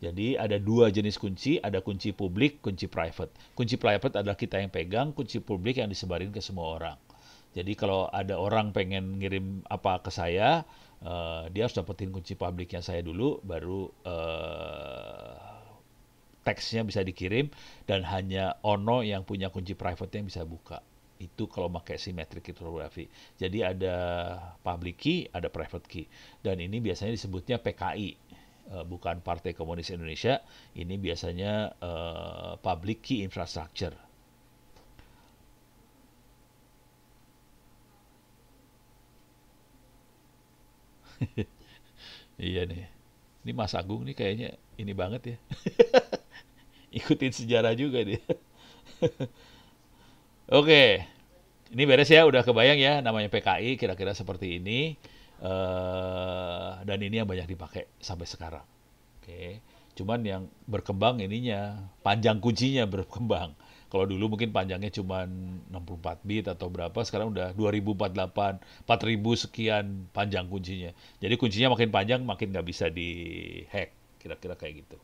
Jadi ada dua jenis kunci, ada kunci publik, kunci private. Kunci private adalah kita yang pegang, kunci publik yang disebarin ke semua orang. Jadi kalau ada orang pengen ngirim apa ke saya, uh, dia harus dapetin kunci publiknya saya dulu, baru uh, teksnya bisa dikirim dan hanya Ono yang punya kunci private yang bisa buka. Itu kalau pakai symmetric cryptography. Jadi ada public key, ada private key. Dan ini biasanya disebutnya PKI, uh, bukan Partai Komunis Indonesia. Ini biasanya uh, public key infrastructure. iya nih. Ini Mas Agung nih kayaknya ini banget ya. ikutin sejarah juga dia. Oke, ini beres ya, udah kebayang ya namanya PKI kira-kira seperti ini. Uh, dan ini yang banyak dipakai sampai sekarang. Oke, cuman yang berkembang ininya, panjang kuncinya berkembang. Kalau dulu mungkin panjangnya cuma 64 bit atau berapa, sekarang udah 2048, 4000 sekian panjang kuncinya. Jadi kuncinya makin panjang makin nggak bisa dihack, kira-kira kayak gitu.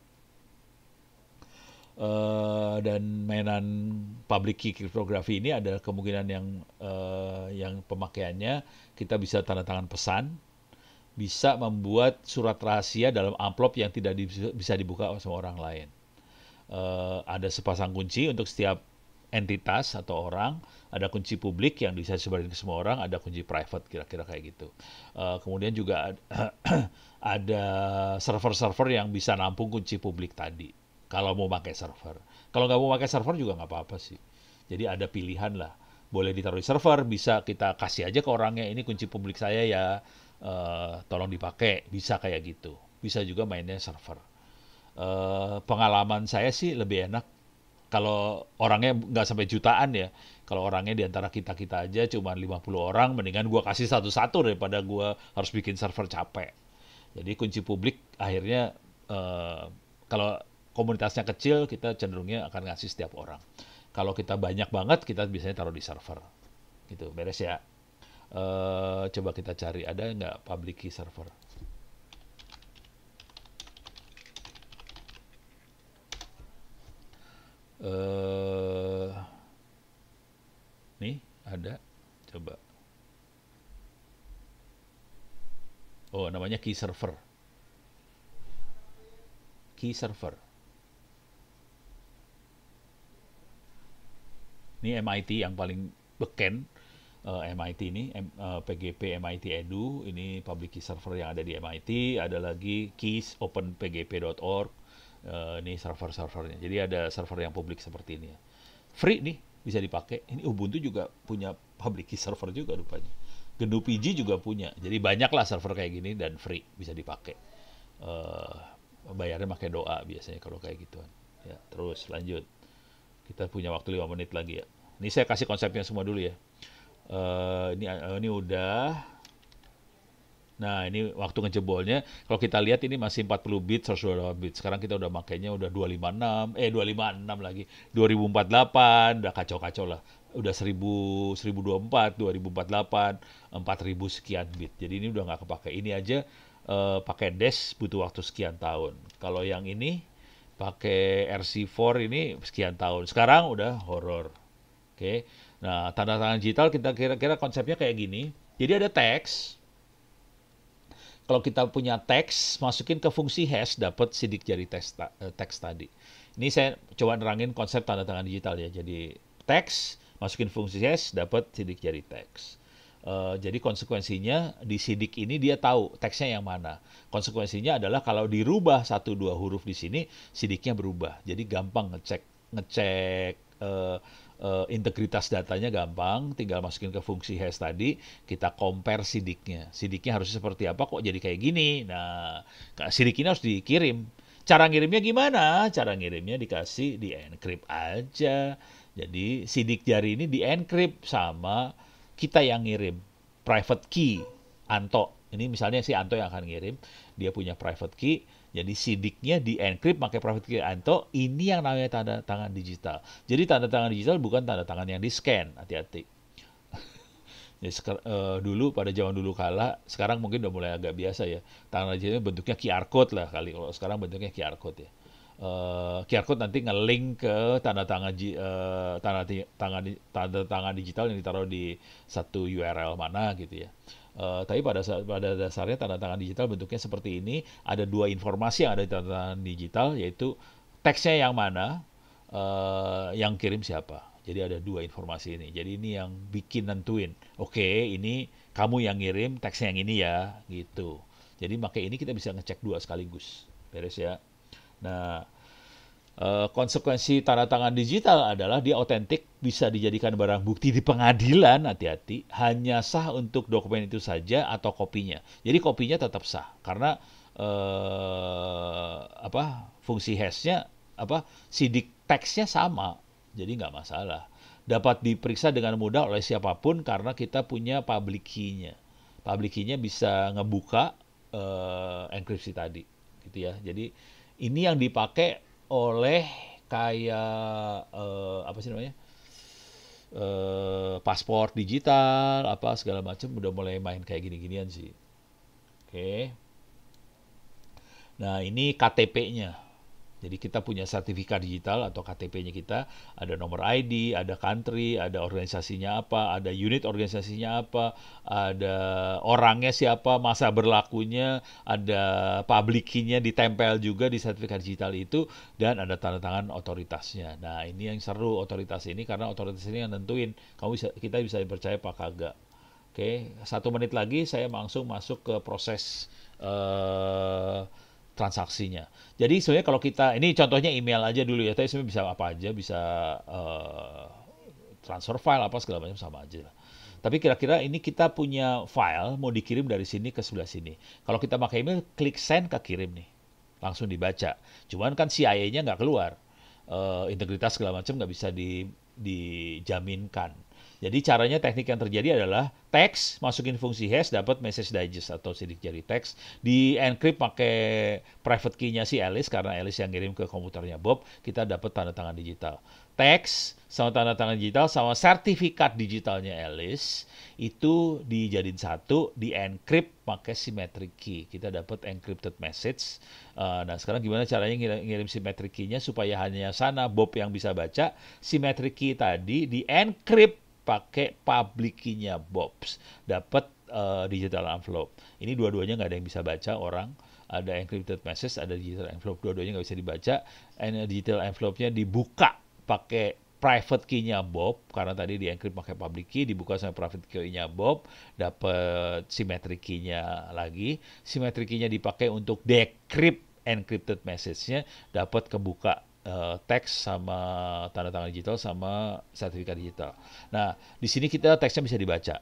Uh, dan mainan public key cryptography ini ada kemungkinan yang uh, yang pemakaiannya kita bisa tanda tangan pesan, bisa membuat surat rahasia dalam amplop yang tidak bisa dibuka semua orang lain. Uh, ada sepasang kunci untuk setiap entitas atau orang, ada kunci publik yang bisa disebarin ke semua orang, ada kunci private kira-kira kayak gitu. Uh, kemudian juga ada server-server yang bisa nampung kunci publik tadi kalau mau pakai server. Kalau nggak mau pakai server juga nggak apa-apa sih. Jadi ada pilihan lah. Boleh ditaruh di server, bisa kita kasih aja ke orangnya, ini kunci publik saya ya, uh, tolong dipakai. Bisa kayak gitu. Bisa juga mainnya server. Uh, pengalaman saya sih lebih enak kalau orangnya nggak sampai jutaan ya. Kalau orangnya di antara kita-kita aja cuma 50 orang, mendingan gua kasih satu-satu daripada gua harus bikin server capek. Jadi kunci publik akhirnya uh, kalau komunitasnya kecil, kita cenderungnya akan ngasih setiap orang. Kalau kita banyak banget, kita biasanya taruh di server. Gitu, beres ya. Uh, coba kita cari, ada nggak public key server? Eh nih ada. Coba. Oh namanya key server. Key server. Ini MIT yang paling beken uh, MIT ini M, uh, PGP MIT Edu. Ini public key server yang ada di MIT ada lagi keys openpgp.org uh, ini server-servernya. Jadi ada server yang publik seperti ini ya. Free nih bisa dipakai. Ini Ubuntu juga punya public key server juga rupanya. GNU PG juga punya. Jadi banyak lah server kayak gini dan free bisa dipakai. Uh, bayarnya pakai doa biasanya kalau kayak gituan. Ya terus lanjut. Kita punya waktu 5 menit lagi ya. Ini saya kasih konsepnya semua dulu ya. Uh, ini uh, ini udah Nah, ini waktu ngejebolnya, kalau kita lihat ini masih 40 bit, 128 bit. Sekarang kita udah makainya udah 256, eh 256 lagi. 2048, udah kacau-kacau lah. Udah 1000, 1024, 2048, 4000 sekian bit. Jadi ini udah nggak kepake. Ini aja uh, pakai DES butuh waktu sekian tahun. Kalau yang ini pakai RC4 ini sekian tahun. Sekarang udah horor. Oke. Okay. Nah, tanda tangan digital kita kira-kira konsepnya kayak gini. Jadi ada teks. Kalau kita punya teks, masukin ke fungsi hash dapat sidik jari teks, eh, teks tadi. Ini saya coba nerangin konsep tanda tangan digital ya. Jadi teks, masukin fungsi hash dapat sidik jari teks. Uh, jadi konsekuensinya di sidik ini dia tahu teksnya yang mana. Konsekuensinya adalah kalau dirubah satu dua huruf di sini, sidiknya berubah. Jadi gampang ngecek ngecek uh, uh, integritas datanya gampang, tinggal masukin ke fungsi hash tadi, kita compare sidiknya. Sidiknya harus seperti apa kok jadi kayak gini. Nah, sidik ini harus dikirim. Cara ngirimnya gimana? Cara ngirimnya dikasih di encrypt aja. Jadi sidik jari ini di encrypt sama kita yang ngirim. Private key, Anto. Ini misalnya si Anto yang akan ngirim, dia punya private key, jadi sidiknya di encrypt pakai private key Anto, ini yang namanya tanda tangan digital. Jadi tanda tangan digital bukan tanda tangan yang di scan, hati-hati. Jadi uh, dulu pada zaman dulu kala, sekarang mungkin udah mulai agak biasa ya. Tangan digital bentuknya QR code lah kali. Kalau sekarang bentuknya QR code ya. Uh, QR code nanti nge-link ke tanda tangan uh, tanda tangan tanda tangan digital yang ditaruh di satu URL mana gitu ya. Uh, tapi pada pada dasarnya tanda tangan digital bentuknya seperti ini. Ada dua informasi yang ada di tanda tangan digital, yaitu teksnya yang mana, uh, yang kirim siapa. Jadi ada dua informasi ini. Jadi ini yang bikin nentuin. Oke, okay, ini kamu yang ngirim teksnya yang ini ya, gitu. Jadi pakai ini kita bisa ngecek dua sekaligus. Beres ya. Nah, Uh, konsekuensi tanda tangan digital adalah dia otentik bisa dijadikan barang bukti di pengadilan hati-hati. Hanya sah untuk dokumen itu saja atau kopinya. Jadi kopinya tetap sah karena uh, apa fungsi hashnya apa sidik teksnya sama. Jadi nggak masalah. Dapat diperiksa dengan mudah oleh siapa pun karena kita punya public key-nya. Public key-nya bisa ngebuka uh, enkripsi tadi gitu ya. Jadi ini yang dipakai oleh kayak uh, apa sih namanya? Uh, paspor digital apa segala macam udah mulai main kayak gini-ginian sih. Oke. Okay. nah ini KTP-nya jadi kita punya sertifikat digital atau KTP-nya kita, ada nomor ID, ada country, ada organisasinya apa, ada unit organisasinya apa, ada orangnya siapa, masa berlakunya, ada public key-nya ditempel juga di sertifikat digital itu, dan ada tanda tangan otoritasnya. Nah ini yang seru otoritas ini karena otoritas ini yang nentuin kamu bisa, kita bisa dipercaya apa kagak. Oke, satu menit lagi saya langsung masuk ke proses uh, transaksinya. Jadi sebenarnya kalau kita ini contohnya email aja dulu ya, tapi sebenarnya bisa apa aja, bisa uh, transfer file apa segala macam sama aja. Tapi kira-kira ini kita punya file mau dikirim dari sini ke sebelah sini. Kalau kita pakai email, klik send ke kirim nih, langsung dibaca. Cuman kan CIA-nya nggak keluar, uh, integritas segala macam nggak bisa di, dijaminkan. Jadi caranya teknik yang terjadi adalah teks masukin fungsi hash dapat message digest atau sidik jari teks. Di encrypt pakai private key-nya si Alice karena Alice yang ngirim ke komputernya Bob kita dapat tanda tangan digital. teks sama tanda tangan digital sama sertifikat digitalnya Alice itu dijadiin satu di encrypt pakai symmetric key. Kita dapat encrypted message. Uh, nah sekarang gimana caranya ngirim, ngirim symmetric key-nya supaya hanya sana Bob yang bisa baca? Symmetric key tadi di encrypt pakai public key-nya Bobs. Dapat uh, digital envelope. Ini dua-duanya nggak ada yang bisa baca orang. Ada encrypted message ada digital envelope. Dua-duanya nggak bisa dibaca. And digital envelope-nya dibuka pakai private key-nya Bob. Karena tadi di encrypt pakai public key dibuka sama private key-nya Bob. Dapat symmetric key-nya lagi. Symmetric key-nya dipakai untuk decrypt encrypted message-nya. Dapat kebuka uh, teks sama tanda tangan digital sama sertifikat digital. Nah, di sini kita teksnya bisa dibaca.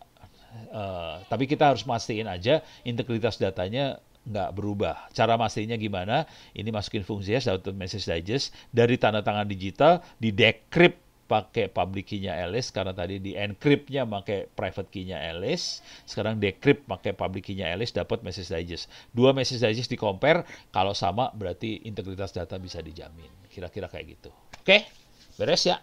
Uh, tapi kita harus mastiin aja integritas datanya nggak berubah. Cara mastiin gimana? Ini masukin fungsi ya, message digest dari tanda tangan digital di decrypt pakai public key-nya Alice karena tadi di encrypt-nya pakai private key-nya Alice sekarang decrypt pakai public key-nya Alice dapat message digest dua message digest di compare kalau sama berarti integritas data bisa dijamin kira-kira kayak gitu oke beres ya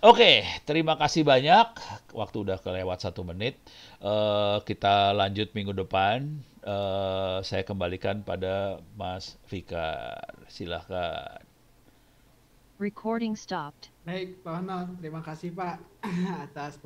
Oke, terima kasih banyak. Waktu udah kelewat satu menit. Uh, kita lanjut minggu depan. Uh, saya kembalikan pada Mas Fikar. Silahkan. Recording stopped. Baik, Pak Honor, terima kasih Pak atas